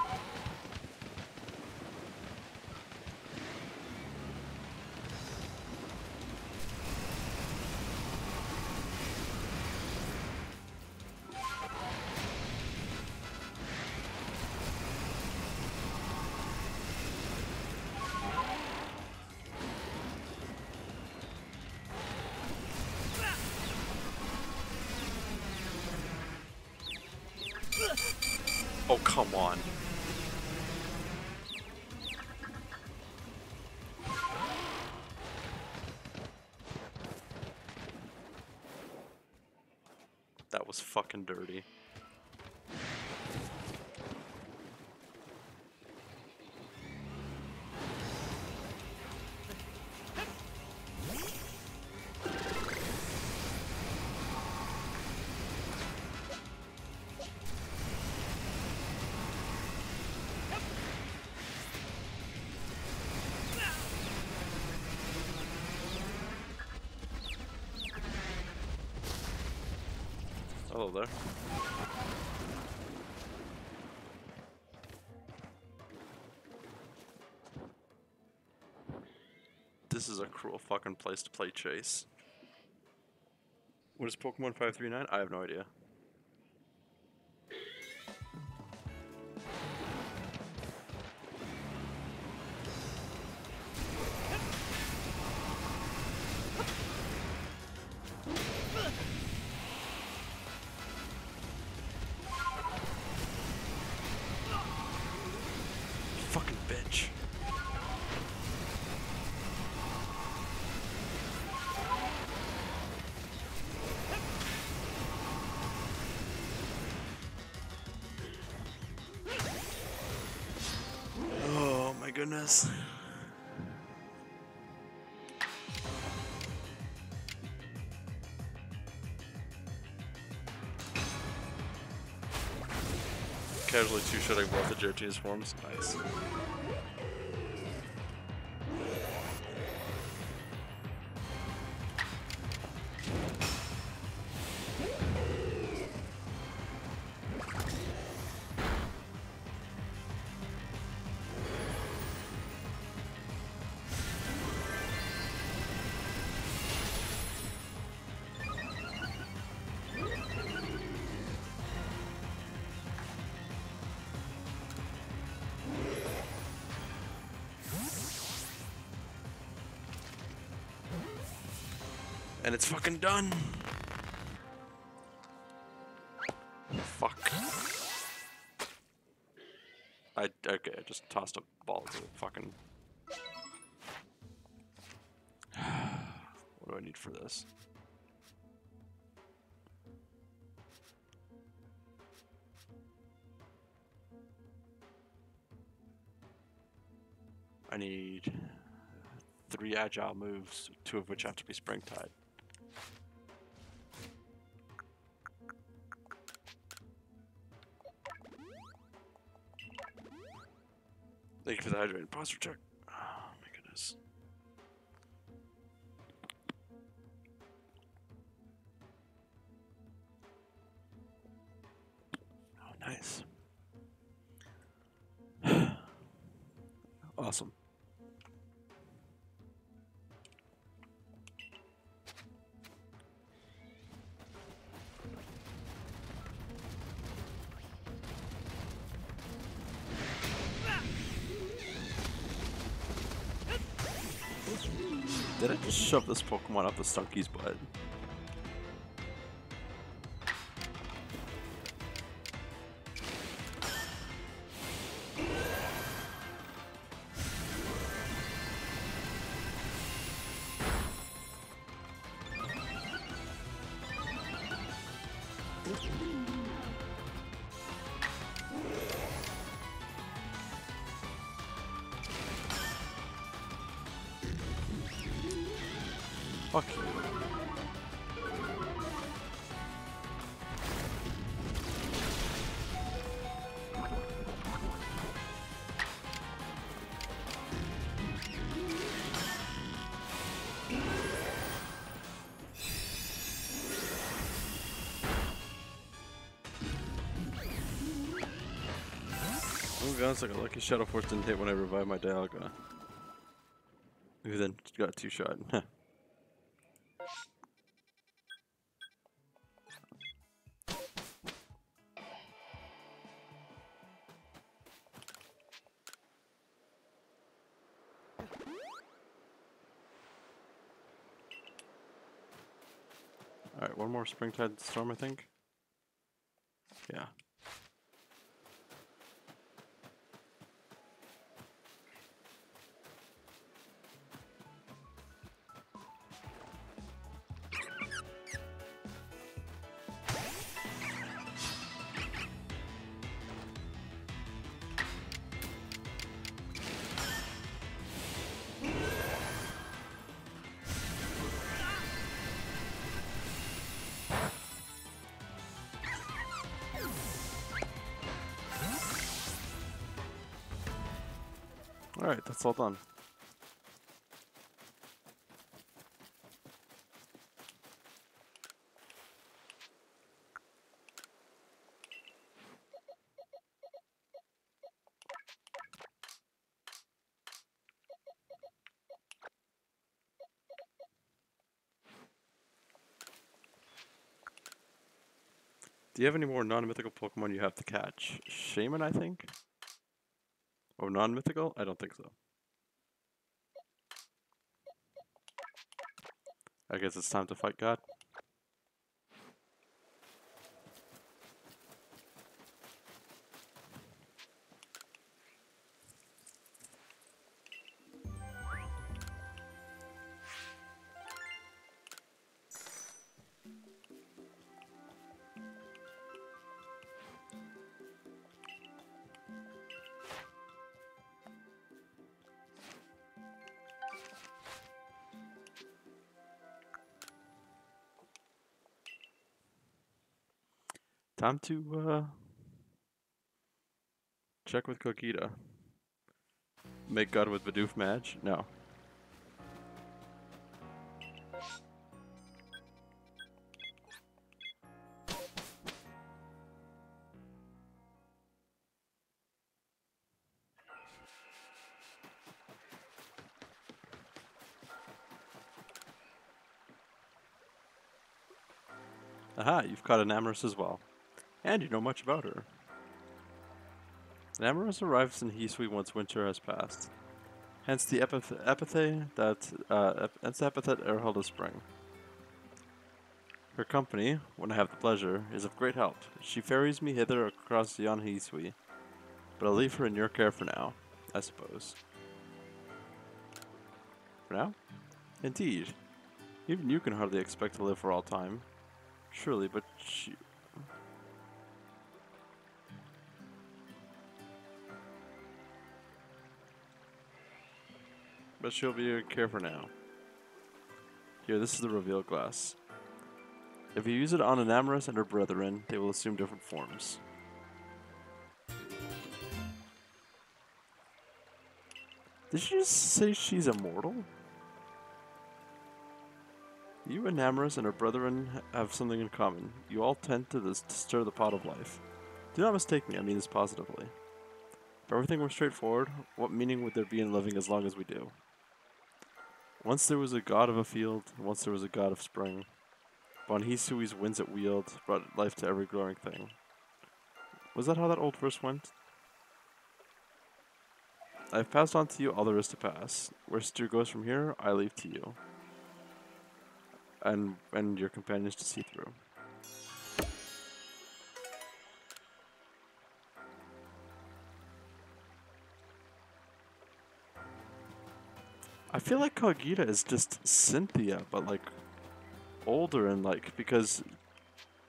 Fucking dirty. Hello there. This is a cruel fucking place to play chase. What is Pokemon 539? I have no idea. Casually two-shotting both the Jotius forms. Nice. And it's fucking done. Fuck. I okay. I just tossed a ball to fucking. what do I need for this? I need three agile moves, two of which have to be Springtide. Thank you for the hydrated posture check. Did I just shove this Pokemon up the Stunky's butt? It's like a lucky Shadow Force didn't hit when I revived my Dialga. Who then got two shot. Alright, one more Springtide Storm, I think. All done. Do you have any more non-mythical Pokemon you have to catch? Shaymin, I think? Or non-mythical? I don't think so. I guess it's time to fight God. Time to uh, check with Cogita. Make God with Bidoof match? No. Aha, you've caught an Enamorus as well. And you know much about her. Enamorus arrives in Hisui once winter has passed. Hence the epith epithet that uh, ep hence the epithet Herald of Spring. Her company, when I have the pleasure, is of great help. She ferries me hither across yon Hisui, but I'll leave her in your care for now, I suppose. For now? Indeed. Even you can hardly expect to live for all time. Surely, but she, but she'll be your care for now. Here, this is the reveal glass. If you use it on an Enamorus and her brethren, they will assume different forms. Did she just say she's immortal? You and Enamorus and her brethren have something in common. You all tend to, this, to stir the pot of life. Do not mistake me, I mean this positively. If everything were straightforward, what meaning would there be in living as long as we do? Once there was a god of a field, once there was a god of spring. Bon Hisui's winds it wheeled, brought life to every growing thing. Was that how that old verse went? I have passed on to you all there is to pass. Where Styr goes from here, I leave to you. And and your companions to see through. I feel like Cogita is just Cynthia, but like older and like because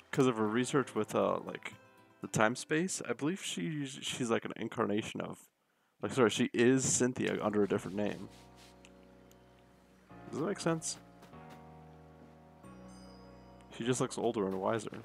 because of her research with uh like the time space. I believe she's she's like an incarnation of like sorry, she is Cynthia under a different name. Does that make sense? She just looks older and wiser.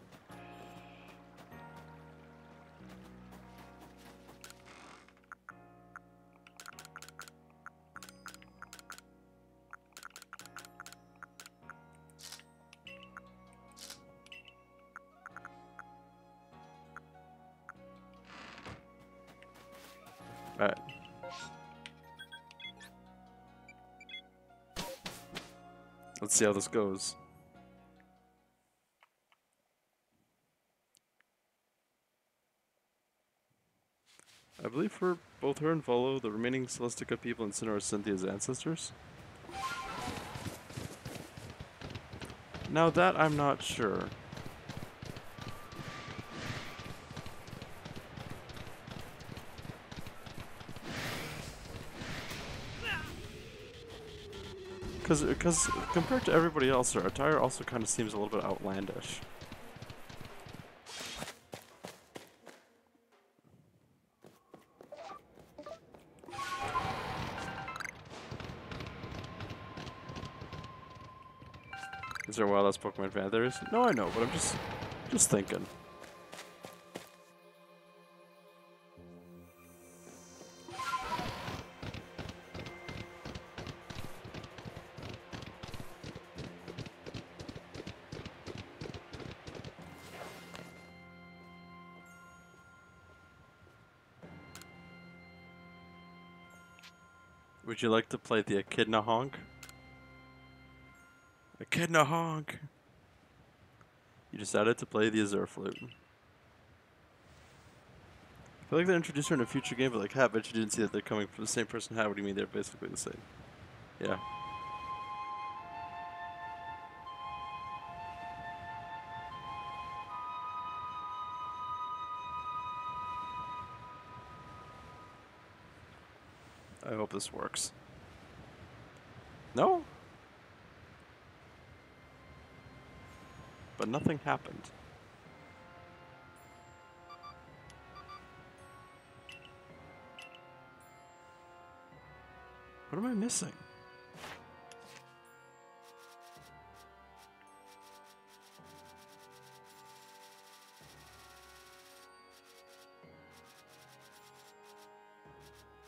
See how this goes. I believe for both her and Volo, the remaining Celestica people in Sinnoh are Cynthia's ancestors. Now that I'm not sure. Because because compared to everybody else, her attire also kind of seems a little bit outlandish. Is there a wild ass Pokemon fan? There is. No, I know, but I'm just, just thinking. You like to play the Echidna Honk? Echidna Honk! You decided to play the Azure Flute. I feel like they introduced her in a future game, but like, ha, but you didn't see that they're coming from the same person. How? Do you mean they're basically the same? Yeah. I hope this works. No? But nothing happened. What am I missing?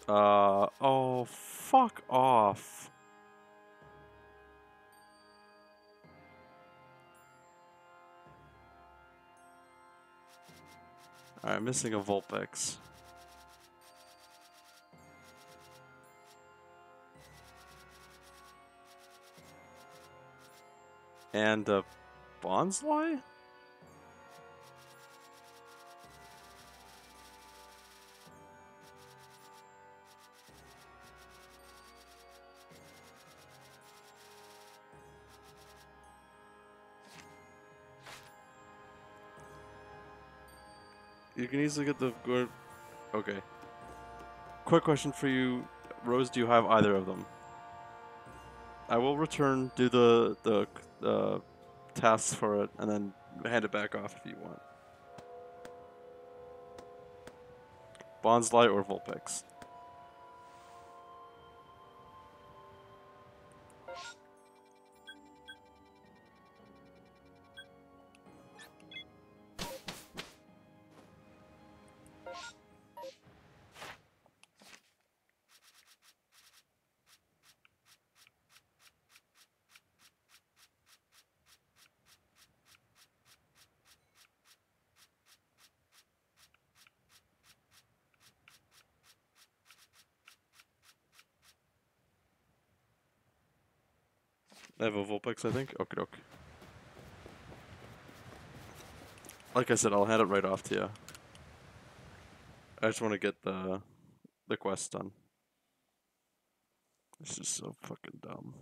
Uh, oh, fuck off. Alright, missing a Vulpix. And a Bonsly? Can easily get the good. Okay. Quick question for you, Rose. Do you have either of them? I will return, do the the uh, tasks for it, and then hand it back off if you want. Bonsly or Vulpix? Vulpix, I think. Okay, doke. Like I said, I'll hand it right off to you. I just want to get the the quest done. This is so fucking dumb.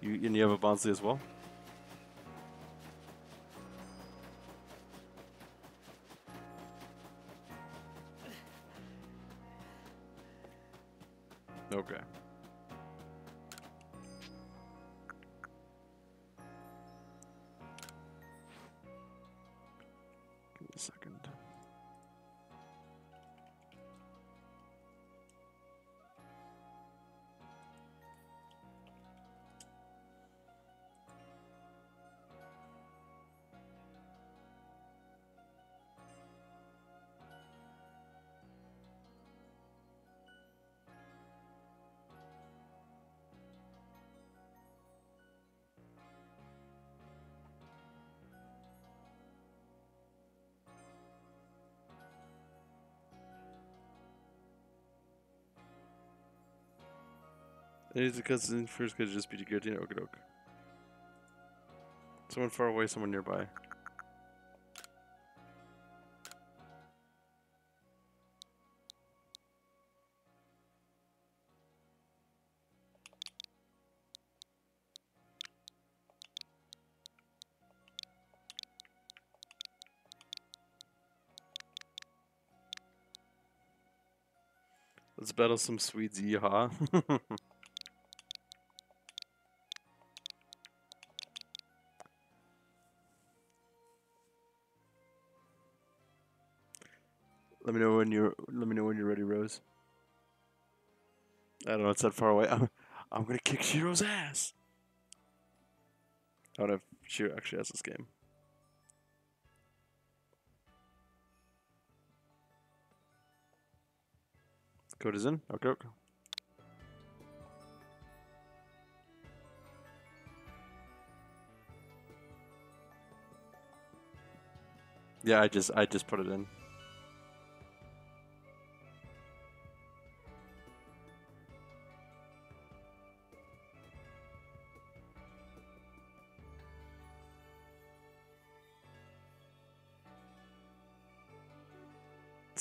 You and you have a Bonsly as well? Okay. It because first could just be Giratina Okie doke. Someone far away, someone nearby. Let's battle some Swedes, yeehaw. That far away. I'm, I'm gonna kick Shiro's ass. I don't know if Shiro actually has this game. Code is in. Okay, okay. Yeah, I just I just put it in.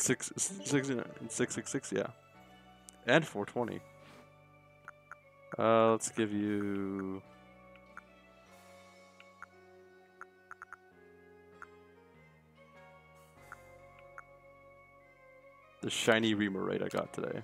Six, six, six, six, six, yeah. And 420. Uh, let's give you... The shiny Remoraid I got today.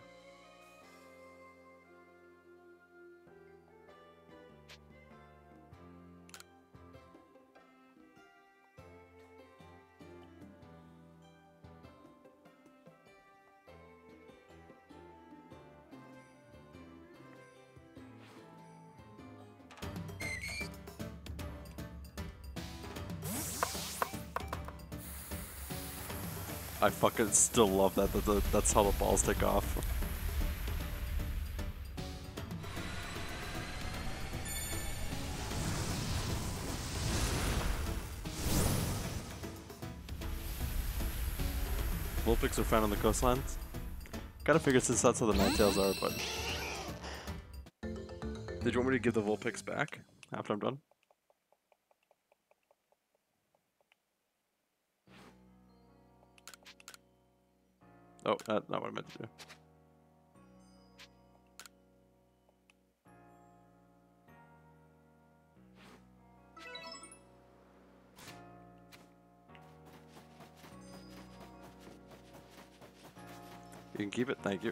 I fucking still love that. that, that that's how the balls take off. Vulpix are found on the coastlines. Gotta figure since that's how the Ninetales are, but... Did you want me to give the Vulpix back after I'm done? That's not what I meant to do. You can keep it, thank you.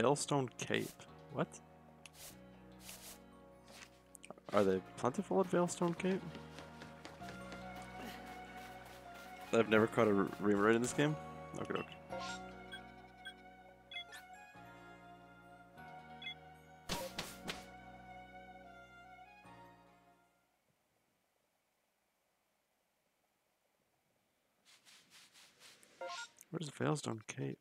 Veilstone Cape. What? Are they plentiful at Veilstone Cape? I've never caught a Remoraid in this game? Okay, okay. Where's Veilstone Cape?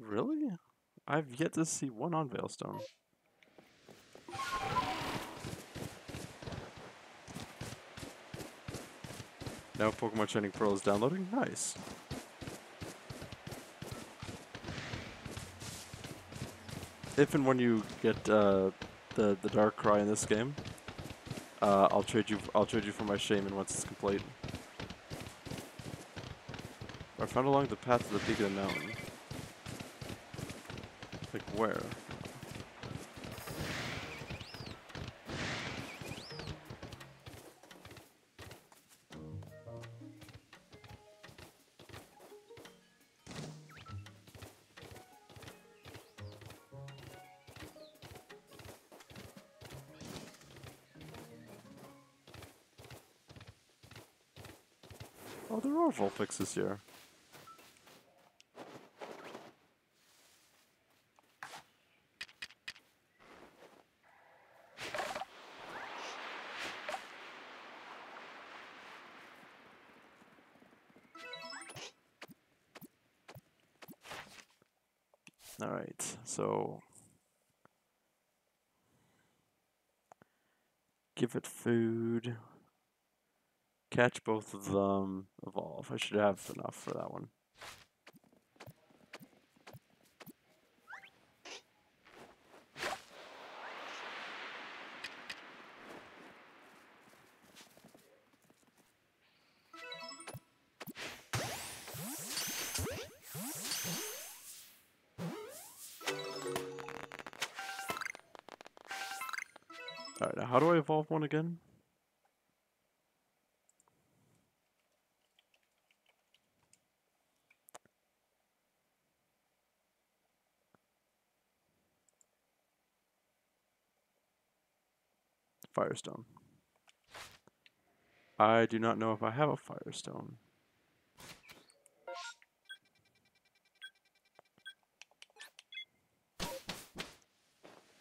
Really? I've yet to see one on Veilstone. Now Pokemon Shining Pearl is downloading? Nice. If and when you get uh, the the Cry in this game, uh, I'll trade you. I'll trade you for my Shaymin once it's complete. I found along the path to the peak of the mountain. Like where? Oh, there are Vulpix here. It food. Catch both of them, evolve. I should have enough for that one. Firestone. I do not know if I have a Firestone.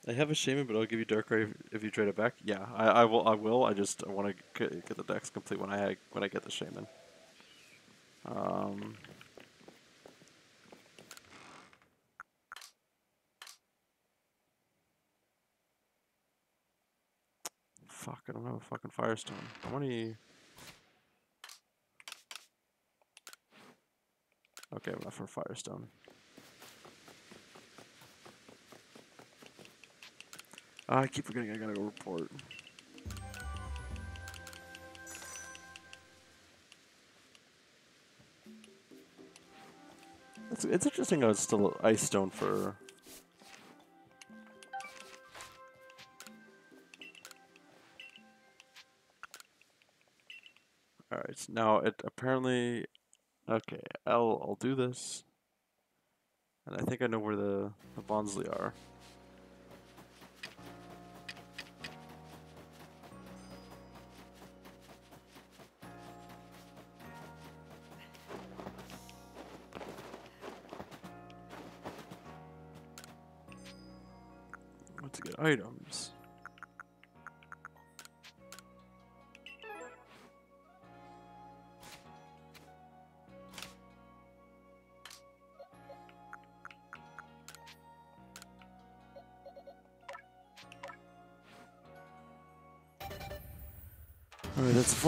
I have a Shaymin, but I'll give you Darkrai if, if you trade it back. Yeah, I, I will. I will. I just want to get, get the decks complete when I when I get the Shaymin. Um. Fuck! I don't have a fucking Firestone. How many? Okay, enough for Firestone. Ah, I keep forgetting I gotta go report. It's, it's interesting how it's still Ice Stone for... now it apparently... Okay, I'll, I'll do this. And I think I know where the, the Bonsly are. to get items.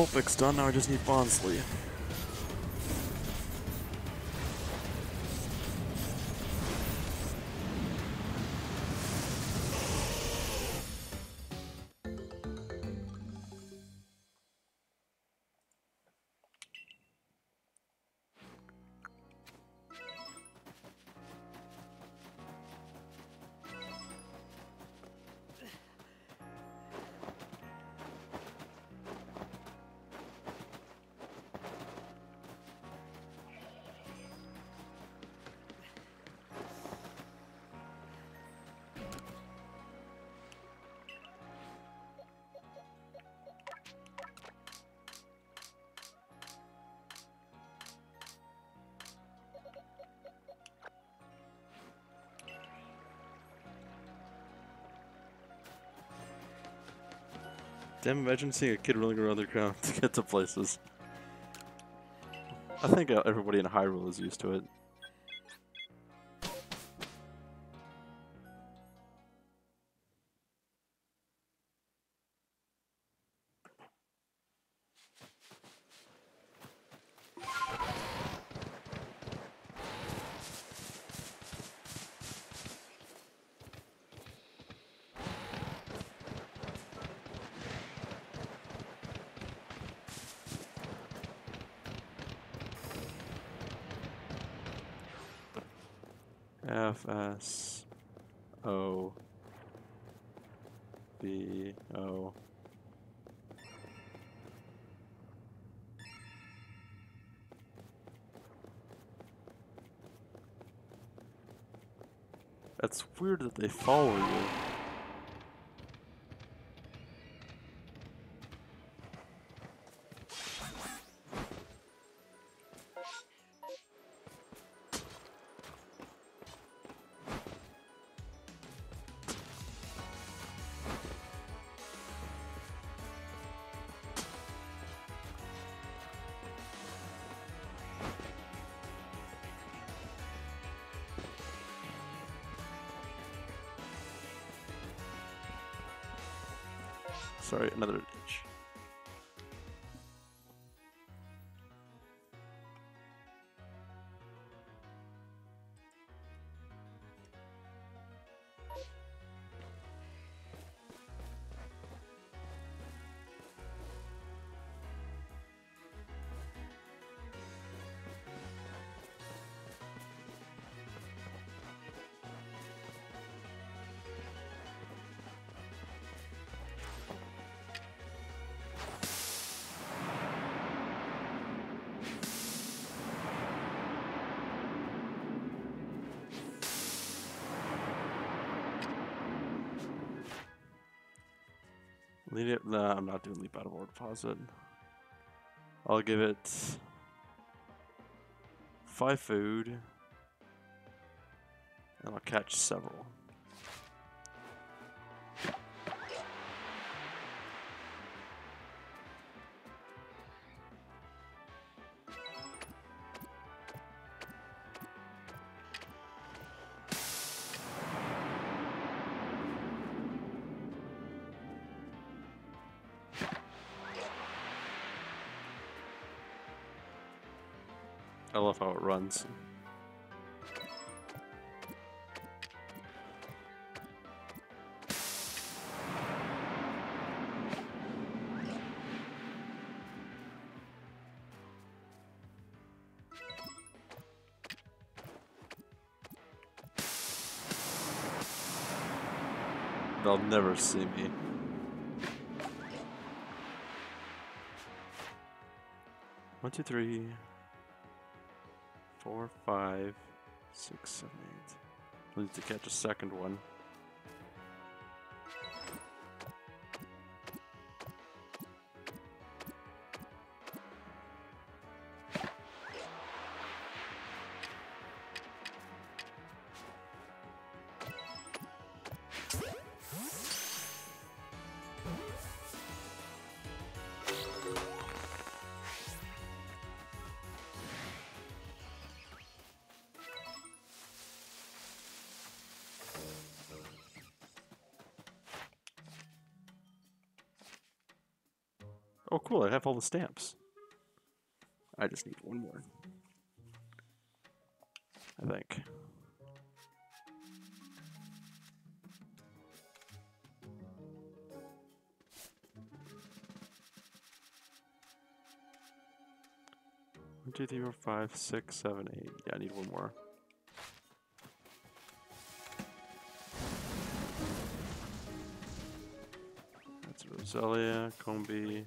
Vulpix done, now I just need Bonsly. Damn, imagine seeing a kid running around the ground to get to places. I think uh, everybody in Hyrule is used to it. Weird that they follow you. Sorry, another Nah, I'm not doing leap out of ore deposit. I'll give it five food, and I'll catch several. Love how it runs. They'll never see me. One, two, three, four, five, six, seven, eight. I need to catch a second one. Cool! I have all the stamps. I just need one more. I think. One, two, three, four, five, six, seven, eight. Yeah, I need one more. That's Roselia, Combee.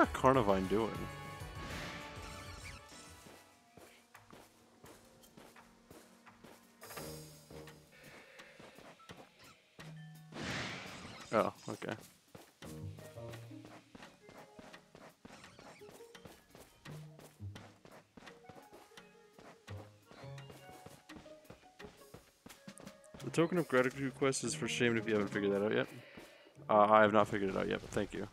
That Carnivine doing? Oh, okay. The token of gratitude quest is for shame if you haven't figured that out yet. Uh, I have not figured it out yet, but thank you.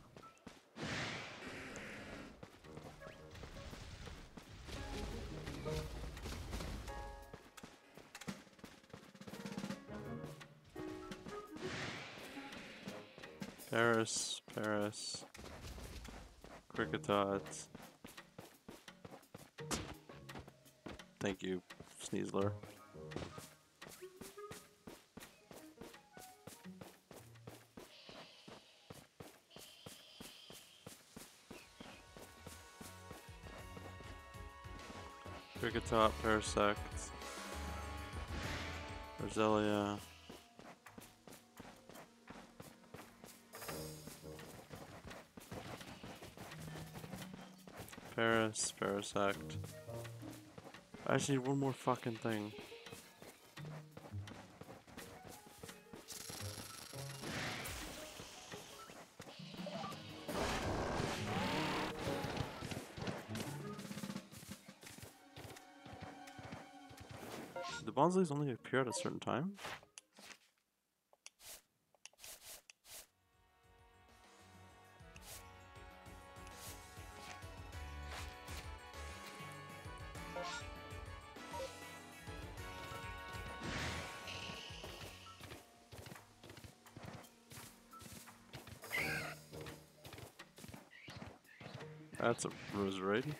Parasect, Roselia. Paris, Parasect. I just need one more fucking thing. These only appear at a certain time? That's a Roserade.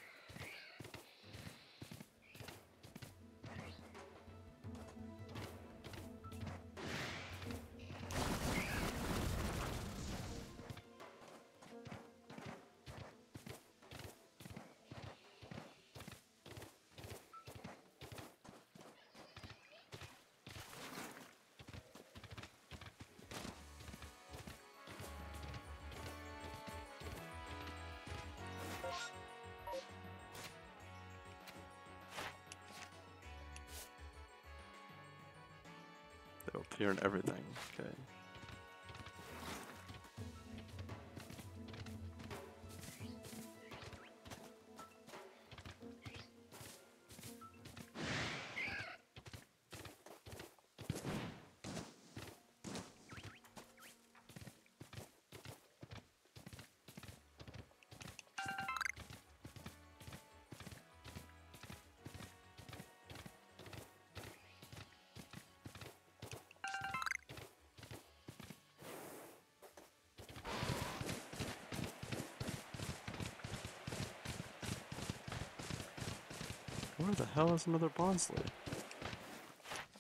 Where the hell is another Bonsly?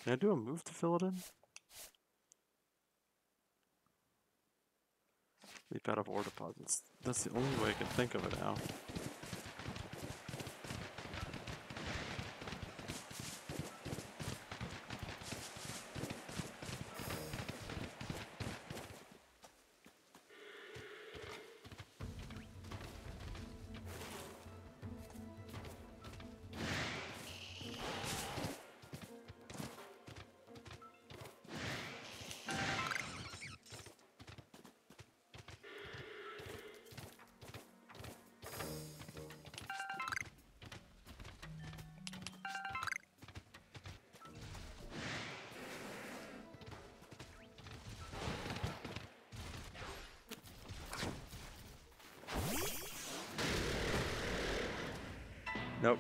Can I do a move to fill it in? Leap out of ore deposits. That's the only way I can think of it now.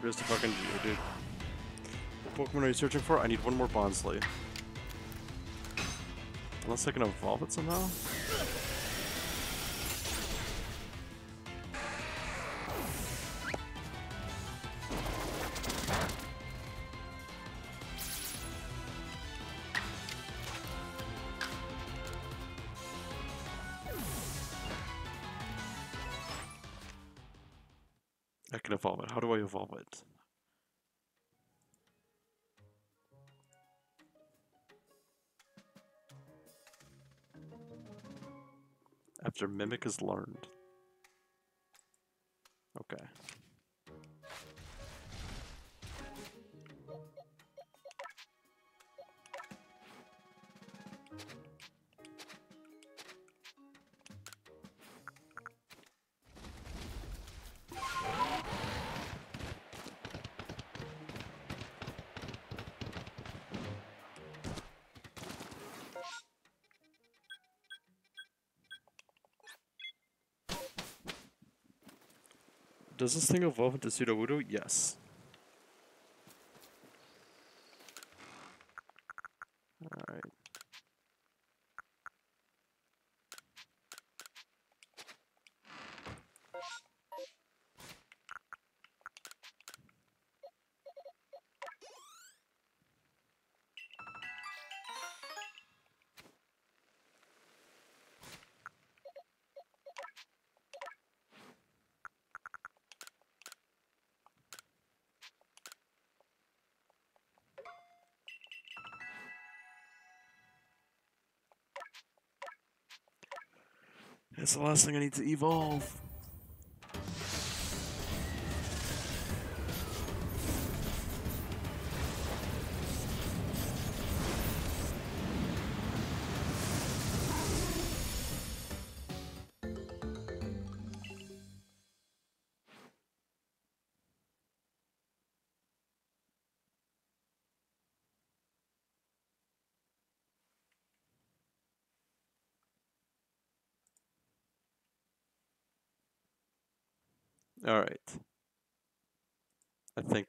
Just a fucking dude. What Pokemon are you searching for? I need one more Bonsly. Unless I can evolve it somehow? Mimic is learned. Does this thing evolve into Sudowoodo? Yes. That's the last thing I need to evolve.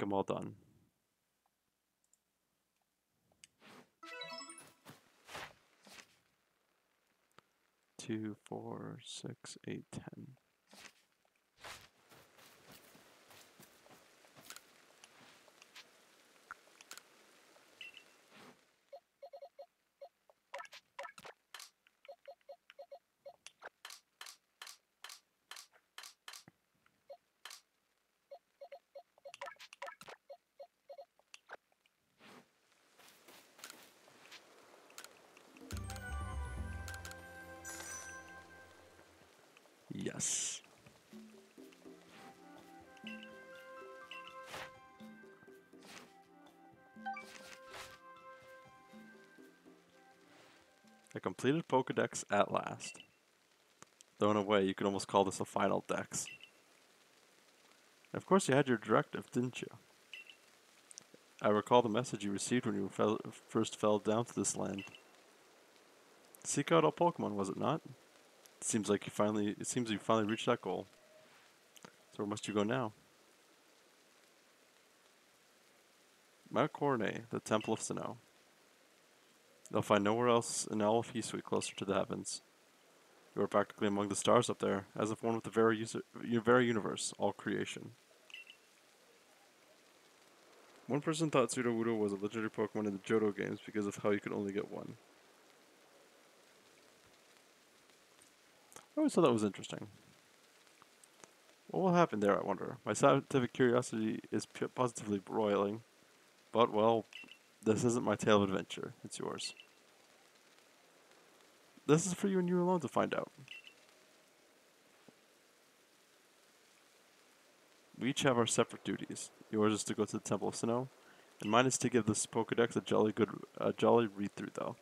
I'm all done. Two, four, six, eight, ten. Completed Pokedex at last. Though in a way, you could almost call this a final dex. And of course, you had your directive, didn't you? I recall the message you received when you fell, first fell down to this land. Seek out all Pokemon, was it not? It seems like you finally. It seems you finally reached that goal. So where must you go now? Mount Coronet, the Temple of Sinnoh. You'll find nowhere else in all of Hisui closer to the heavens. You are practically among the stars up there, as if one with the very, user, very universe, all creation. One person thought Sudowoodo was a legendary Pokemon in the Johto games because of how you could only get one. I always thought that was interesting. What will happen there, I wonder? My scientific curiosity is positively broiling, but, well, this isn't my tale of adventure. It's yours. This is for you and you alone to find out. We each have our separate duties. Yours is to go to the Temple of Sinnoh, and mine is to give this Pokedex a jolly good, a jolly read through, though.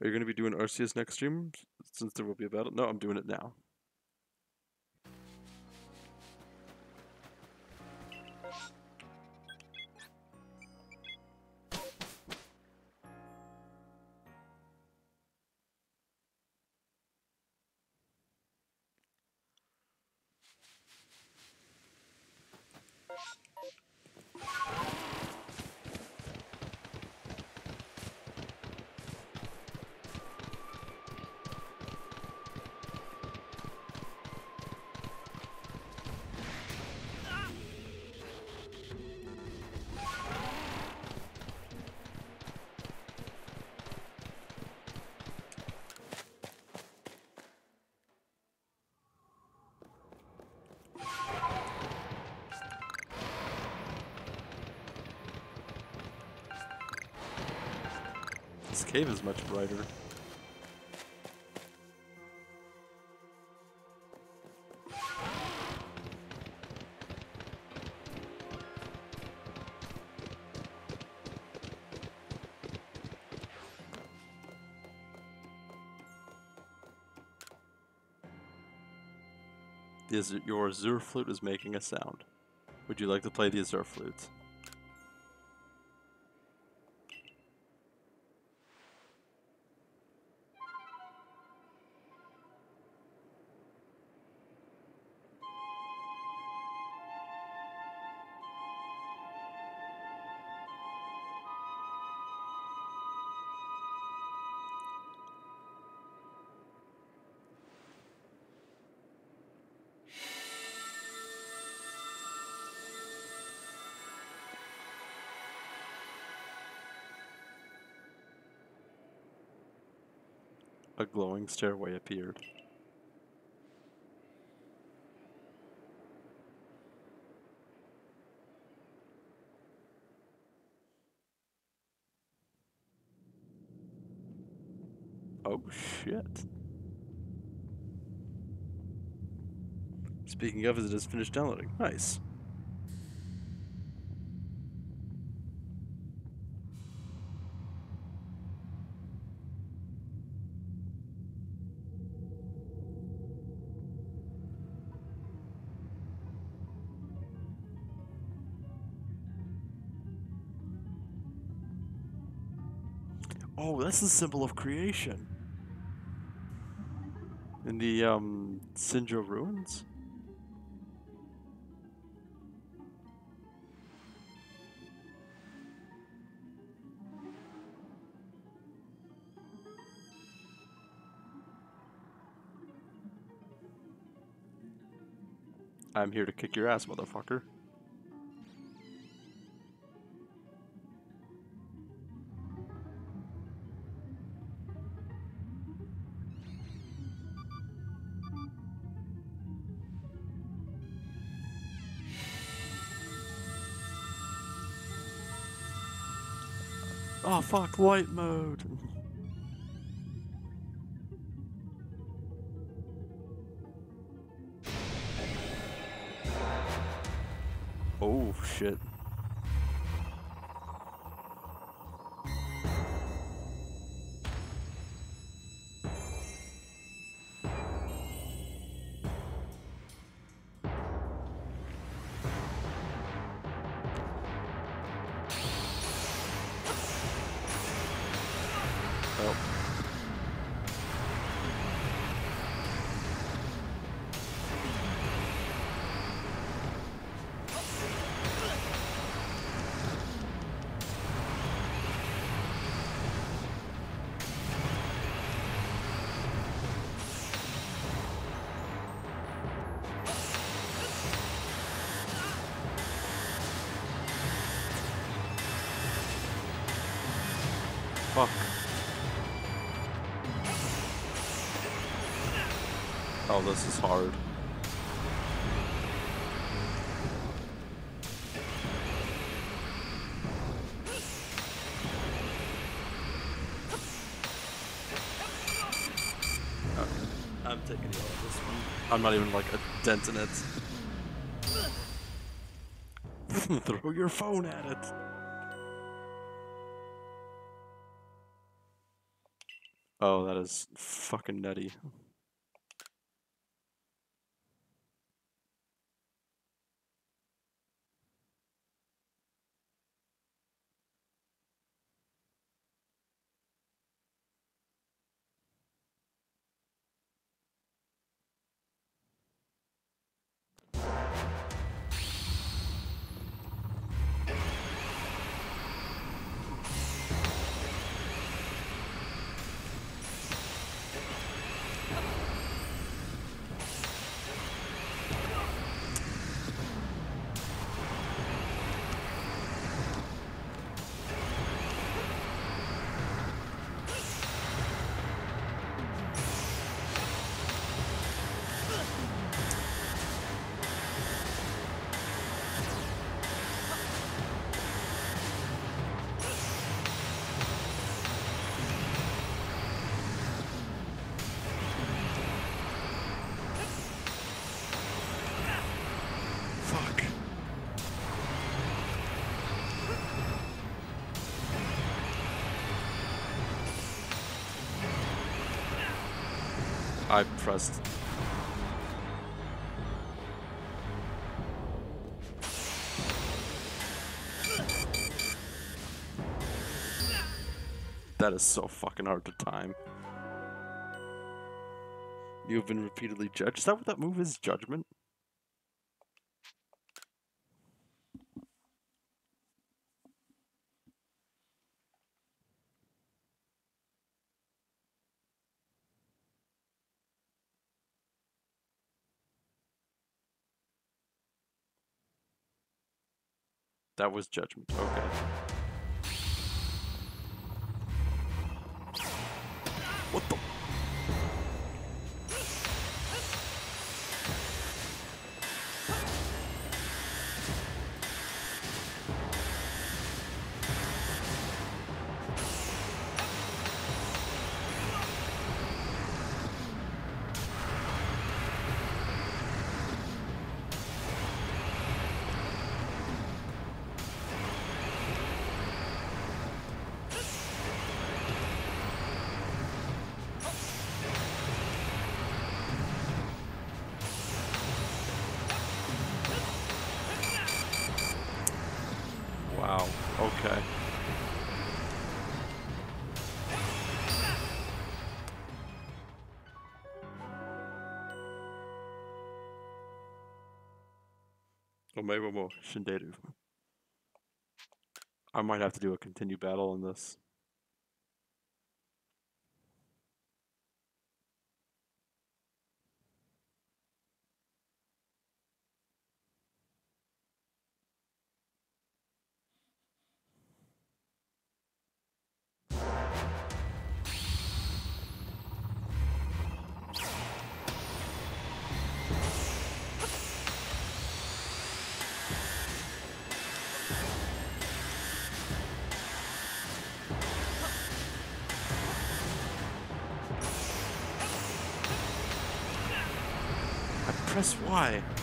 Are you going to be doing Arceus next stream, since there will be a battle? No, I'm doing it now. Cave is much brighter. Your Azure flute is making a sound. Would you like to play the Azure flute? Glowing stairway appeared. Oh shit. Speaking of, it has finished downloading. Nice. That's the symbol of creation. In the um, ruins? I'm here to kick your ass, motherfucker. Fuck, white mode. Oh shit. Fuck. Oh, this is hard. Okay. I'm taking out this one. I'm not even like a dent in it. Throw your phone at it. Fucking nutty. Pressed. That is so fucking hard to time. You have been repeatedly judged. Is that what that move is? Judgment? That was judgment. Okay. What the? Omega mo Shinderu. I might have to do a continued battle on this. Press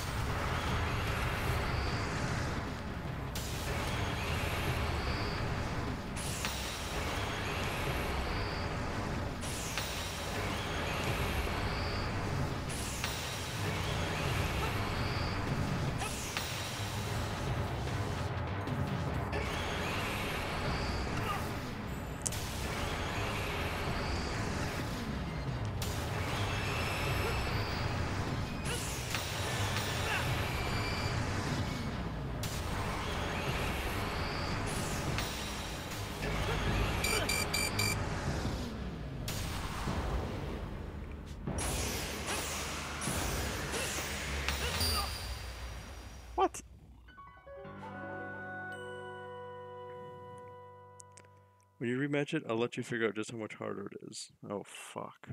you rematch it, I'll let you figure out just how much harder it is. Oh, fuck.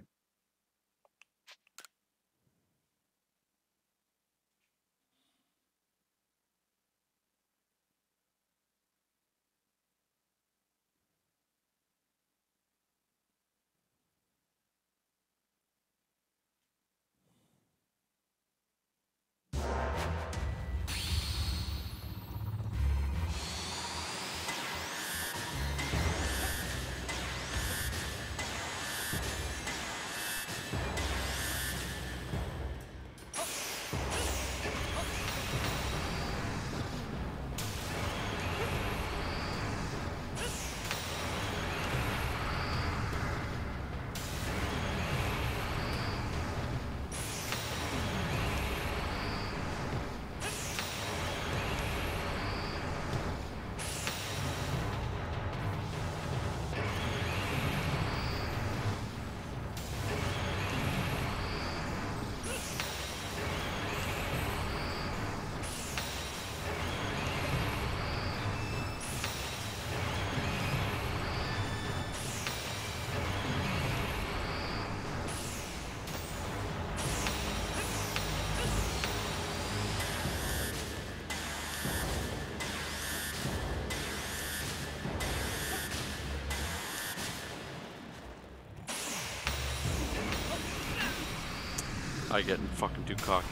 Getting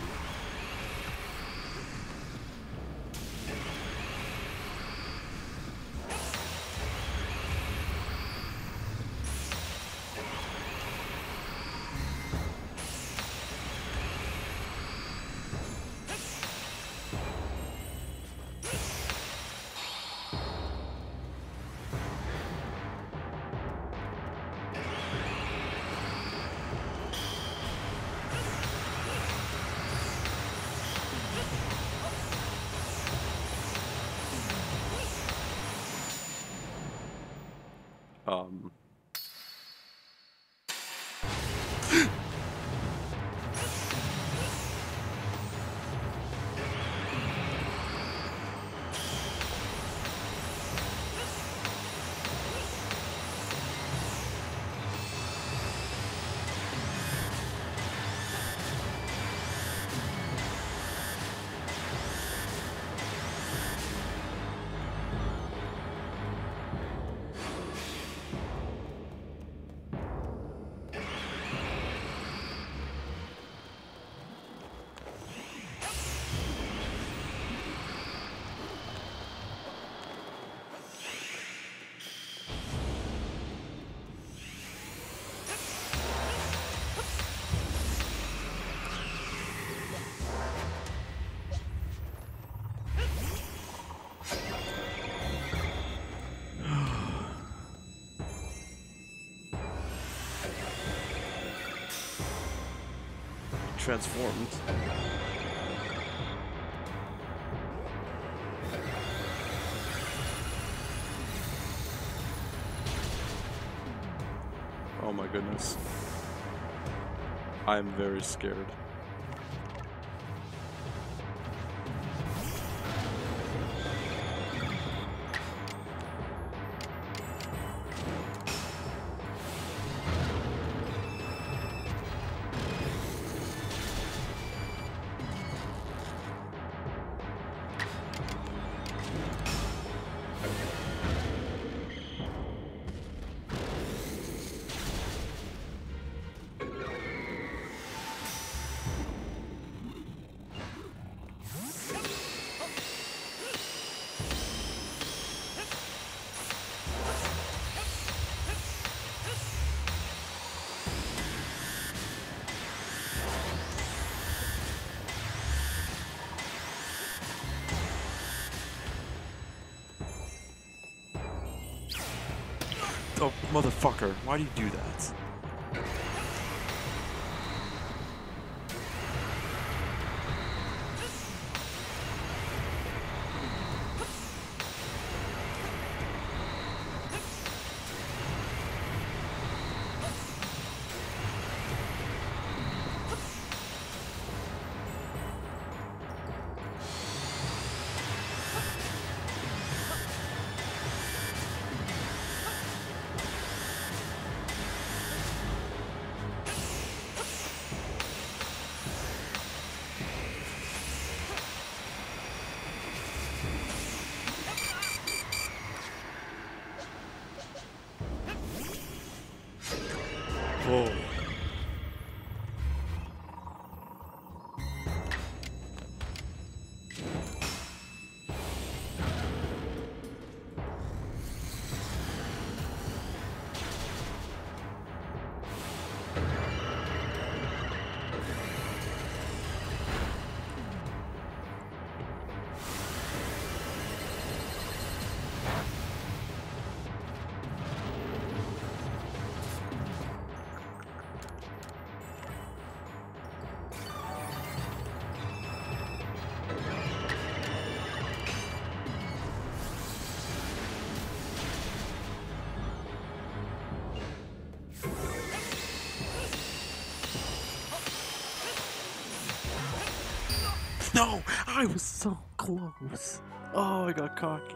Transformed. Oh my goodness. I'm very scared. Motherfucker. Why do you do that? I was so close. Oh, I got cocky.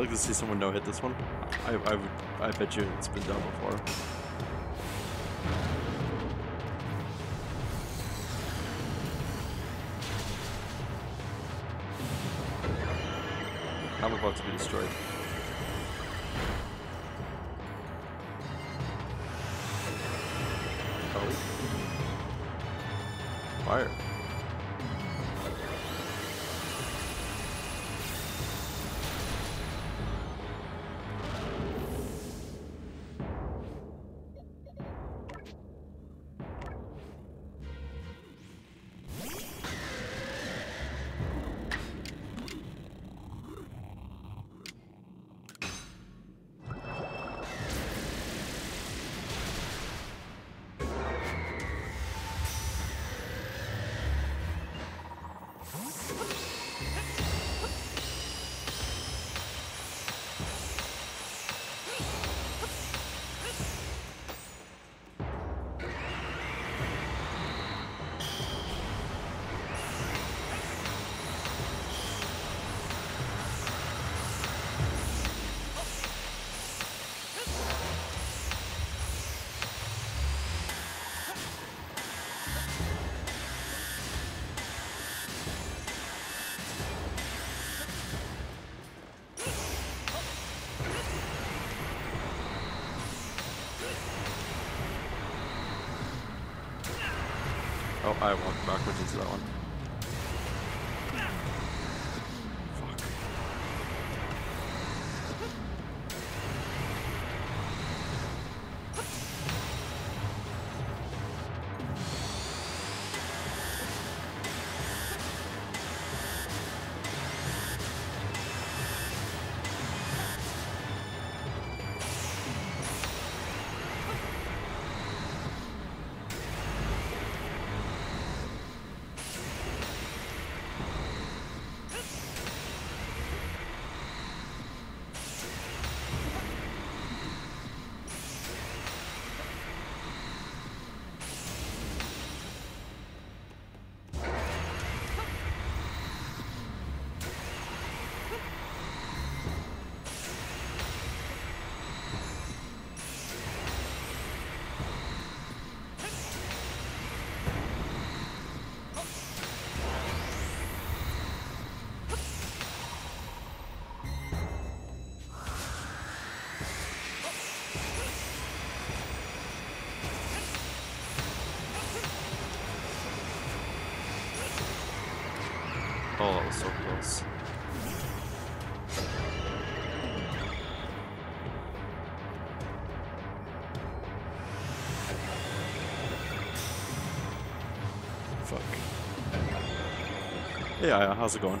I'd like to see someone no hit this one. I, I would I bet you it's been done before. I walked backwards into that one. Aya, how's it going?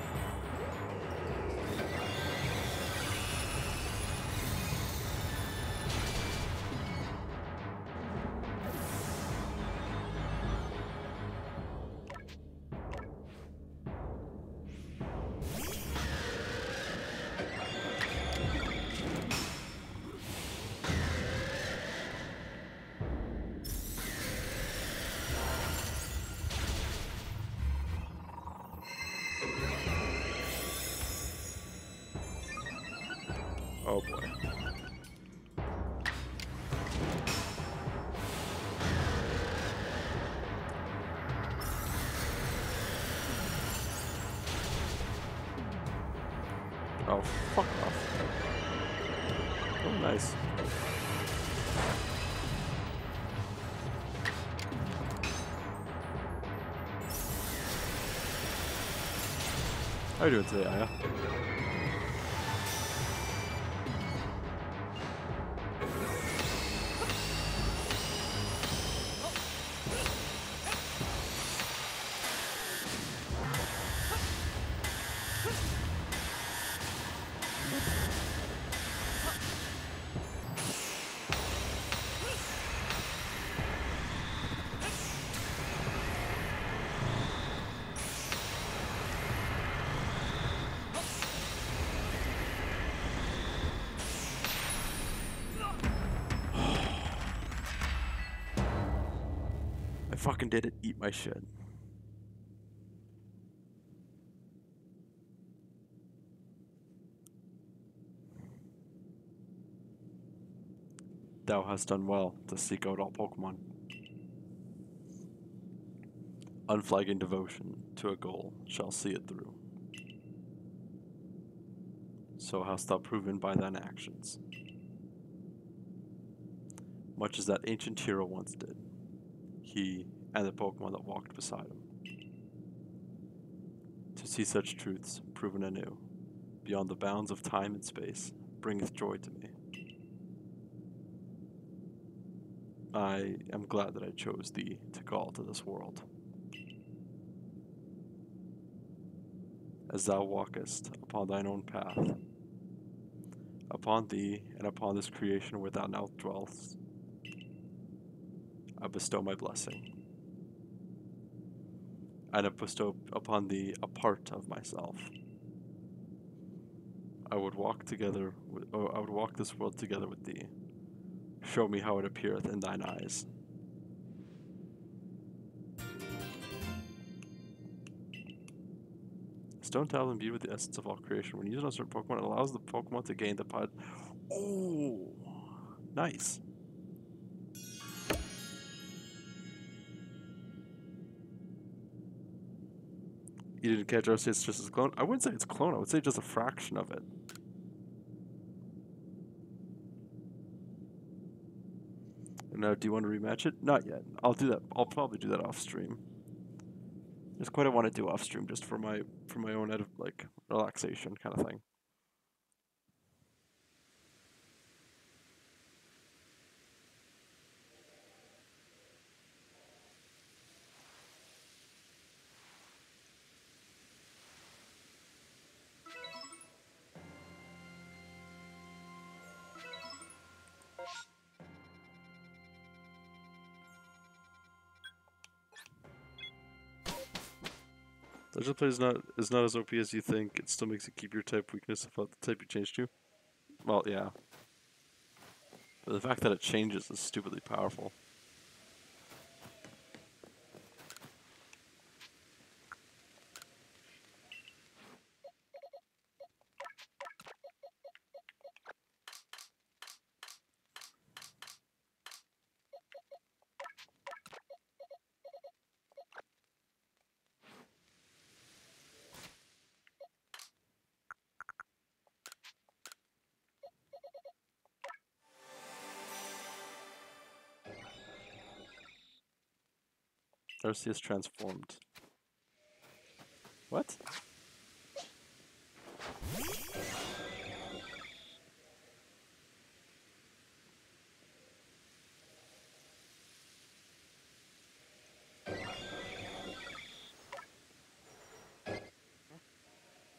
How are you fucking did it. Eat my shit. Thou hast done well to seek out all Pokemon. Unflagging devotion to a goal shall see it through. So hast thou proven by thine actions. Much as that ancient hero once did he and the Pokemon that walked beside him. To see such truths proven anew, beyond the bounds of time and space, bringeth joy to me. I am glad that I chose thee to call to this world. As thou walkest upon thine own path, upon thee and upon this creation where thou now dwellest, bestow my blessing. And I bestow upon thee a part of myself. I would walk together, with, I would walk this world together with thee. Show me how it appeareth in thine eyes. Stone Talon imbued with the essence of all creation. When used on certain Pokemon, it allows the Pokemon to gain the pod. Oh, nice. You didn't catch Arceus it's just as clone? I wouldn't say it's clone, I would say just a fraction of it. And now, do you want to rematch it? Not yet. I'll do that. I'll probably do that off stream. It's quite I want to do off stream just for my for my own ed- like relaxation kind of thing. Legend Plate is not is not as OP as you think. It still makes you keep your type weakness about the type you changed to. Well, yeah. But the fact that it changes is stupidly powerful. Arceus transformed. What?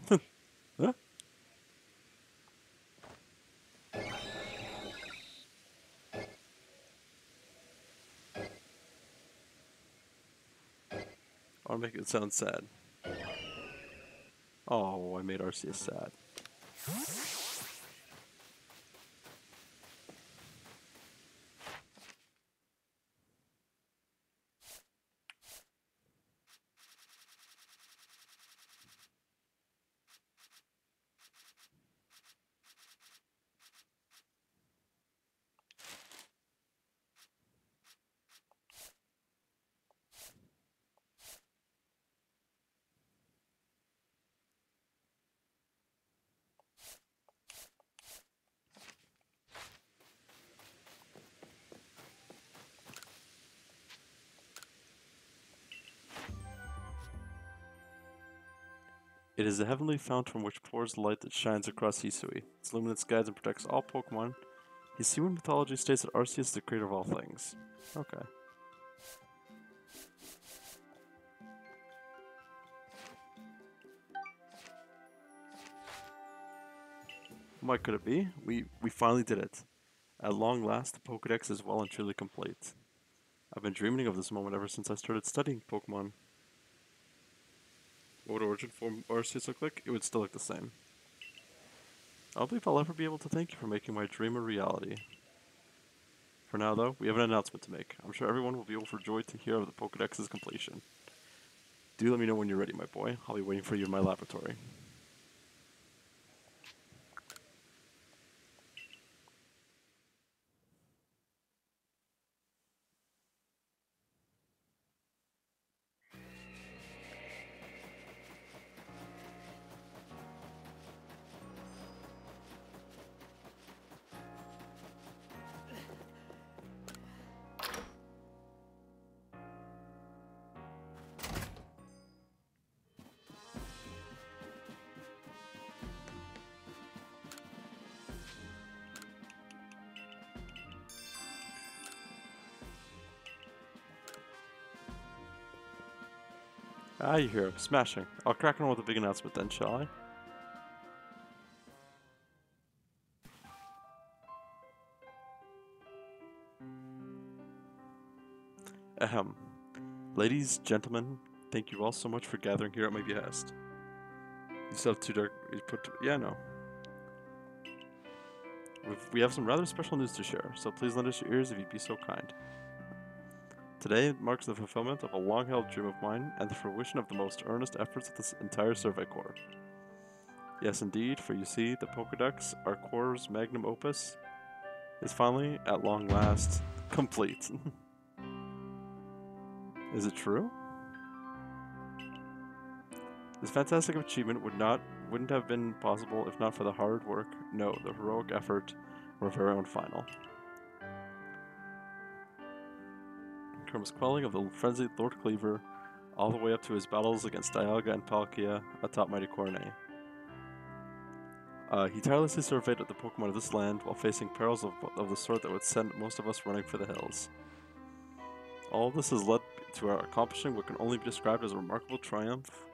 huh? I make it sound sad. Oh, I made Arceus sad. It is a heavenly fountain from which pours the light that shines across Hisui. Its luminance guides and protects all Pokemon. Hisuian mythology states that Arceus is the creator of all things. Okay. What could it be? We we finally did it. At long last, the Pokedex is well and truly complete. I've been dreaming of this moment ever since I started studying Pokemon. What would Origin Form Arceus look like? It would still look the same. I don't believe I'll ever be able to thank you for making my dream a reality. For now, though, we have an announcement to make. I'm sure everyone will be overjoyed to hear of the Pokedex's completion. Do let me know when you're ready, my boy. I'll be waiting for you in my laboratory. Ah, you hear. Smashing. I'll crack on with a big announcement then, shall I? Ahem. Ladies, gentlemen, thank you all so much for gathering here at my behest. You still have two dark. Put. Yeah, no. We've, we have some rather special news to share, so please lend us your ears if you'd be so kind. Today marks the fulfillment of a long held dream of mine and the fruition of the most earnest efforts of this entire Survey Corps. Yes, indeed, for you see, the Pokedex, our Corps' magnum opus, is finally, at long last, complete. is it true? This fantastic achievement would not wouldn't have been possible if not for the hard work, no, the heroic effort of our very own final. Kerm's quelling of the frenzied Lord Kleavor, all the way up to his battles against Dialga and Palkia atop Mighty Coronet. Uh, he tirelessly surveyed the Pokemon of this land while facing perils of, of the sort that would send most of us running for the hills. All this has led to our accomplishing what can only be described as a remarkable triumph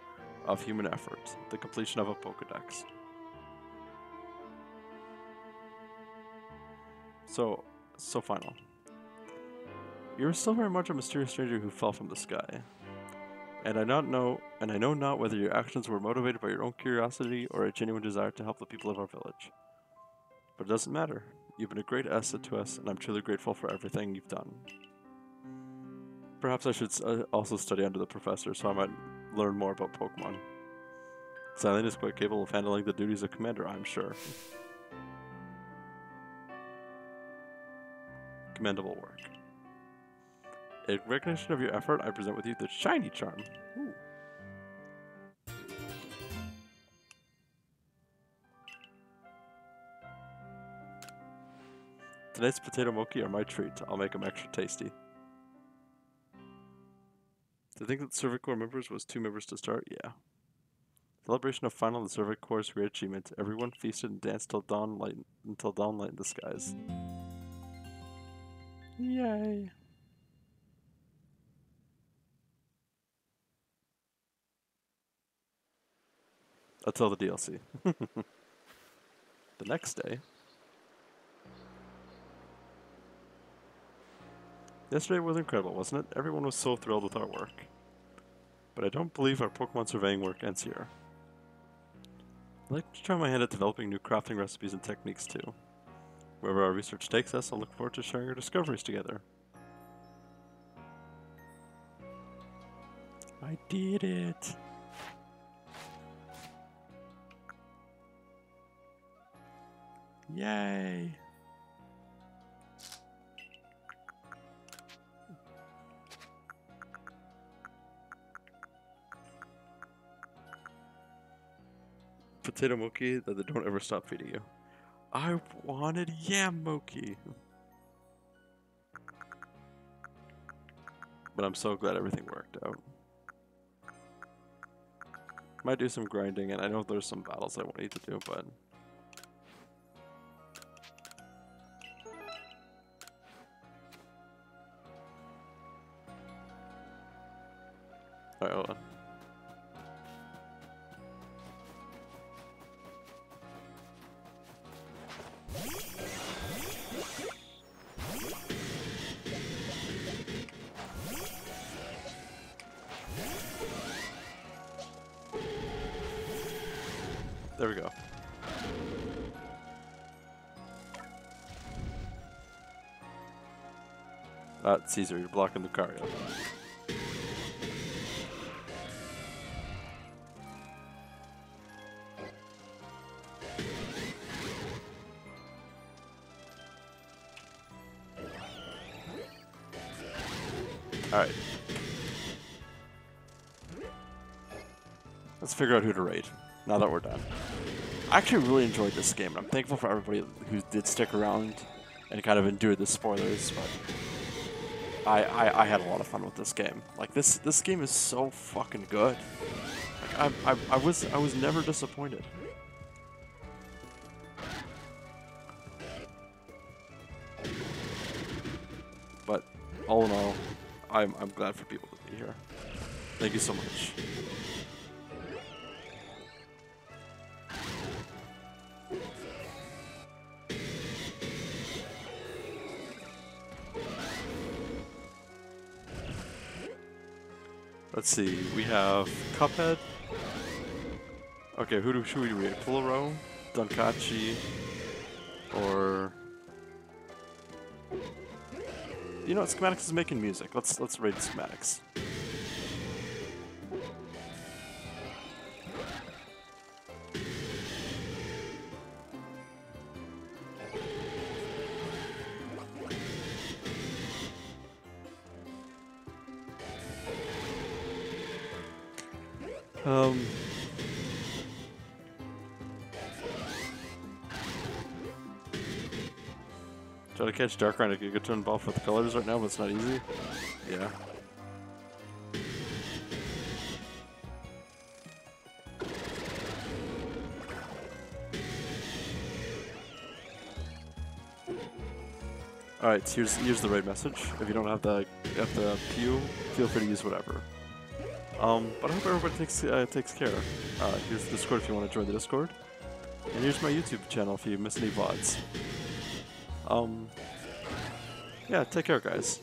of human effort, the completion of a Pokedex. So, so final. You are still very much a mysterious stranger who fell from the sky. And I not know and I know not whether your actions were motivated by your own curiosity or a genuine desire to help the people of our village. But it doesn't matter. You've been a great asset to us, and I'm truly grateful for everything you've done. Perhaps I should uh, also study under the professor so I might learn more about Pokemon. Cyllene is quite capable of handling the duties of commander, I'm sure. Commendable work. In recognition of your effort, I present with you the Shiny Charm. Tonight's potato mochi are my treat. I'll make them extra tasty. To think that the Survey Corps members was two members to start? Yeah. Celebration of final the Survey Corps' great achievement. Everyone feasted and danced till dawn light until dawn light in the skies. Yay. Until the DLC. the next day. Yesterday was incredible, wasn't it? Everyone was so thrilled with our work. But I don't believe our Pokemon surveying work ends here. I'd like to try my hand at developing new crafting recipes and techniques too. Wherever our research takes us, I'll look forward to sharing our discoveries together. I did it! Yay! Potato Mochi that they don't ever stop feeding you. I wanted yam Mochi! But I'm so glad everything worked out. Might do some grinding, and I know there's some battles I want need to do, but Alright, hold on. There we go. Ah, Caesar, you're blocking Lucario. Figure out who to raid, now that we're done. I actually really enjoyed this game, and I'm thankful for everybody who did stick around and kind of endured the spoilers, but I, I, I had a lot of fun with this game. Like, this this game is so fucking good. Like, I, I, I was I was never disappointed. But all in all, I'm, I'm glad for people to be here. Thank you so much. Let's see, we have Cuphead. Okay, who do, should we read? Pularo, Dunkachi, or you know what? Schematics is making music. Let's let's rate schematics. catch Darkrai, I could get too involved with the colors right now, but it's not easy. Yeah. Alright, so here's here's the right message. If you don't have the have the pew, feel free to use whatever. Um, but I hope everybody takes uh, takes care. Uh, here's the Discord if you want to join the Discord, and here's my YouTube channel if you miss any vods. Um, yeah, take care, guys.